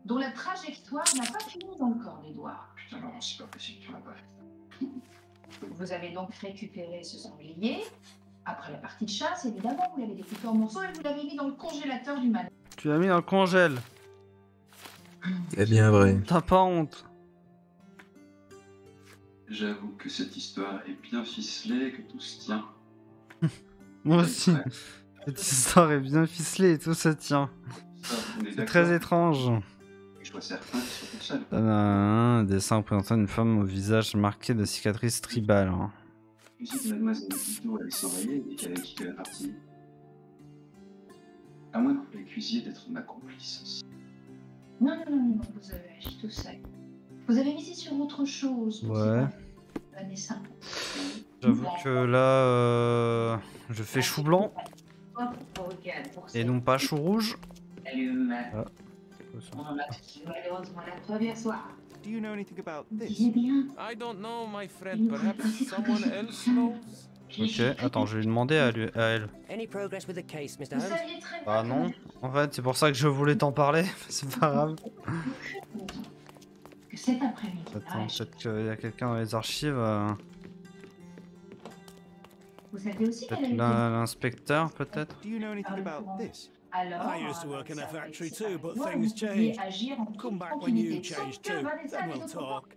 dont la trajectoire n'a pas fini dans le corps d'Edouard. Putain, non, c'est pas possible, tu m'as pas Vous avez donc récupéré ce sanglier. Après la partie de chasse, évidemment, vous l'avez découpé en morceaux et vous l'avez mis dans le congélateur du manoir. Tu l'as mis dans le congèle. C'est bien vrai. T'as pas honte. J'avoue que cette histoire est bien ficelée, que tout se tient. Moi aussi. Cette histoire est bien ficelée et tout se tient. C'est très étrange. Je vois certains qui sont tout seuls. Un dessin représentant une femme au visage marqué de cicatrices tribales. hein. Tu sais que mademoiselle Tito allait s'enrayer et qu'elle a quitté la partie. À moins que les cuisiez d'être ma complice aussi. Non, non, non, non, vous avez agi tout seul. Vous avez misé sur autre chose. Ouais. Vanessa. J'avoue que là, euh, je fais chou blanc et non pas chou rouge. Allume. Ah. On en a malheureusement la première soir. Do you know anything about this? I don't know, my friend. Perhaps someone else knows? Ok, attends, je vais lui demander à, lui- à elle. Ah non, en fait, c'est pour ça que je voulais t'en parler, c'est pas grave. que cet après-midi, Attends, peut-être qu'il y a quelqu'un dans les archives. euh. Peut-être l'inspecteur, peut-être Alors, I used to work in a factory too, but Moi, things change. agir en Come back when you change too, then we'll talk.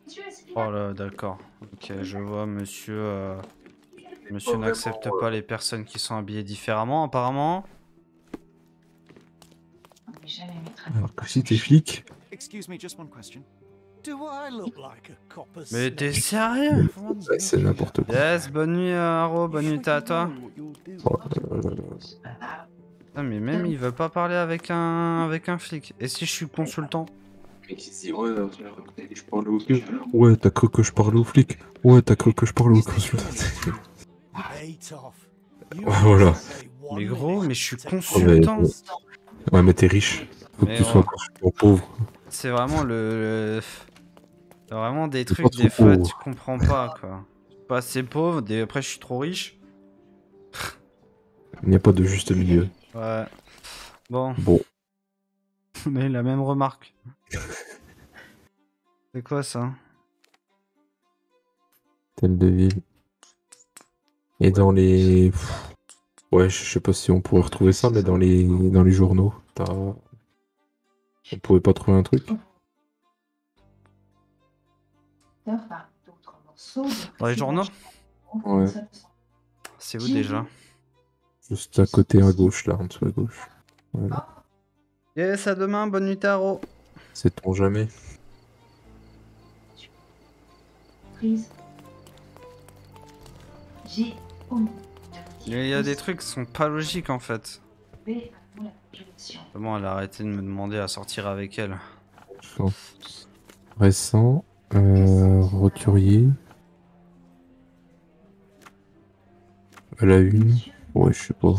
Oh là, d'accord. Ok, je vois, monsieur. euh, Monsieur n'accepte pas les personnes qui sont habillées différemment, apparemment. Alors que si t'es flic, Excuse me, just one question. Do I look like a copper Mais t'es sérieux? Ouais, c'est n'importe quoi. Yes, bonne nuit, euh, Haro, bonne nuit à toi. Oh là là là. Ah, mais même il veut pas parler avec un avec un flic. Et si je suis consultant? Mec ouais, euh, je parle au flic. Ouais, t'as cru que je parlais au flic. Ouais, t'as cru que je parlais au consultant. Ouais, voilà. Mais gros, mais je suis consultant. Ouais, Ouais, mais t'es riche. Faut que Mais tu sois consultant pauvre. C'est vraiment le, vraiment des trucs des fois pauvre. tu comprends pas quoi. Je suis Pas assez pauvre, des... après je suis trop riche. Il n'y a pas de juste milieu. Ouais. Bon, Bon, on a eu la même remarque. C'est quoi ça? Thème de ville. Et dans les. Pff, Ouais, je sais pas si on pourrait retrouver ça, mais dans les dans les journaux, t'as. On pouvait pas trouver un truc? Dans les journaux? Ouais. C'est où déjà? Juste à côté à gauche, là, en dessous à gauche. Voilà. Yes, à demain, bonne nuit Taro. Sait-on jamais Prise. J'ai Il y a des trucs qui sont pas logiques en fait. Comment elle a arrêté de me demander à sortir avec elle Récent. Euh, roturier. À la une. Ouais, je sais pas.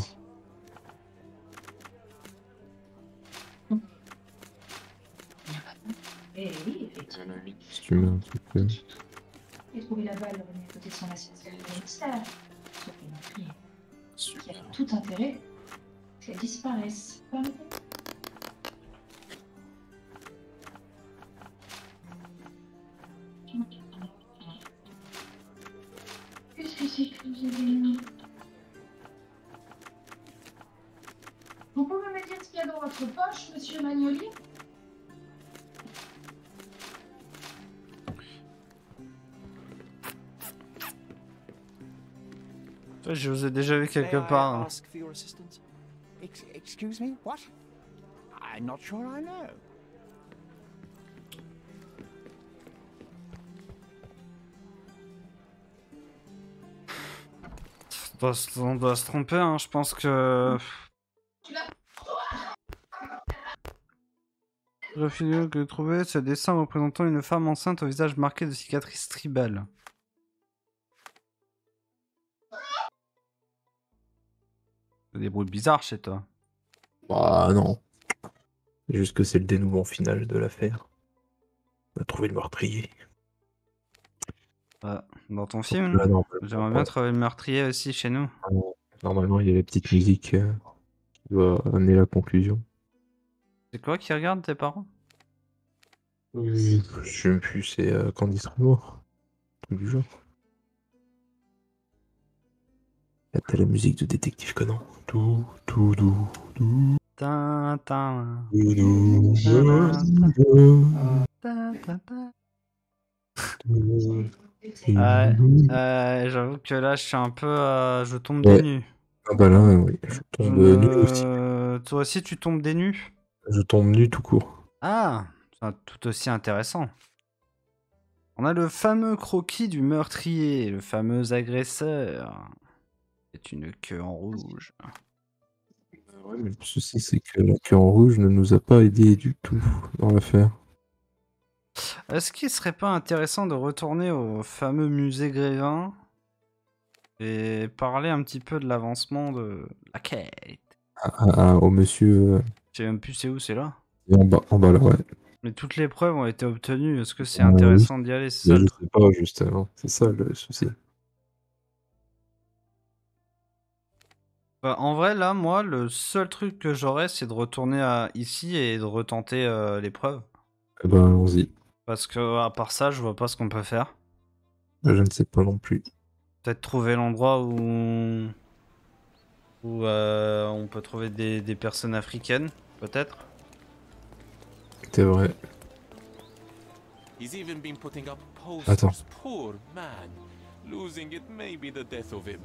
Eh oui, effectivement. Si tu mets un truc. euh, J'ai trouvé la balle à côté de son assiette sur le mystère. Sauf une meurtrier. Qui a tout intérêt qu'elle disparaisse. Monsieur Magnoli Ça, Je vous ai déjà vu quelque part. hein. excuse me? What? I'm not sure I know. On doit, se- on doit se tromper, hein. je pense que. Le vidéo que trouvé, ce dessin représentant une femme enceinte au visage marqué de cicatrices tribales. Des bruits bizarres chez toi. Bah non. Juste que c'est le dénouement final de l'affaire. On a trouvé le meurtrier. Ouais, Dans ton film J'aimerais bien trouver le meurtrier aussi chez nous. Normalement, il y a la petite musique euh, qui doit amener la conclusion. C'est quoi qui regarde tes parents? Je sais même plus, c'est euh, Candice Renoir. Truc du genre. Là, t'as la musique de Détective Conan. Tout, tout, tout, tout. Tintin. tout, tout, Ouais, euh, j'avoue que là, je suis un peu. euh, je tombe Ouais. des nues. Ah bah là, oui, je tombe Euh, nu aussi. Toi aussi, tu tombes des nues? Je tombe nu tout court. Ah, c'est tout aussi intéressant. On a le fameux croquis du meurtrier, le fameux agresseur. C'est une queue en rouge. Ouais, mais le souci, c'est que la queue en rouge ne nous a pas aidé du tout dans l'affaire. Est-ce qu'il serait pas intéressant de retourner au fameux musée Grévin et parler un petit peu de l'avancement de la quête? Ah, ah, ah, au monsieur. Je sais même plus c'est où, c'est là. en bas, en bas là, ouais. Mais toutes les preuves ont été obtenues. Est-ce que c'est Euh, intéressant d'y aller C'est Mais ça le je sais pas, justement. C'est ça le souci. Bah, en vrai, là, moi, le seul truc que j'aurais, c'est de retourner à ici et de retenter euh, l'épreuve. Eh ben, allons-y. Parce que, à part ça, je vois pas ce qu'on peut faire. Je ne sais pas non plus. Peut-être trouver l'endroit où... Où euh, on peut trouver des, des personnes africaines, peut-être? C'est vrai. He's even been putting up Attends. posters. Poor man. Losing it may be the death of him.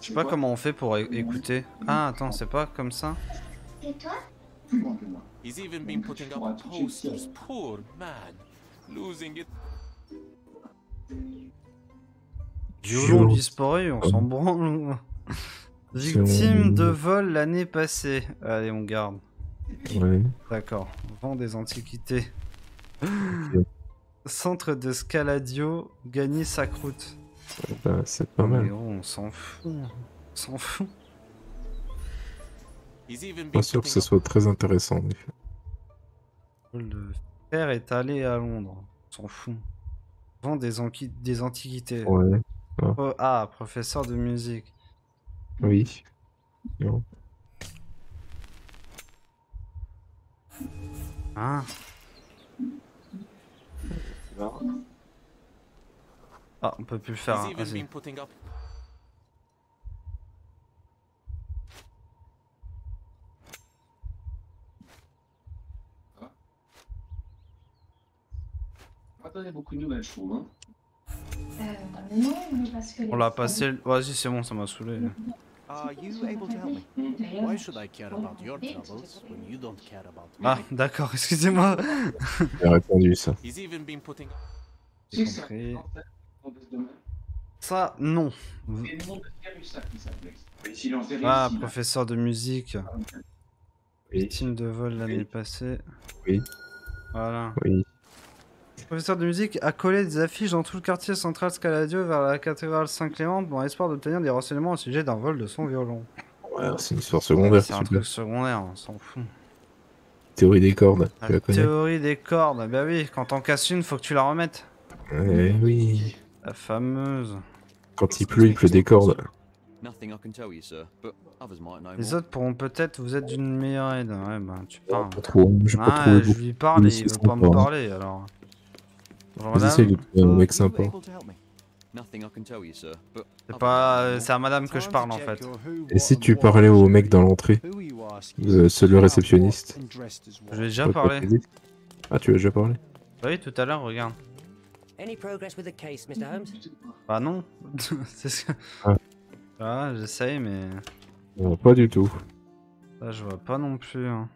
Je sais pas comment on fait pour écouter. Ah, attends, c'est pas comme ça? Et toi? He's even been putting up posters. Poor man. Losing it. Disparu, on s'en branle. Victime de vol l'année passée. Allez, on garde. Ouais. D'accord. Vent des antiquités. Centre de Scaladio, gagner sa croûte. Bah, c'est pas mal. Mais gros, on s'en fout. On s'en fout. Pas sûr que ce soit très intéressant. en effet. Le père est allé à Londres. On s'en fout. Vent des, des antiquités. Ouais. Ah. Oh, ah, professeur de musique. Oui. Non. Ah. Ah, on peut plus le faire. Hein, va donner beaucoup de nouvelles, je trouve. Hein. Euh, non, mais parce que... On l'a passé. Vas-y, c'est bon, ça m'a saoulé. Are you able to help me? Why should I care about your troubles when you don't care about me? Ah, d'accord, excusez-moi. J'ai répondu ça. He's even been putting J'ai compris. Ça, non. Ah, professeur de musique. Victime de vol l'année passée. Oui. Voilà. Oui. Professeur de musique a collé des affiches dans tout le quartier central Scaladio vers la cathédrale Saint-Clément dans l'espoir d'obtenir des renseignements au sujet d'un vol de son violon. Ouais, c'est une histoire secondaire. C'est un truc secondaire, on s'en fout. Théorie des cordes, tu la La connais théorie des cordes, bah oui, quand t'en casses une, faut que tu la remettes. Eh oui. La fameuse. Quand il pleut, il pleut des cordes. Les autres pourront peut-être vous être d'une meilleure aide. Ouais, bah tu parles. Pas trop, j'ai pas Ah, je lui parle et il veut pas me parler alors. Bonjour, Vas-y, trouver un mec Are you sympa. C'est pas, euh, c'est à madame que je parle en fait. Et si tu parlais au mec dans l'entrée euh, C'est le réceptionniste. Je lui ai déjà parlé. t'aider Ah, tu as déjà parlé Oui, tout à l'heure, regarde. Any progress with the case, Mr. Holmes? Bah non. c'est ce que. Ah. Ah, j'essaye, mais. Non, Pas du tout. Là, je vois pas non plus. Hein.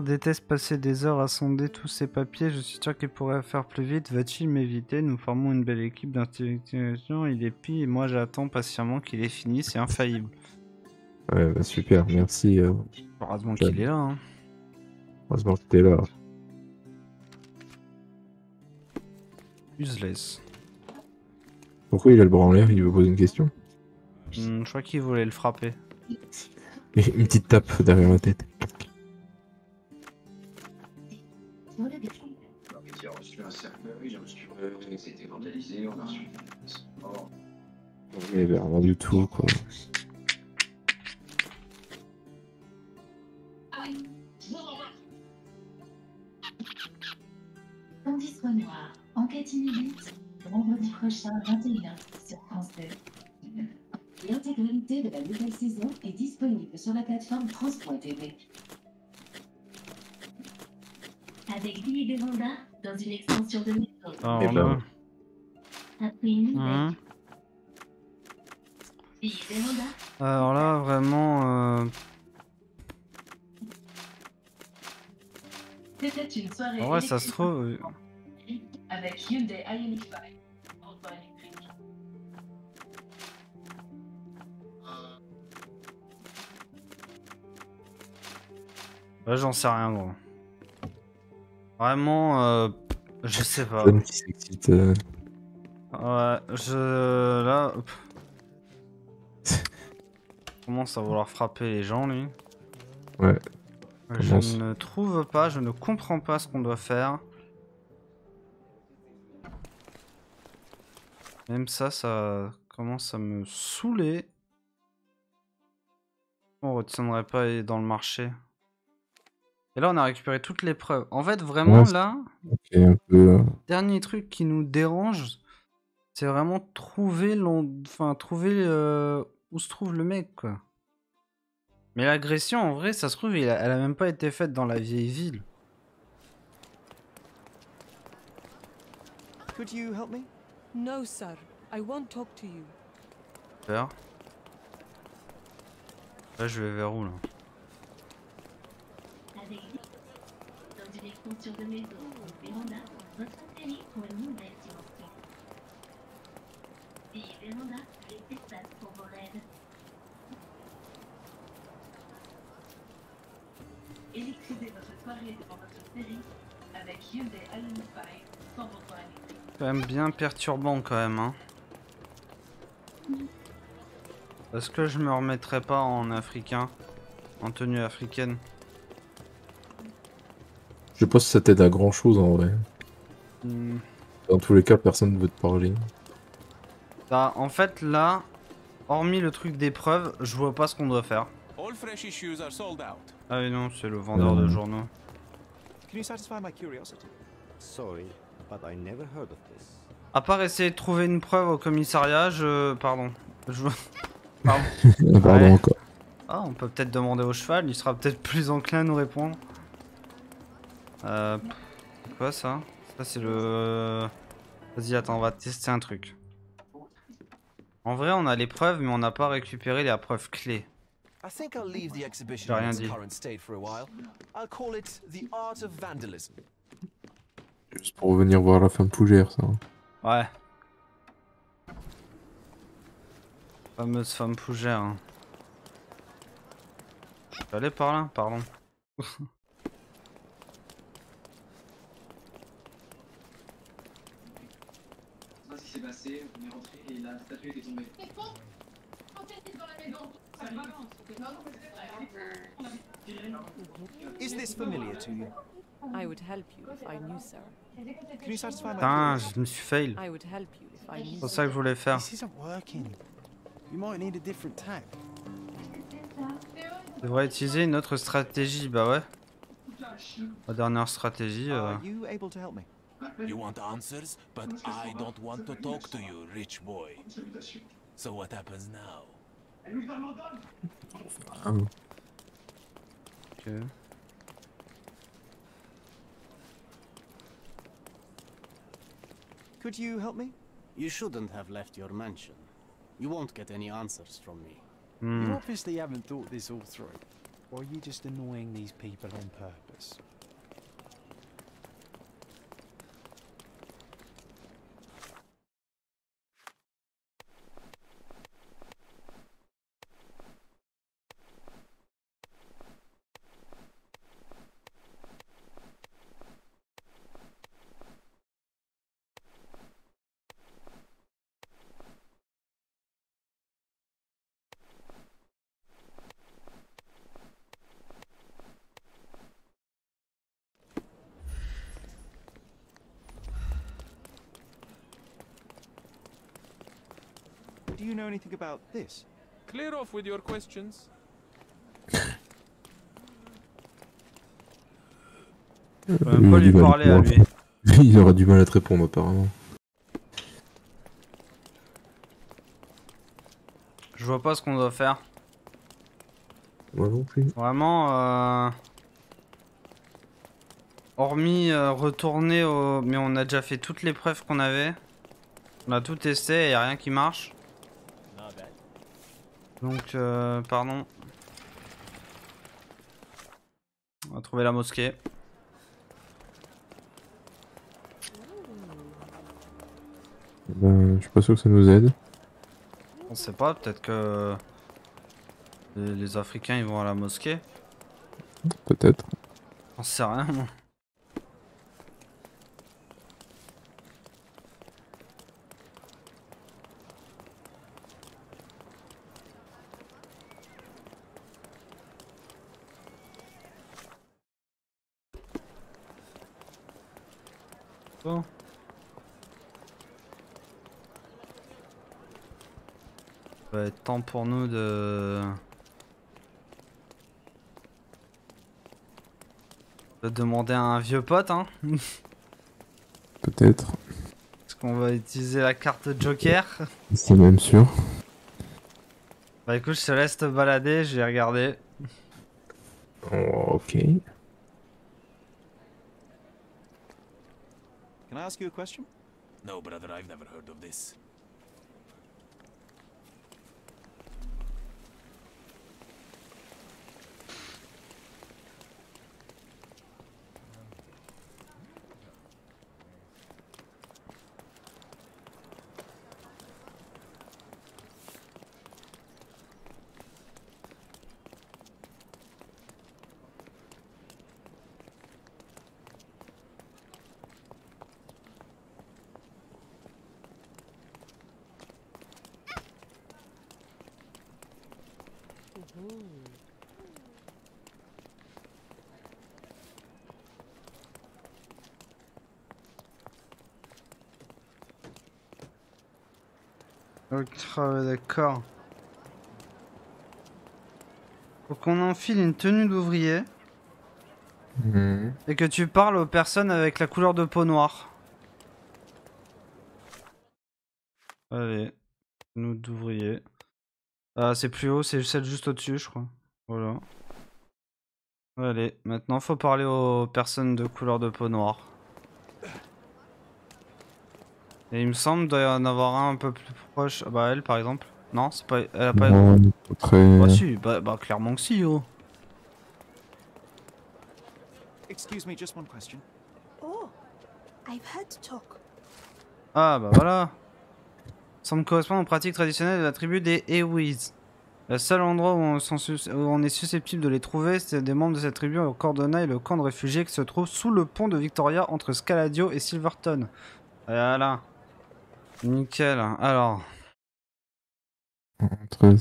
Déteste passer des heures à sonder tous ces papiers. Je suis sûr qu'il pourrait faire plus vite. Va-t-il m'éviter? Nous formons une belle équipe d'intellectualisation. Il est pis et moi j'attends patiemment qu'il ait fini. C'est infaillible. Ouais, bah super, merci. euh, Heureusement qu'il est là. Hein. Heureusement que t'es là. Useless. Pourquoi il a le bras en l'air? Il veut poser une question Hmm, je crois qu'il voulait le frapper. Une petite tape derrière la tête. Non, mais J'ai reçu un cercueil, j'ai reçu euh, c'était vandalisé, on a reçu des morts. Il avait rien du tout, quoi. Candice Renoir, enquête inédite, vendredi prochain 21 sur France 2. L'intégralité de la nouvelle saison est disponible sur la plateforme France.tv. Avec Billy Vanda dans une extension de métro. Ah, Eh ben. Après une nouvelle. Hein Billy Vanda Alors là, vraiment. euh, C'était une soirée En vrai, ça se trouve. euh, avec Hyundai Ioniq 5. Auto électrique. Là, j'en sais rien, gros. Vraiment, euh, je sais pas. Euh, Ouais, je. Là. commence à vouloir frapper les gens, lui. Ouais. Je Commence. ne trouve pas, je ne comprends pas ce qu'on doit faire. Même ça, ça commence à me saouler. On retiendrait pas dans le marché. Et là, on a récupéré toutes les preuves. En fait, vraiment, Ouais, là, Ok, un peu. euh, dernier truc qui nous dérange, C'est vraiment trouver. Enfin, trouver euh, où se trouve le mec, quoi. Mais l'agression, en vrai, ça se trouve, il a- elle a même pas été faite dans la vieille ville. Could you help me? No, sir. I won't talk to you. Là, je vais vers où, là? Dans une extension de maison ou véranda, votre série pour une nouvelle dimension. Et véranda, les espaces pour vos rêves. Électrisez votre soirée devant votre série avec Hyundai Ioniq 5 sans moteur électrique. Quand même bien perturbant, quand même, hein. Est-ce que je me remettrai pas en africain En tenue africaine? Je sais pas si ça t'aide à grand chose en vrai. Hmm. Dans tous les cas, personne ne veut te parler. Bah, en fait, là, hormis le truc d'épreuve, je vois pas ce qu'on doit faire. All fresh issues are sold out. Ah oui, non, c'est le vendeur de journaux. Can you satisfy my curiosity? Sorry, but I never heard of this. À part essayer de trouver une preuve au commissariat, je... Pardon. Je... Pardon. Pardon Ouais. encore. Ah, on peut peut-être demander au cheval, il sera peut-être plus enclin à nous répondre. Euh... c'est Quoi ça Ça c'est le... Vas-y, attends, on va tester un truc. En vrai, on a les preuves, mais on n'a pas récupéré les preuves clés. I think I'll leave the exhibition J'ai in rien its dit. current state for a while. I'll call it the art of vandalism. Juste pour venir voir la femme fougère, ça. Ouais. Fameuse femme fougère. hein. Aller par là Pardon. Je sais pas ce qui s'est passé, on est rentré la. Is this familiar to you? I would help you if I knew, sir. Can you satisfy my Putain, je me suis fail. I would help you if I knew. C'est pour ça que je voulais faire. This isn't working. You might need a different tack. Je devrais utiliser une autre stratégie, bah ouais. La dernière stratégie. euh, you able to help me? You want answers, but I don't want to talk to you, rich boy. So what happens now? Ah. ok. Could you help me? You shouldn't have left your mansion. You won't get any answers from me. Hmm. You obviously haven't thought this all through. Or are you just annoying these people on purpose? Know anything about this? Clear off with your questions. Il lui va parler à répondre. lui. Il aura du mal à te répondre apparemment. Je vois pas ce qu'on doit faire. Moi non plus. Vraiment, euh... hormis euh, retourner au... Mais on a déjà fait toutes les preuves qu'on avait. On a tout testé et y a rien qui marche. Donc, euh, pardon. On va trouver la mosquée. Ben, je suis pas sûr que ça nous aide. On sait pas, peut-être que les, les Africains ils vont à la mosquée. Peut-être. On sait rien. Temps pour nous de... de demander à un vieux pote, hein. Peut-être. Parce qu'on va utiliser la carte Joker. C'est même sûr. Bah écoute, je te laisse te balader, je vais regarder. Oh, ok. Can I ask you a question? No, brother, I've never heard of this. D'accord. Faut qu'on enfile une tenue d'ouvrier Mhm. et que tu parles aux personnes avec la couleur de peau noire. Allez, tenue d'ouvrier. Ah, c'est plus haut, c'est celle juste au-dessus, je crois. Voilà. Allez, maintenant faut parler aux personnes de couleur de peau noire. Et il me semble d'y en avoir un un peu plus proche. Bah elle par exemple. Non, c'est pas. Elle a pas. Non, elle est pas très- Bah si, bah, bah clairement que si, oh. Excuse me, just one question. Oh, I've heard talk. Ah bah voilà. Semble correspondre aux pratiques traditionnelles de la tribu des Ewiz. Le seul endroit on, où on est susceptible de les trouver, c'est des membres de cette tribu au Cordona et le camp de réfugiés qui se trouve sous le pont de Victoria entre Scaladio et Silverton. Voilà. Nickel. Alors, Entre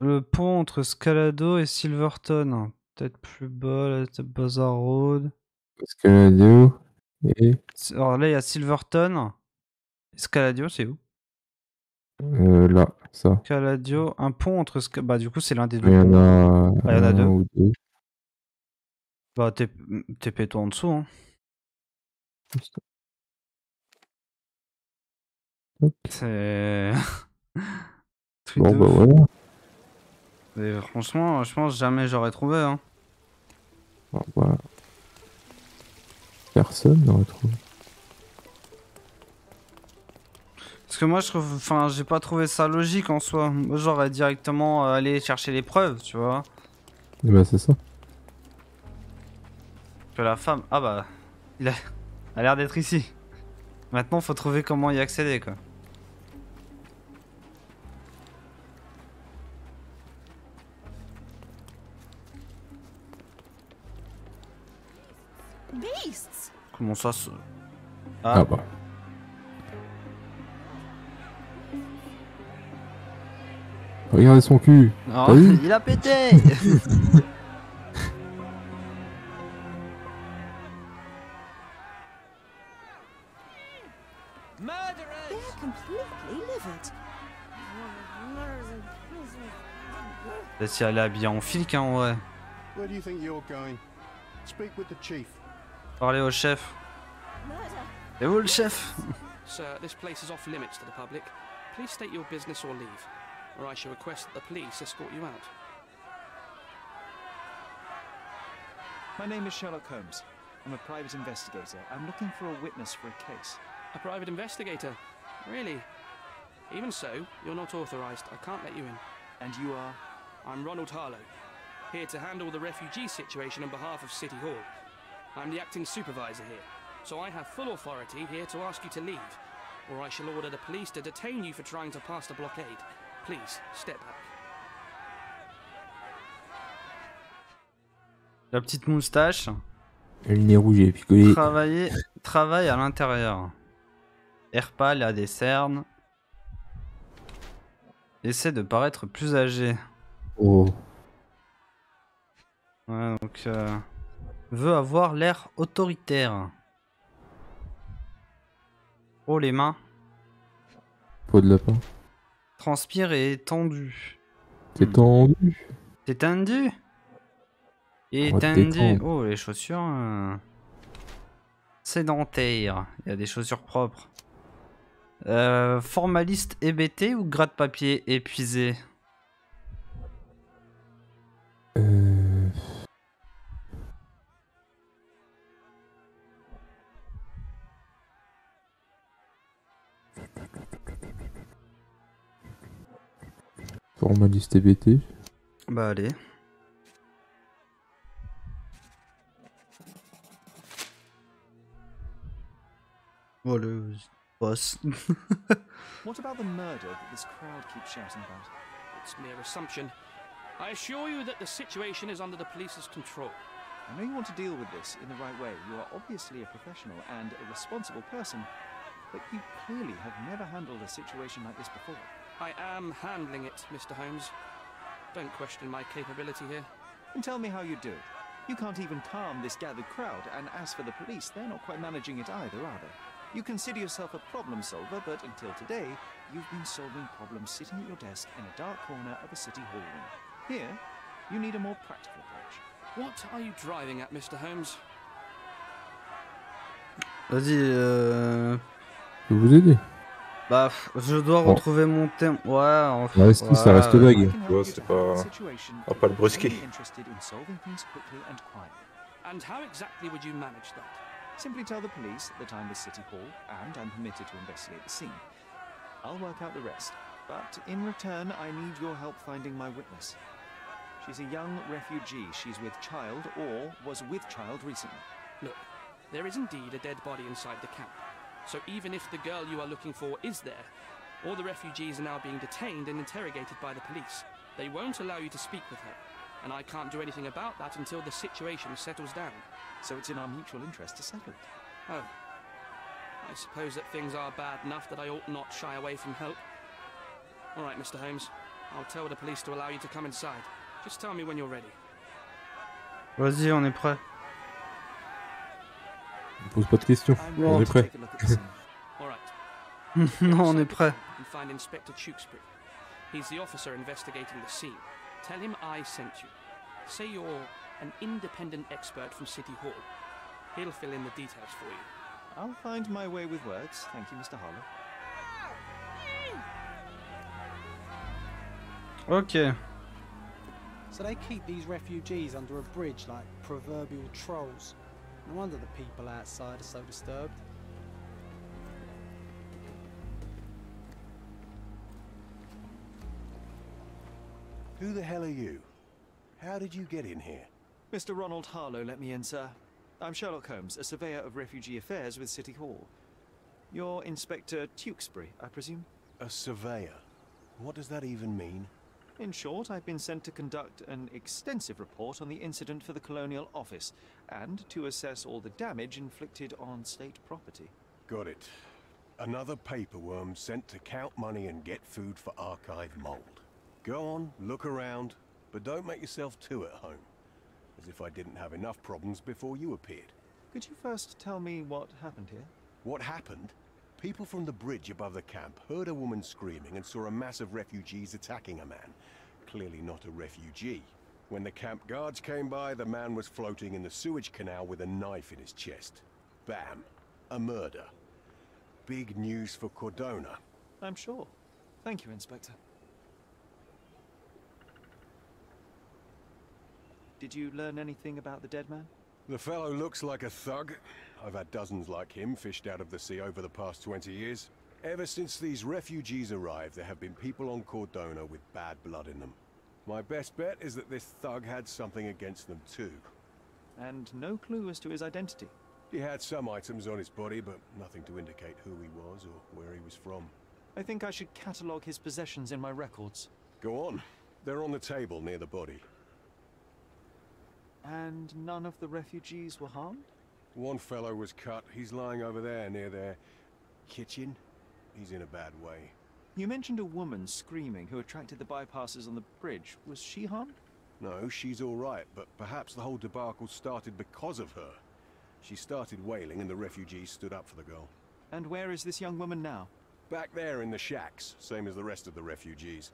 le pont entre Scalado et Silverton. Peut-être plus bas, là, Bazaar Road. Scaladio et Alors là, il y a Silverton. Scaladio, c'est où? Euh, là, ça. Scaladio, un pont entre... Sca- Bah du coup, c'est l'un des deux Il y en a, Ah, il y en a deux. ou deux. Bah, t'es toi en dessous, hein. C'est. Bon bah voilà. Et franchement, je pense jamais j'aurais trouvé, hein. Bon, bah. Personne n'aurait trouvé. Parce que moi, je trouve. Enfin, j'ai pas trouvé ça logique en soi. Moi, j'aurais directement euh, allé chercher les preuves, tu vois. Et bah c'est ça. Que la femme. Ah bah. Il a, a l'air d'être ici. Maintenant, faut trouver comment y accéder, quoi. Comment ça se. Ah, bah. Regardez son cul. Vu il a pété si elle est habillée en flic, hein, ouais. Where do you think you're going? Speak with the chief. Parler au chef. Et où le chef Sir, this place is off limits to the public. Please state your business or leave, or I shall request that the police escort you out. My name is Sherlock Holmes. I'm a private investigator. I'm looking for a witness for a case. A private investigator? Really? Even so, you're not authorized. I can't let you in. And you are? I'm Ronald Harlow, here to handle the refugee situation on behalf of City Hall. I'm the acting supervisor here, so I have full authority here to ask you to leave, or I shall order the police to detain you for trying to pass the blockade. Please, step back. La petite moustache. Le nez rouge et picolé. Travailler, travaille à l'intérieur. Air pâle a des cernes. Essaie de paraître plus âgé. Oh. Ouais, donc. euh, veut avoir l'air autoritaire. Oh, les mains. Peau de lapin. Transpire et est tendu. T'es tendu. T'es tendu? Et tendu. Oh, les chaussures. euh, Sédentaires. Il y a des chaussures propres. Euh, formaliste hébété ou gratte-papier épuisé? Formaliste TBT. Bah allez. Oh le boss. What about the murder that this crowd keeps shouting about? It's mere assumption. I assure you that the situation is under the police's control. I know you want to deal with this in the right way. You are obviously a professional and a responsible person, but you clearly have never handled a situation like this before. I am handling it, Mr. Holmes. Don't question my capability here. And tell me how you do it. You can't even calm this gathered crowd, and as for the police, they're not quite managing it either, are they? You consider yourself a problem solver, but until today, you've been solving problems sitting at your desk in a dark corner of a city hall room. Here, you need a more practical approach. What are you driving at, Mr. Holmes? Vas-y. Euh... Je peux vous aider Bah, pff, je dois Bon. retrouver mon thème. Ouais. en- Ouais, si, ça reste vague. Tu vois, c'est pas. On va pas le brusquer. Interested in solving things quickly and. And how exactly would you manage that? Simply tell the police that I'm with City Hall and I'm permitted to investigate the scene. I'll work out the rest, but in return, I need your help finding my witness. She's a young refugee. She's with child or was with child recently. Look, there is indeed a dead body inside the camp. So even if the girl you are looking for is there, all the refugees are now being detained and interrogated by the police. They won't allow you to speak with her, and I can't do anything about that until the situation settles down. So it's in our mutual interest to settle it. Oh. I suppose that things are bad enough that I ought not shy away from help. All right, Mr. Holmes. I'll tell the police to allow you to come inside. Just tell me when you're ready. Vas-y, on est prêt. On pose pas de questions. Bon. On est prêt. Non, on est prêt. He's the officer investigating the scene. Tell him I sent you. Say you're an independent expert from City Hall. He'll fill in the details for you. I'll find my way with words. Thank you, Mr. Harlow. Ok. So they keep these refugees under a bridge like proverbial trolls. No wonder the people outside are so disturbed. Who the hell are you? How did you get in here? Mr. Ronald Harlow let me in, sir. I'm Sherlock Holmes, a surveyor of refugee affairs with City Hall. You're Inspector Tewkesbury, I presume? A surveyor. What does that even mean? In short, I've been sent to conduct an extensive report on the incident for the Colonial Office and to assess all the damage inflicted on state property. Got it. Another paperworm sent to count money and get food for archive mold. Go on, look around, but don't make yourself too at home. As if I didn't have enough problems before you appeared. Could you first tell me what happened here? What happened? People from the bridge above the camp heard a woman screaming and saw a mass of refugees attacking a man. Clearly not a refugee. When the camp guards came by, the man was floating in the sewage canal with a knife in his chest. Bam. A murder. Big news for Cordona. I'm sure. Thank you, Inspector. Did you learn anything about the dead man? The fellow looks like a thug. I've had dozens like him fished out of the sea over the past 20 years. Ever since these refugees arrived, there have been people on Cordona with bad blood in them. My best bet is that this thug had something against them too. And no clue as to his identity. He had some items on his body, but nothing to indicate who he was or where he was from. I think I should catalogue his possessions in my records. Go on. They're on the table near the body. And none of the refugees were harmed? One fellow was cut. He's lying over there near their kitchen. He's in a bad way. You mentioned a woman screaming who attracted the bypassers on the bridge. Was she harmed? No, she's all right, but perhaps the whole debacle started because of her. She started wailing and the refugees stood up for the girl. And where is this young woman now? Back there in the shacks, same as the rest of the refugees.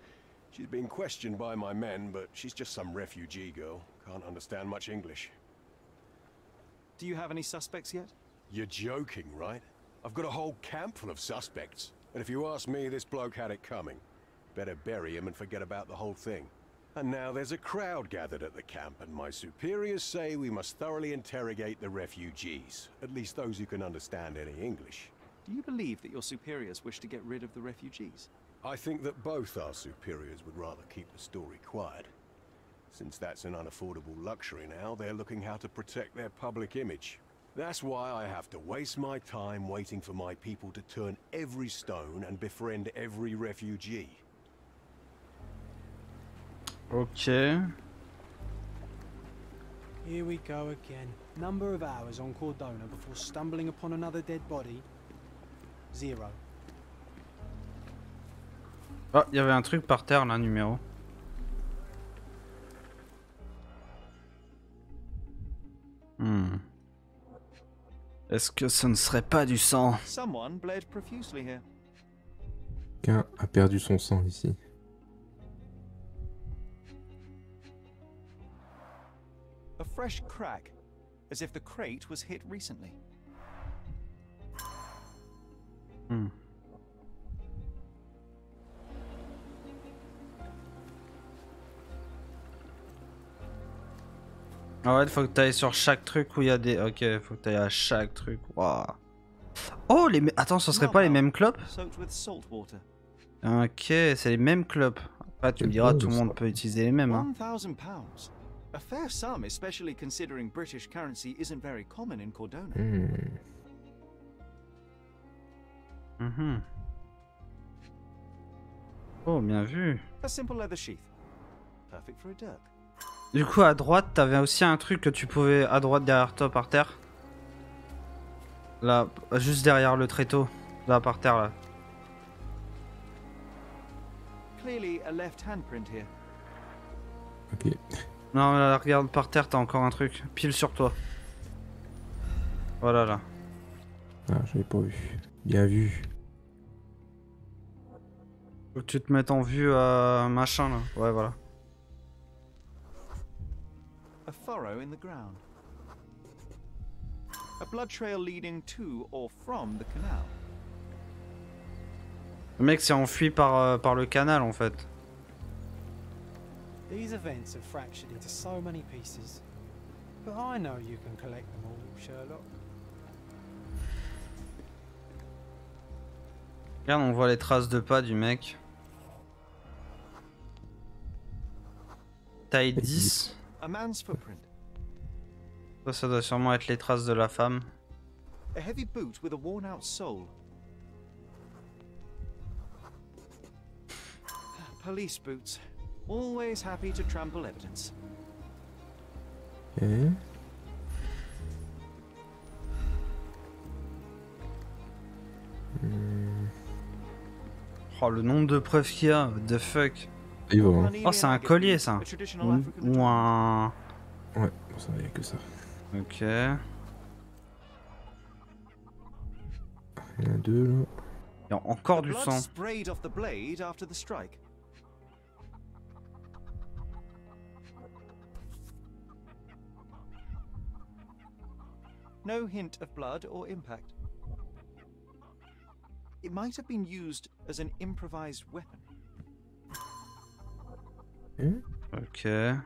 She's being questioned by my men, but she's just some refugee girl. Can't understand much English. Do you have any suspects yet? You're joking, right? I've got a whole camp full of suspects. And if you ask me, this bloke had it coming. Better bury him and forget about the whole thing. And now there's a crowd gathered at the camp, and my superiors say we must thoroughly interrogate the refugees. At least those who can understand any English. Do you believe that your superiors wish to get rid of the refugees? I think that both our superiors would rather keep the story quiet. Since that's an unaffordable luxury now, they're looking how to protect their public image. That's why I have to waste my time waiting for my people to turn every stone and befriend every refugee. Ok. Here we go again. Number of hours on Cordona before stumbling upon another dead body? Zero. Ah, il y avait un truc par terre là, numéro. Hmm. Est-ce que ce ne serait pas du sang. Quelqu'un a perdu son sang ici. A fresh crack, as if the crate was hit recently. Hmm. Ah ouais, faut que t'ailles sur chaque truc où il y a des... Ok, faut que t'ailles à chaque truc. Waouh. Oh, les... Attends, ce serait pas les mêmes clopes? Soaked with salt water. Ok, c'est les mêmes clopes. Après, tu me diras, tout le monde peut utiliser les mêmes. Hein. 1,000 pounds. A fair sum, especially considering British currency isn't very common in Cordona. Hmm. Mhm. Oh, bien vu. A simple leather sheath. Perfect for a dirk. Du coup, à droite, t'avais aussi un truc que tu pouvais... À droite, derrière toi, par terre. Là, juste derrière le tréteau. Là, par terre, là. Ok. Non, là, regarde, par terre, t'as encore un truc. Pile sur toi. Voilà, là. Ah, j'avais pas vu. Bien vu. Faut que tu te mettes en vue, euh, machin, là. Ouais, voilà. A furrow in the ground. A blood trail leading to or from the canal. Le mec s'est enfui par, euh, par le canal, en fait. These events have fractured into so many pieces. But I know you can collect them all, Sherlock. Regarde, on voit les traces de pas du mec. Taille 10. A man's footprint. Ça, ça doit sûrement être les traces de la femme. A heavy boot with a worn out sole. Police boots. Always happy to trample evidence. Ok. Hmm. Oh, le nombre de preuves qu'il y a. What the fuck. Il va, hein. Oh, c'est un collier, ça. Ou, ou un... Ouais, bon, ça, y a que ça. Ok. Il y en a deux là. Il y a encore du sang. No hint of blood or impact. It might have been used as an improvised weapon. Ok.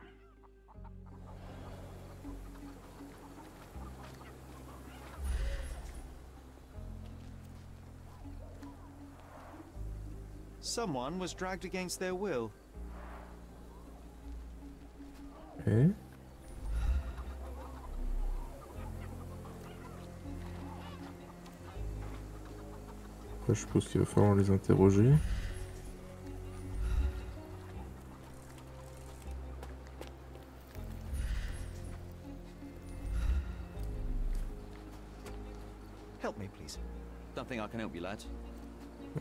Someone was dragged against their will. Après, je suppose qu'il va falloir les interroger.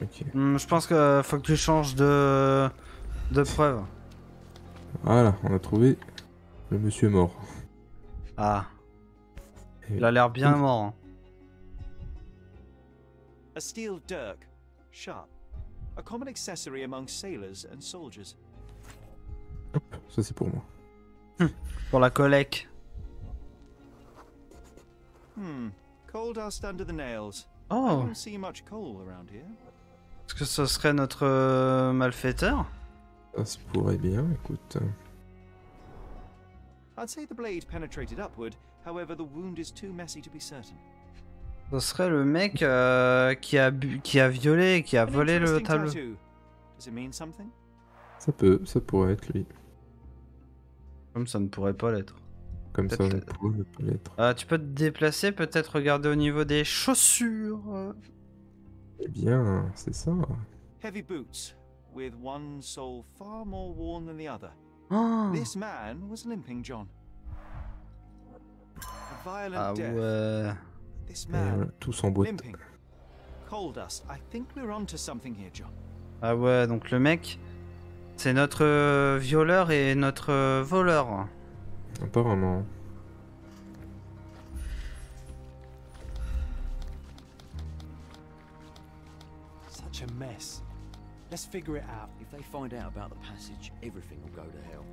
Ok. Hmm, je pense que faut que tu changes de... de preuve. Voilà, on a trouvé le monsieur mort. Ah. Il a l'air bien mort. hein. A steel dirk, sharp. A common accessory among sailors and soldiers. Ça c'est pour moi. Pour la collecte. Hmm. Coal dust under the nails. Oh. Est-ce que ce serait notre euh, malfaiteur? Ça se pourrait bien, écoute. I'd say the blade penetrated upward, however, the wound is too messy to be certain. Ce serait le mec euh, qui, a bu- qui a violé, qui a An volé le tableau. tattoo. Does it mean something? Ça peut, ça pourrait être lui. Comme ça ne pourrait pas l'être. Comme ça, on l'être. Ah, tu peux te déplacer, peut-être regarder au niveau des chaussures. Eh bien, c'est ça. Heavy boots, with one sole far more worn than the other. Oh. This man was limping, John. A violent Ah death. ouais. This man voilà, tous en boîte. limping. Coal dust. I think we're onto something here, John. Ah ouais, donc le mec, c'est notre euh, violeur et notre euh, voleur. Apparemment. Such a mess. Let's figure it out. If they find out about the passage, everything will go to hell.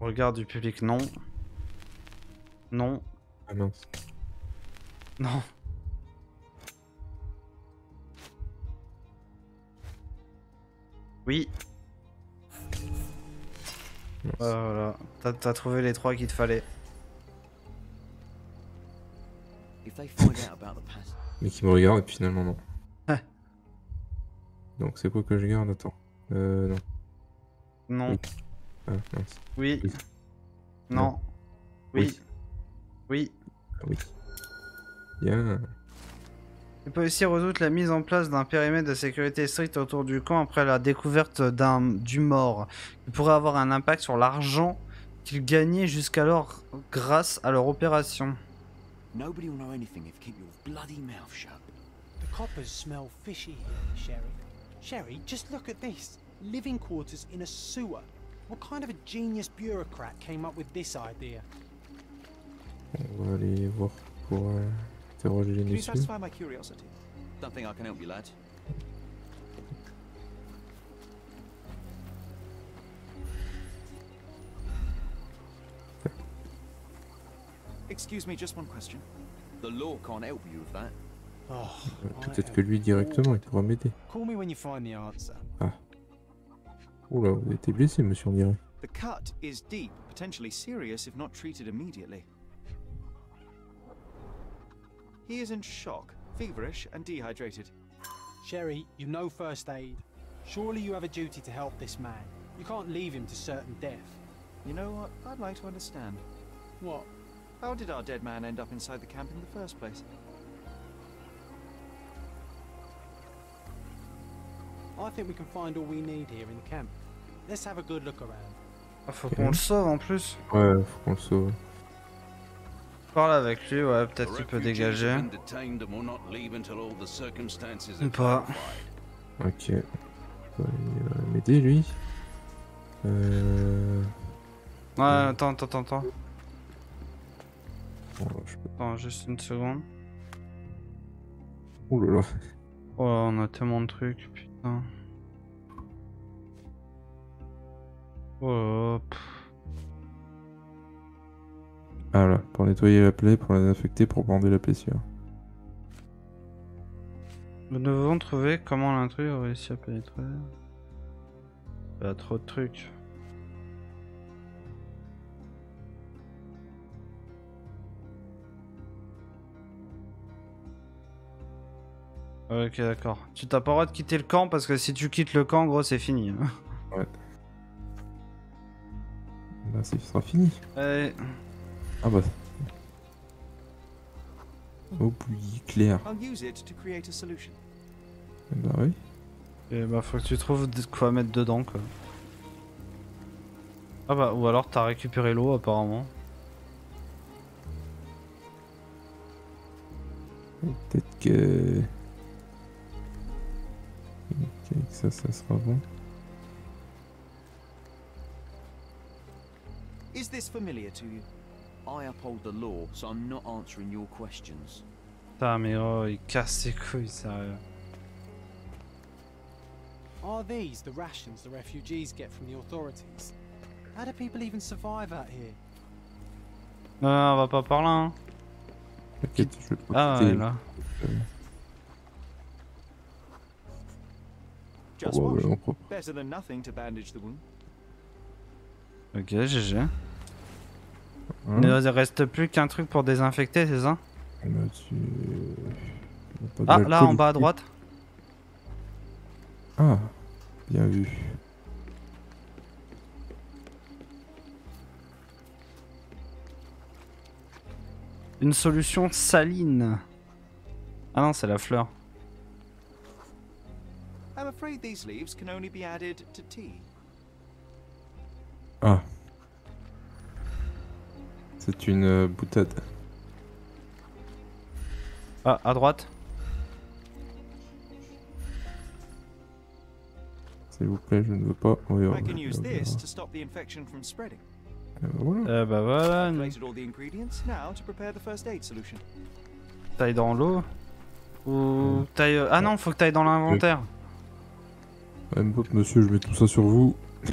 Regard du public, non. Non. Ah mince. Non. Oui. Voilà. T'as- trouvé les trois qu'il te fallait. Mais qui me regarde et puis finalement non. Ah. Donc c'est quoi que je garde? Attends. Euh non. Non. Oui. Ah mince. Oui. Oui. Non. Non. Oui. Oui. Ah oui. Bien. Les policiers redoutent la mise en place d'un périmètre de sécurité strict autour du camp après la découverte d'un du mort, qui pourrait avoir un impact sur l'argent qu'ils gagnaient jusqu'alors grâce à leur opération. Nobody will know anything if you keep your bloody mouth shut. The coppers smell fishy. Sherry, just look at this. Living quarters in a sewer. What kind of a genius bureaucrat came up with this idea? On va aller voir pour euh, interroger les Can you messieurs. satisfy my curiosity? Don't think I can help you, lad. Excuse me, just one question. The law can't help you with that. Oh, Peut-être que lui directement il pourra m'aider. Call me when you find the answer. Oula, vous avez été blessé, monsieur, on dirait. The cut is deep, potentially serious if not treated immediately. He is in shock, feverish, and dehydrated. Sherry, you know first aid. Surely you have a duty to help this man. You can't leave him to certain death. You know what? I'd like to understand. What? How did our dead man end up inside the camp in the first place? I think we can find all we need here in the camp. Let's have a good look around. Ah, faut qu'on le sauve en plus. Ouais, faut qu'on le sauve. Parle avec lui, ouais, peut-être qu'il peut dégager. Ou pas. Ok. Va m'aider lui. Euh... Ouais, attends, attends, attends, attends. bon, je peux- Attends, juste une seconde. Ouh là là. Oh là, on a tellement de trucs, putain. Oh là là, pff. Ah là, pour nettoyer la plaie, pour la désinfecter, pour bander la blessure. Nous devons trouver comment l'intrus a réussi à pénétrer. Il y a trop de trucs. Ok, d'accord. Tu t'as pas le droit de quitter le camp parce que si tu quittes le camp, gros, c'est fini. hein. Ouais. Bah, ce sera fini. Allez. Ah bah. Oh bouillie claire. I'll use it to create a solution. Bah oui. Et bah, faut que tu trouves quoi mettre dedans, quoi. Ah bah, ou alors t'as récupéré l'eau, apparemment. Peut-être que... Ok, que ça, ça sera bon. Is this familiar to you? I uphold the law, so I'm not answering your questions. Putain, mais oh, il casse ses couilles, sérieux. Are these the rations the refugees get from the authorities? How do people even survive out here? Non, non, on va pas par là. Hein. T'inquiète, je vais te Ah, quitter. ouais, là. Just wash. ouais, on prend- Better than nothing to bandage the wound. Ok, GG. Hein Il ne reste plus qu'un truc pour désinfecter, c'est ça Là, tu- Ah, là en bas à droite. Ah, bien vu. Une solution saline. Ah non, c'est la fleur. I'm afraid these leaves can only be added to tea. Ah. C'est une euh, boutade. Ah, à droite. S'il vous plaît, je ne veux pas. Oui, I oh, can use là, this là. to stop the infection from spreading. Eh ben voilà. Euh, bah voilà, une Collected all the ingredients. Now to prepare the first aid solution. taille dans l'eau. Ou taille. Ah non, faut que t'ailles dans l'inventaire. Ouais, monsieur, je mets tout ça sur vous.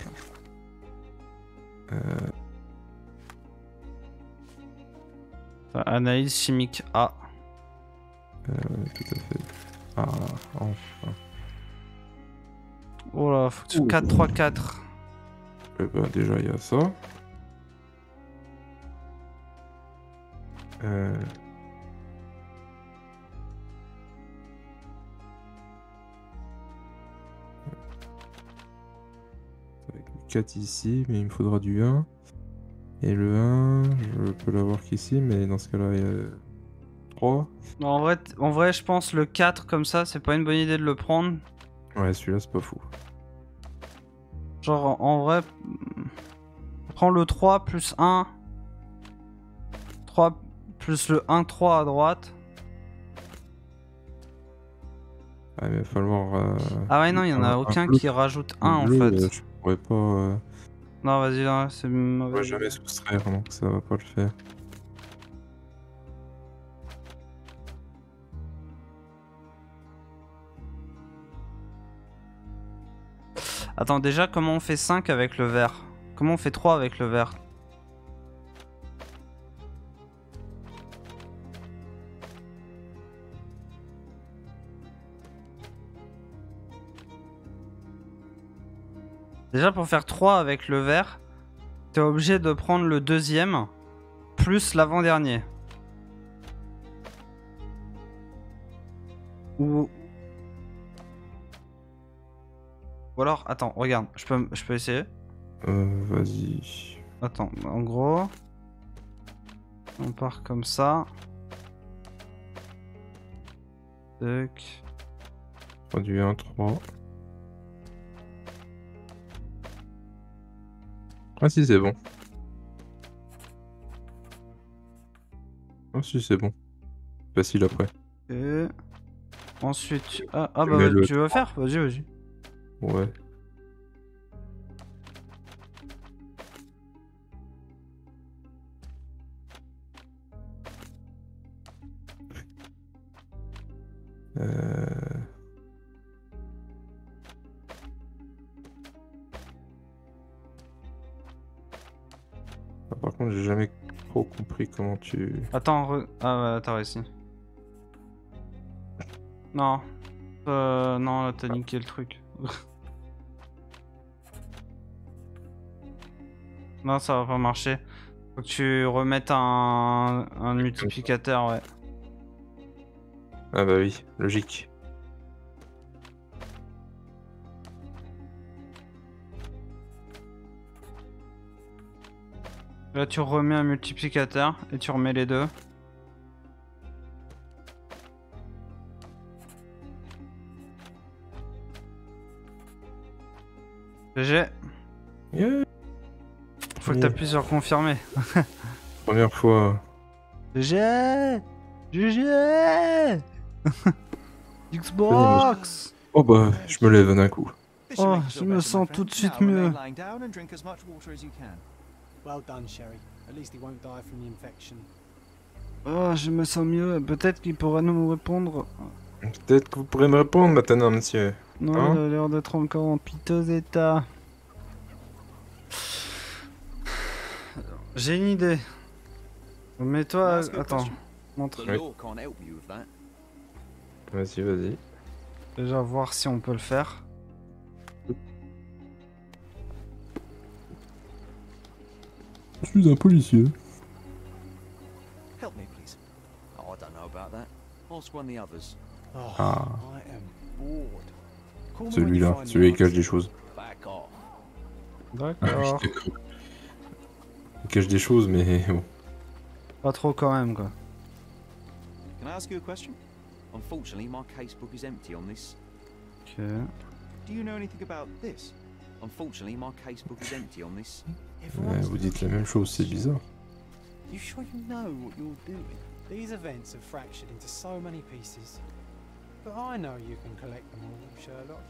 Euh, Enfin, Analyse chimique A. euh, tout à fait. Ah, enfin. Oh là, faut que tu Ouh. 4, 3, 4. Eh ben, déjà, il y a ça. Euh... Avec le 4 ici, mais il me faudra du 1. Et le 1, je peux l'avoir qu'ici, mais dans ce cas-là, il y a 3. En vrai, t- en vrai, je pense le 4 comme ça, c'est pas une bonne idée de le prendre. Ouais, celui-là, c'est pas fou. Genre, en- en vrai, hmm, prends le 3 plus 1. 3 plus le 1, 3 à droite. Ah, mais il va falloir. euh, Ah ouais, non, il y en a un aucun qui rajoute Un 1 en fait. euh, Je pourrais pas. euh, Non, vas-y, là, c'est je mauvais. pourrais jamais soustraire, donc ça va pas le faire. Attends, déjà, comment on fait 5 avec le vert? Comment on fait 3 avec le vert? Déjà, pour faire 3 avec le vert, t'es obligé de prendre le deuxième plus l'avant-dernier. Ou... Ou alors, attends, regarde, je peux, je peux essayer. Euh, vas-y. Attends, en gros, on part comme ça. Tac. Produit 1, 3. Ah si, c'est bon. Ah si, c'est bon. Facile après. Et ensuite, ah, ah Tu bah le tu veux faire? Vas-y, vas-y. Ouais. Euh... compris comment tu... Attends, re- ah ouais, t'as réussi. Non. Euh, non, là, t'as niqué le truc. non, ça va pas marcher. Faut que tu remettes un, un multiplicateur, ouais. Ah bah oui, logique. Là, tu remets un multiplicateur et tu remets les deux. GG. Yeah. Faut que t'appuies sur confirmer. Première fois. GG GG Xbox Oh bah, je me lève d'un coup. Oh, je me sens tout de suite mieux. Lying down and drink as much water as you can. Well done, Sherry. At least he won't die from the infection. Oh, je me sens mieux. Peut-être qu'il pourra nous répondre. Peut-être que vous pourrez me répondre maintenant, monsieur. Non, Hein il a l'air d'être encore en piteux état. J'ai une idée. Mets-toi. Ask a Attends. Montre. That. Vas-y, vas-y. Déjà voir si on peut le faire. Je suis un policier. Help me, please. Oh, I don't know about that. Ask one of the others. Oh, Ah. Celui-là, celui qui cache des choses. D'accord. Il cache des choses, mais bon. Pas trop quand même quoi. Can I ask you a question? Unfortunately, my casebook is empty on this. Ok. Do you know anything about this? Unfortunately, my casebook is empty on this. Ouais, vous dites la même chose, c'est bizarre. You sure you know what you're doing? These events have fractured into so many pieces. But I know you can collect them all, Sherlock.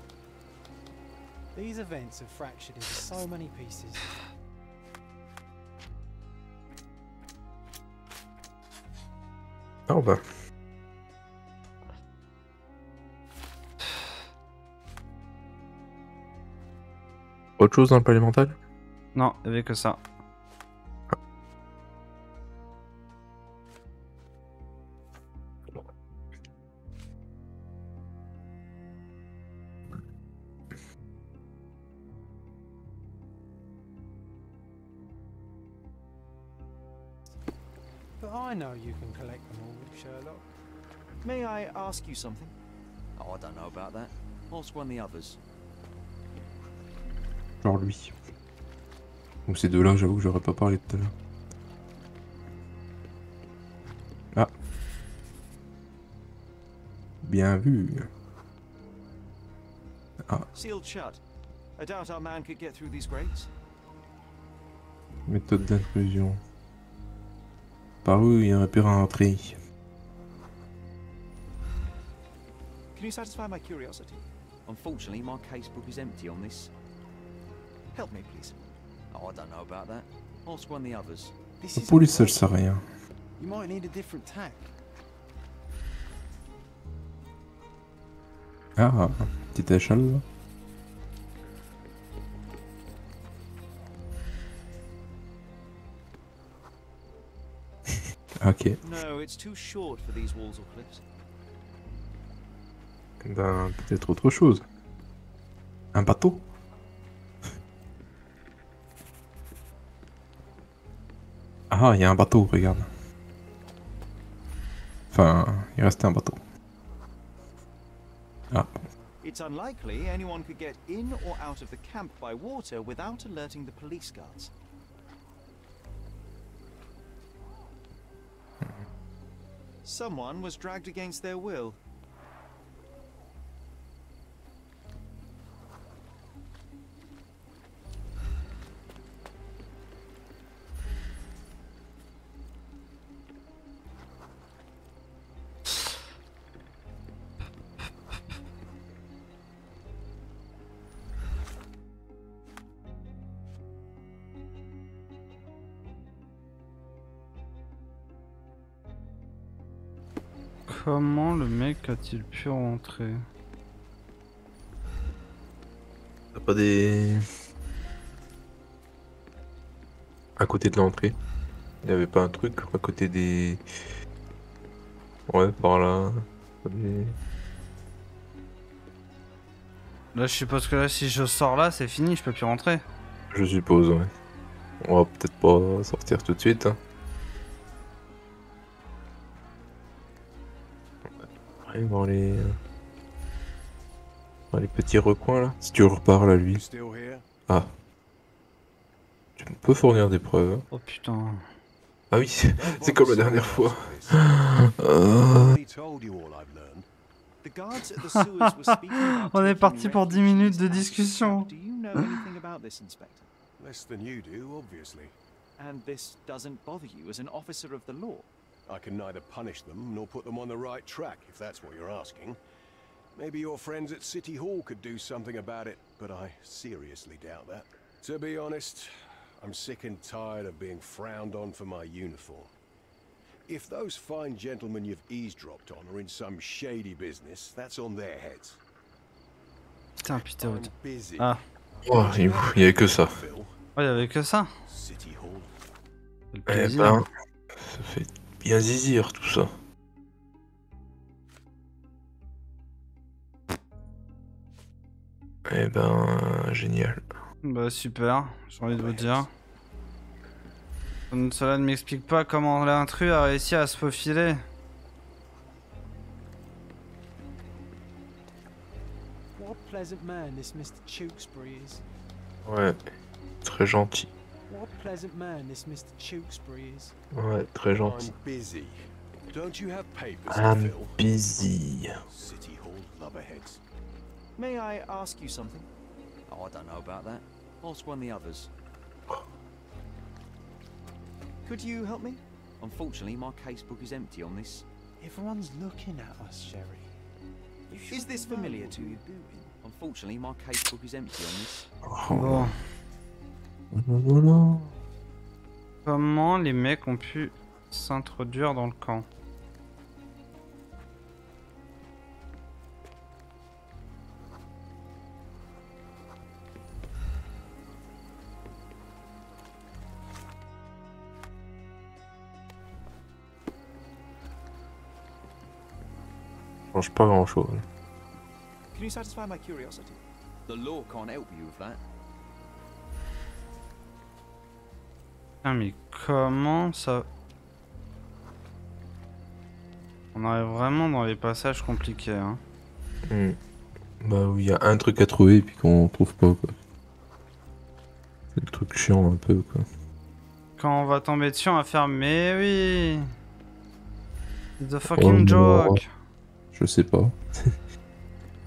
These events have fractured into so many pieces. Ah bah. Autre chose dans le palais mental? Non, il y avait que ça. But I know you can collect them all, Sherlock. May I ask you something? Oh, I don't know about that. Ask one of the others. Genre lui. Donc ces deux-là, j'avoue que j'aurais pas parlé tout à l'heure. Ah. Bien vu. Ah, Sealed shut. I doubt our man could get through these grates. méthode d'intrusion. Par où il y a un repère à entrer? Can you satisfy my curiosity? Unfortunately, my casebook is empty on this. Help me, please. Oh, I don't know about that. Ask one of the others. This La is police, elle great. sert à rien. You might need a different tack. Ah, petite échelle là. ok. No, it's too short for these walls or cliffs. Ben, peut-être autre chose. Un bateau Ah, il y a un bateau, regarde. Enfin, il restait un bateau. Ah, It's unlikely anyone could get in or out of the camp by water without alerting the police guards. Someone was dragged against their will. A-t-il pu rentrer T'as pas des. À côté de l'entrée Il y avait pas un truc à côté des. Ouais, par là. Des- Là, je suppose que là, si je sors là, c'est fini, je peux plus rentrer. Je suppose, ouais. On va peut-être pas sortir tout de suite. Hein. Ouais, dans les. Dans les petits recoins là. Si tu reparles à lui. Ah. Tu peux fournir des preuves. hein. Oh putain. Ah oui, c'est comme la dernière fois. Euh, He told you all I've learned. The guards at the sewers were speaking about On est parti pour 10 minutes de discussion. Do you know anything about this, Inspector? Less than you do, obviously. And this doesn't bother you as an officer of the law? I can neither punish them nor put them on the right track, if that's what you're asking. Maybe your friends at City Hall could do something about it, but I seriously doubt that. To be honest, I'm sick and tired of being frowned on for my uniform. If those fine gentlemen you've eavesdropped on are in some shady business, that's on their heads. Putain, putain. I'm busy. Ah. Oh, il il y avait que ça. Oh, il y avait que ça City Hall. Le Eh ben, ça fait bien zizir tout ça. Eh ben, génial. Bah super, j'ai envie de vous dire. Comme Cela ne m'explique pas comment l'intrus a réussi à se faufiler. What a pleasant man this Mr. Tewkesbury is. Ouais, très gentil. What a pleasant man this Mr. Tewkesbury is. Ouais, très gentil. I'm busy. Don't you have papers I'm fill? busy. City Hall lubberheads. May I ask you something? Oh, I don't know about that. Ask one of the others. Could you help me? Unfortunately, my casebook is empty on this. Everyone's looking at us, Sherry. Is this familiar to you? Unfortunately, my casebook is empty on this. Oh. Bon. Comment les mecs ont pu s'introduire dans le camp? Change pas grand chose. Can you satisfy my curiosity? The law can't help you with that. Ah mais comment ça... On arrive vraiment dans les passages compliqués hein. Hmm. Bah où il y a un truc à trouver et puis qu'on trouve pas quoi. C'est le truc chiant un peu quoi. Quand on va tomber dessus on va faire mais oui It's the Oh, fucking non. joke Je sais pas.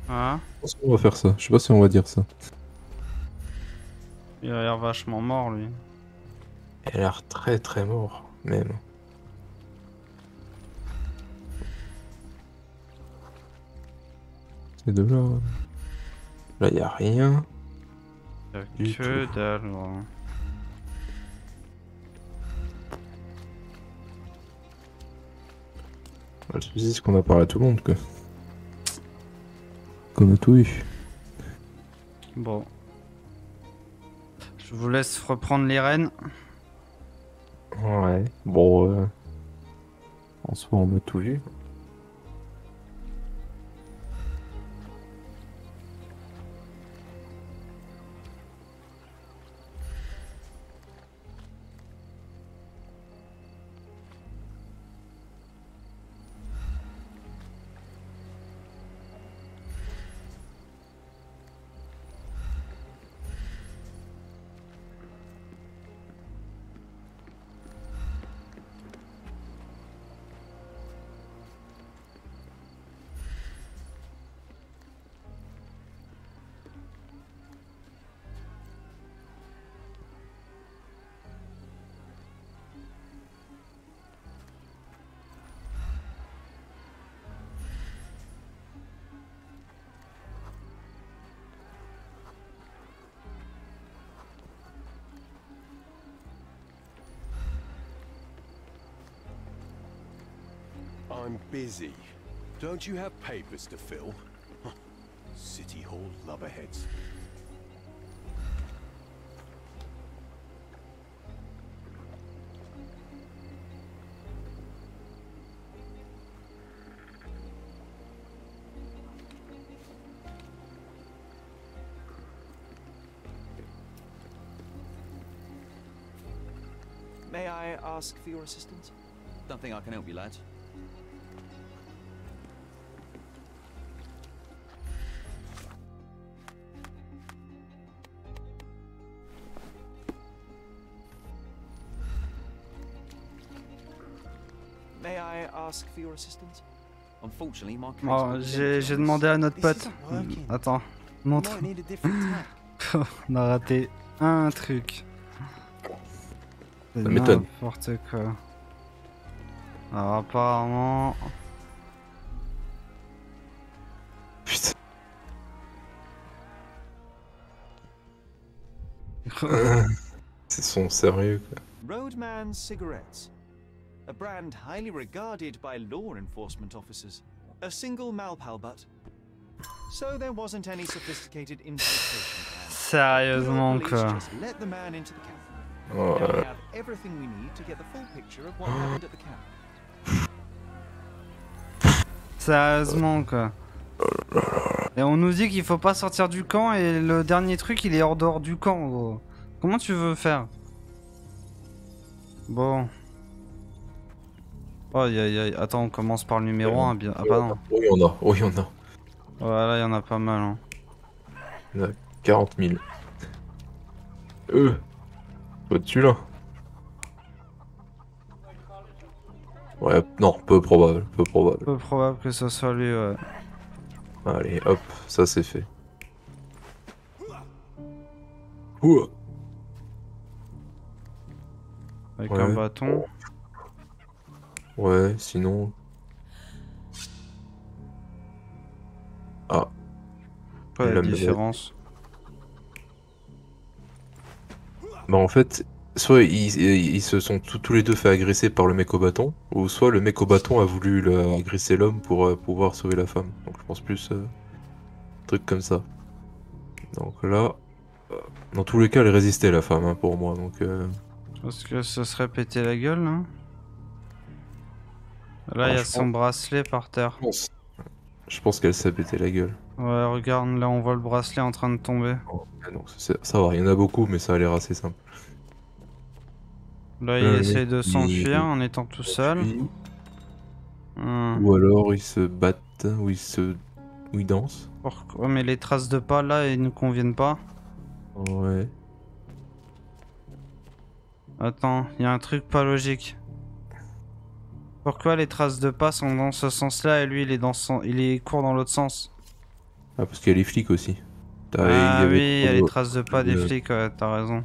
Hein? Je pense qu'on va faire ça. Je sais pas si on va dire ça. Il a l'air vachement mort lui. Il a l'air très très mort même. C'est de là. Là y a rien. Il y a Du que tout. dalle. vraiment. Le souci c'est qu'on a parlé à tout le monde quoi. Qu'on a tout eu. Bon. Je vous laisse reprendre les rênes. Ouais. Bon. Euh... En soi on a tout vu. I'm busy. Don't you have papers to fill? City Hall lubberheads. May I ask for your assistance? Don't think I can help you, lads. Oh, j'ai demandé à notre pote. Attends, montre. On a raté un truc. Ça m'étonne. N'importe quoi. Alors apparemment... C'est son sérieux quoi. Roadman cigarettes. A brand highly regarded by law enforcement officers. A single Malpal butt. So there wasn't any sophisticated infiltration. Sérieusement quoi. let the man into the camp. Oh, we euh, have everything we need to get the full picture of what happened at the camp. Sérieusement, quoi. Et on nous dit qu'il faut pas sortir du camp et le dernier truc, il est hors dehors du camp, gros. Comment tu veux faire? Bon. Oh, aïe aïe aïe. Attends, on commence par le numéro 1. Bien... Ah bah non. Oui, y en a. Oui, y en a. Voilà, il y en a pas mal. Hein. Il y en a 40 000. Euh. Pas dessus là. Ouais, non, peu probable, peu probable. Peu probable que ce soit lui, ouais. Allez, hop, ça c'est fait. Ouah. Avec Ouais. un bâton. Ouais, sinon. Ah. Pas la base. différence. Bah en fait, soit ils, ils se sont tous- tous les deux fait agresser par le mec au bâton, ou soit le mec au bâton a voulu le- agresser l'homme pour euh, pouvoir sauver la femme. Donc je pense plus euh, truc comme ça. Donc là, euh, dans tous les cas, elle résistait la femme hein, pour moi. Donc euh, Parce que ce serait péter la gueule, là Là, il y a son pense- bracelet par terre. je pense qu'elle s'est pété la gueule. Ouais, regarde, là, on voit le bracelet en train de tomber. Donc c'est- ça va, il y en a beaucoup, mais ça a l'air assez simple. Là, il essaie mec, de il- s'enfuir en étant tout seul. Hmm. Ou alors ils se battent, ou ils se, ou ils dansent. Pourquoi Mais les traces de pas, là, ils nous conviennent pas. Ouais. Attends, il y a un truc pas logique. Pourquoi les traces de pas sont dans ce sens-là et lui, il est dans son... il est court dans l'autre sens Ah parce qu'il y a les flics aussi. Ah il y avait oui, il y a les traces de pas des de- flics, ouais, t'as raison.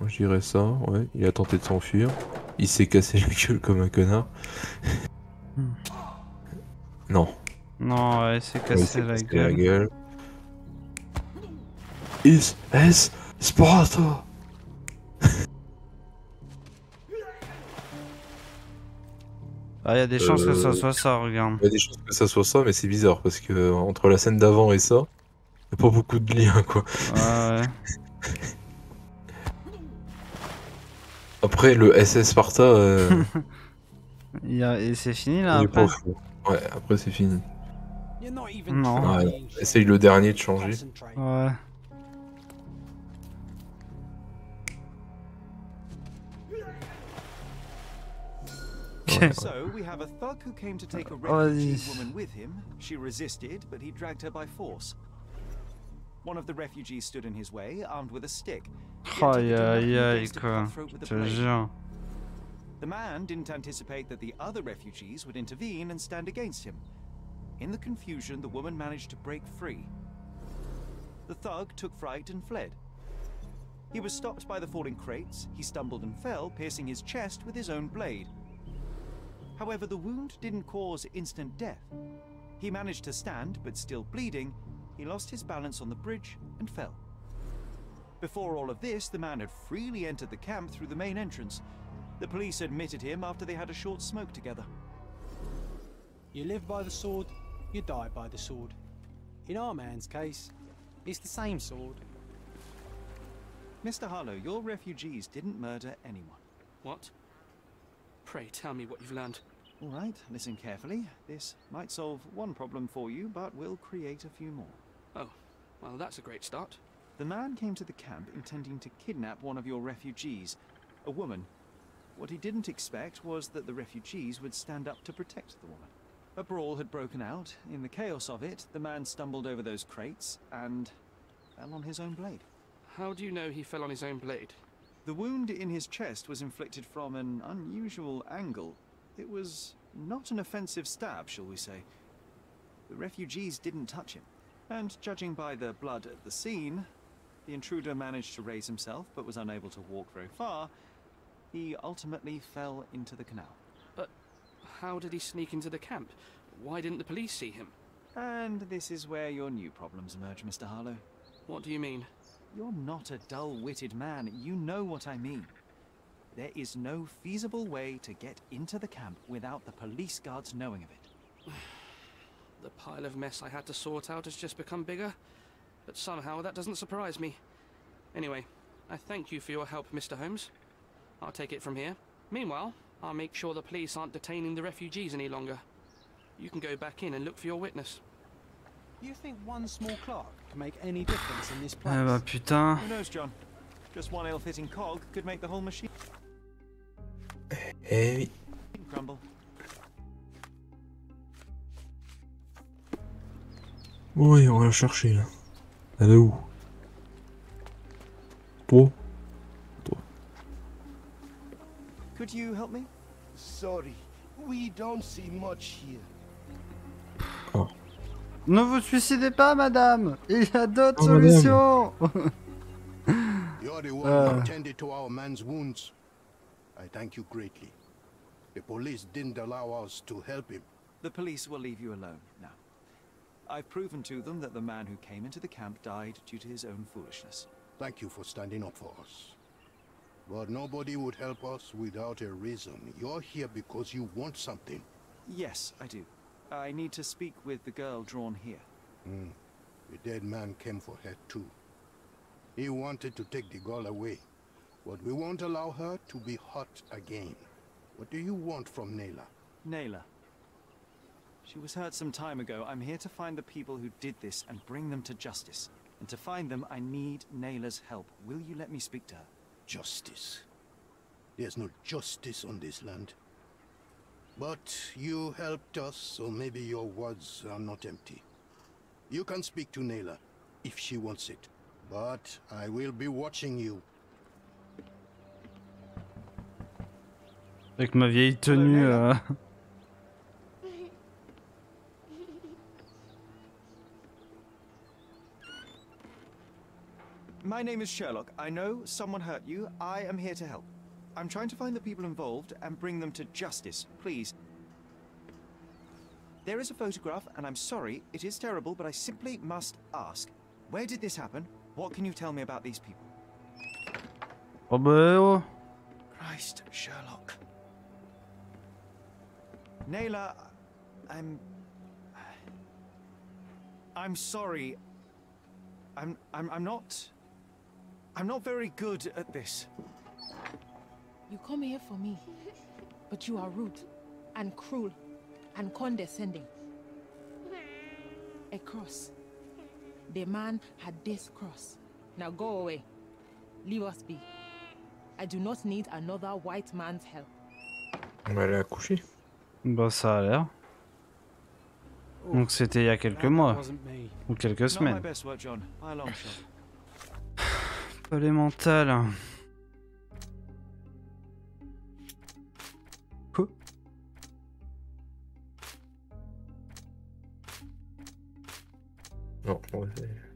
Moi, Je dirais ça, ouais. Il a tenté de s'enfuir. Il s'est cassé la gueule comme un connard. Non. Non, ouais, il s'est Ouais, il cassé s'est la cassé gueule. Is Sparta Ah, il y a des chances que ça Euh, soit ça, regarde. Il y a des chances que ça soit ça, mais c'est bizarre parce que euh, entre la scène d'avant et ça, y a pas beaucoup de liens quoi. Ouais, ouais. Après le SS Sparta, euh, Il y a... Et c'est fini, là, il après. Ouais, après c'est fini. Non. Ouais, non. Essaye le dernier de changer. Ouais. So, we have a thug who came to take a Oh, refugee woman with him. She resisted, but he dragged her by force. One of the refugees stood in his way, armed with a stick. He entered Aïe the door aïe and aïe faced a quoi. cutthroat with a Je te blade. jure. The man didn't anticipate that the other refugees would intervene and stand against him. In the confusion, the woman managed to break free. The thug took fright and fled. He was stopped by the falling crates. He stumbled and fell, piercing his chest with his own blade. However, the wound didn't cause instant death. He managed to stand, but still bleeding, he lost his balance on the bridge and fell. Before all of this, the man had freely entered the camp through the main entrance. The police admitted him after they had a short smoke together. You live by the sword, you die by the sword. In our man's case, it's the same sword. Mr. Harlow, your refugees didn't murder anyone. What? Pray tell me what you've learned. All right, listen carefully. This might solve one problem for you, but will create a few more. Oh, well, that's a great start. The man came to the camp intending to kidnap one of your refugees, a woman. What he didn't expect was that the refugees would stand up to protect the woman. A brawl had broken out. In the chaos of it, the man stumbled over those crates and fell on his own blade. How do you know he fell on his own blade? The wound in his chest was inflicted from an unusual angle. It was not an offensive stab, shall we say. The refugees didn't touch him. And judging by the blood at the scene, the intruder managed to raise himself but was unable to walk very far. He ultimately fell into the canal. But how did he sneak into the camp? Why didn't the police see him? And this is where your new problems emerge, Mr. Harlow. What do you mean? You're not a dull witted man. You know what I mean. There is no feasible way to get into the camp without the police guards knowing of it. The pile of mess I had to sort out has just become bigger, but somehow that doesn't surprise me. Anyway, I thank you for your help, Mr. Holmes. I'll take it from here. Meanwhile, I'll make sure the police aren't detaining the refugees any longer. You can go back in and look for your witness. You think one small clock can make any difference in this place? Eh bah putain. Who knows, John? Just one ill-fitting cog could make the whole machine Eh oui. Oui, on va la chercher là. Elle est où? Toi? Could you help me? Sorry, we don't see much here. Ne vous suicidez pas, madame Il y a d'autres Oh, solutions You're the one Uh. who attended to our man's wounds. I thank you greatly. The police didn't allow us to help him. The police will leave you alone now. I've proven to them that the man who came into the camp died due to his own foolishness. Thank you for standing up for us. But nobody would help us without a reason. You're here because you want something. Yes, I do. I need to speak with the girl drawn here. Hmm. The dead man came for her too. He wanted to take the girl away, but we won't allow her to be hurt again. What do you want from Nayla? Naylor. She was hurt some time ago. I'm here to find the people who did this and bring them to justice. And to find them, I need Naylor's help. Will you let me speak to her? Justice. There's no justice on this land. But you helped us, so maybe your words are not empty. You can speak to Nayla, if she wants it. But I will be watching you. Avec ma vieille tenue. euh, My name is Sherlock. I know someone hurt you. I am here to help. I'm trying to find the people involved and bring them to justice. Please. There is a photograph, and I'm sorry, it is terrible, but I simply must ask. Where did this happen? What can you tell me about these people? Oh Christ, Sherlock. Naylor, I'm. I'm sorry. I'm. I'm. I'm not. I'm not very good at this. You come here for me, but you are rude and cruel and condescending. A cross. The man had this cross. Now go away. Leave us be. I do not need another white man's help. On va aller la coucher. Bah ça a l'air. Donc c'était il y a quelques mois. Ou quelques semaines. Pas les mentales. Quoi? Non, on va faire-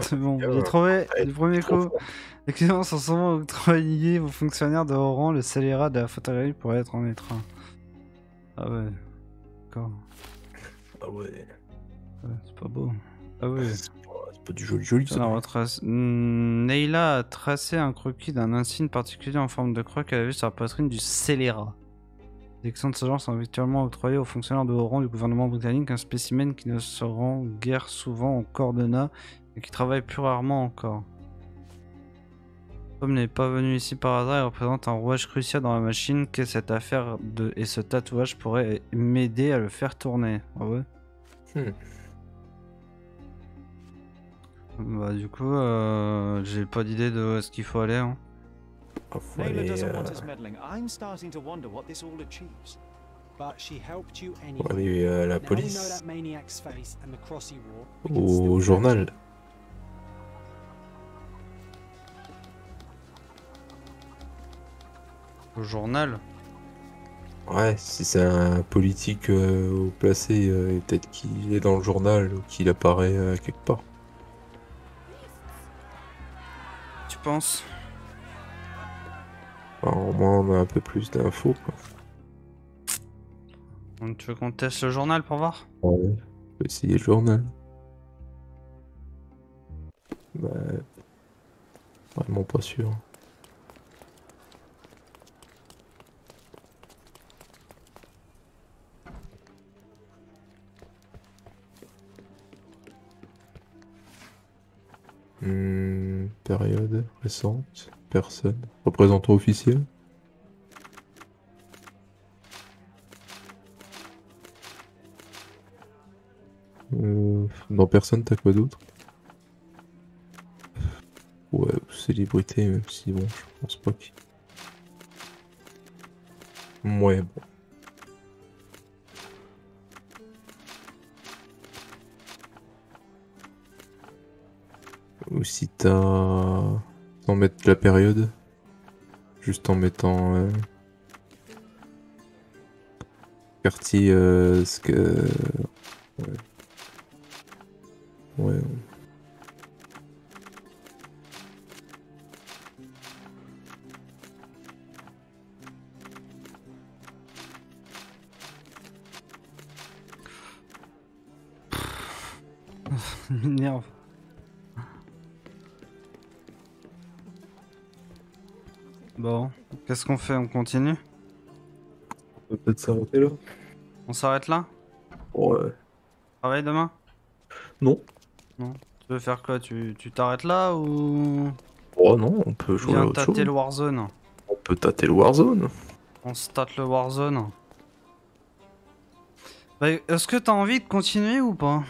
C'est bon, j'ai trouvé du premier coup. Les clients sont souvent octroyés aux fonctionnaires de haut rang. Le scélérat de la photographie pourrait être en étreint. Ah ouais. D'accord. Ah ouais. Ouais, c'est pas beau. Ah ouais. C'est pas du joli joli ça. Alors, Hmm, Neila a tracé un croquis d'un insigne particulier en forme de croix qu'elle a vu sur la poitrine du scélérat. Des actions de ce genre sont habituellement octroyées aux fonctionnaires de haut rang du gouvernement britannique, un spécimen qui ne se rend guère souvent au coordonnat et qui travaille plus rarement encore. Comme n'est pas venu ici par hasard, il représente un rouage crucial dans la machine qu'est cette affaire de... et ce tatouage pourrait m'aider à le faire tourner. Ah ouais Hmm. Bah du coup, euh, j'ai pas d'idée de où est-ce qu'il faut aller. Hein. Aller, euh, want us meddling. I'm starting to wonder Au journal Ouais, si c'est un politique euh, placé, euh, et peut-être qu'il est dans le journal ou qu'il apparaît euh, quelque part. Tu penses? Enfin, au moins on a un peu plus d'infos. quoi. Donc, Tu veux qu'on teste le journal pour voir? Ouais, on peut essayer le journal. Bah, vraiment pas sûr. Hmm, période récente. Personne. Représentant officiel Euh, non, personne, t'as quoi d'autre? Ouais, célébrité, même si bon, je pense pas qu'il. Ouais, bon. Ou si t'as. Sans mettre la période. Juste en mettant. euh, euh, ce que. Ouais. Ouais. m'énerve. Bon, qu'est-ce qu'on fait? On continue? On peut peut-être s'arrêter là On s'arrête là? Ouais. Travail demain? Non. Non. Tu veux faire quoi? Tu tu t'arrêtes là ou? Oh non, on peut jouer à Viens autre chose. tâter le Warzone On peut tâter le Warzone. On se tâte le Warzone. Bah, Est-ce que t'as envie de continuer ou pas?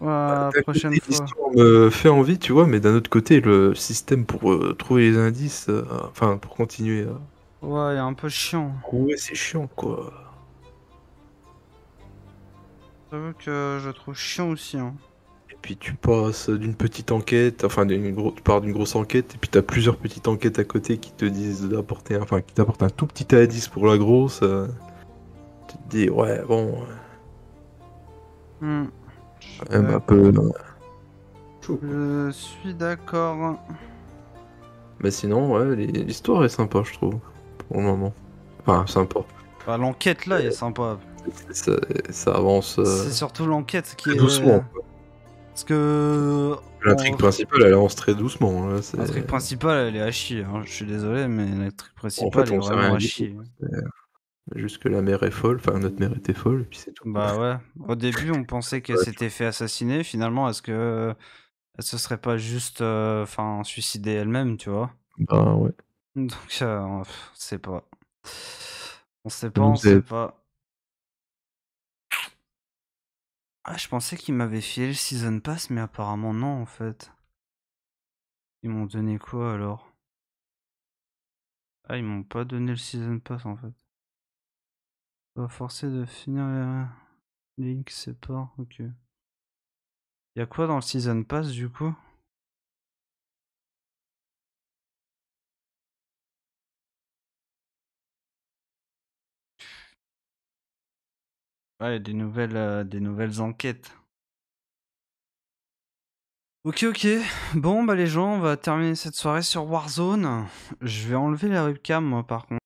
D'un prochaine fois. me fait envie, tu vois, mais d'un autre côté, le système pour euh, trouver les indices, euh, enfin, pour continuer à. Ouais, un peu chiant. Ouais, c'est chiant, quoi. J'avoue que je trouve chiant aussi. Hein. Et puis tu passes d'une petite enquête, enfin, d'une tu pars d'une grosse enquête, et puis t'as plusieurs petites enquêtes à côté qui te disent d'apporter, un- enfin, qui t'apportent un tout petit indice pour la grosse. euh, Tu te dis, ouais, bon, Hmm. Quand même un peu. Je euh, suis d'accord. Mais sinon, ouais, l'histoire est sympa, je trouve, pour le moment. Enfin, sympa. Bah, L'enquête là est sympa. Ça, ça avance. euh, C'est surtout l'enquête qui est. doucement. Parce que. L'intrigue on- principale, elle avance très doucement. C'est- L'intrigue principale, elle est à chier. hein. Je suis désolé, mais l'intrigue En principale fait, est vraiment à chier. Juste que la mère est folle, enfin notre mère était folle, et puis c'est tout. Bah ouais. Au début, on pensait qu'elle Ouais. s'était fait assassiner. Finalement, est-ce que elle se serait pas juste, euh, enfin, suicidée elle-même, tu vois? Bah ouais. Donc, euh, on sait pas. On sait pas, on sait pas. Ah, je pensais qu'ils m'avaient filé le season pass, mais apparemment non en fait. Ils m'ont donné quoi alors? Ah, ils m'ont pas donné le season pass en fait. Pas forcé de finir les Link, c'est pas. Ok. Y'a quoi dans le season pass du coup? Ouais, des nouvelles, euh, des nouvelles enquêtes. Ok, ok. Bon, bah les gens, on va terminer cette soirée sur Warzone. Je vais enlever la webcam, moi, par contre.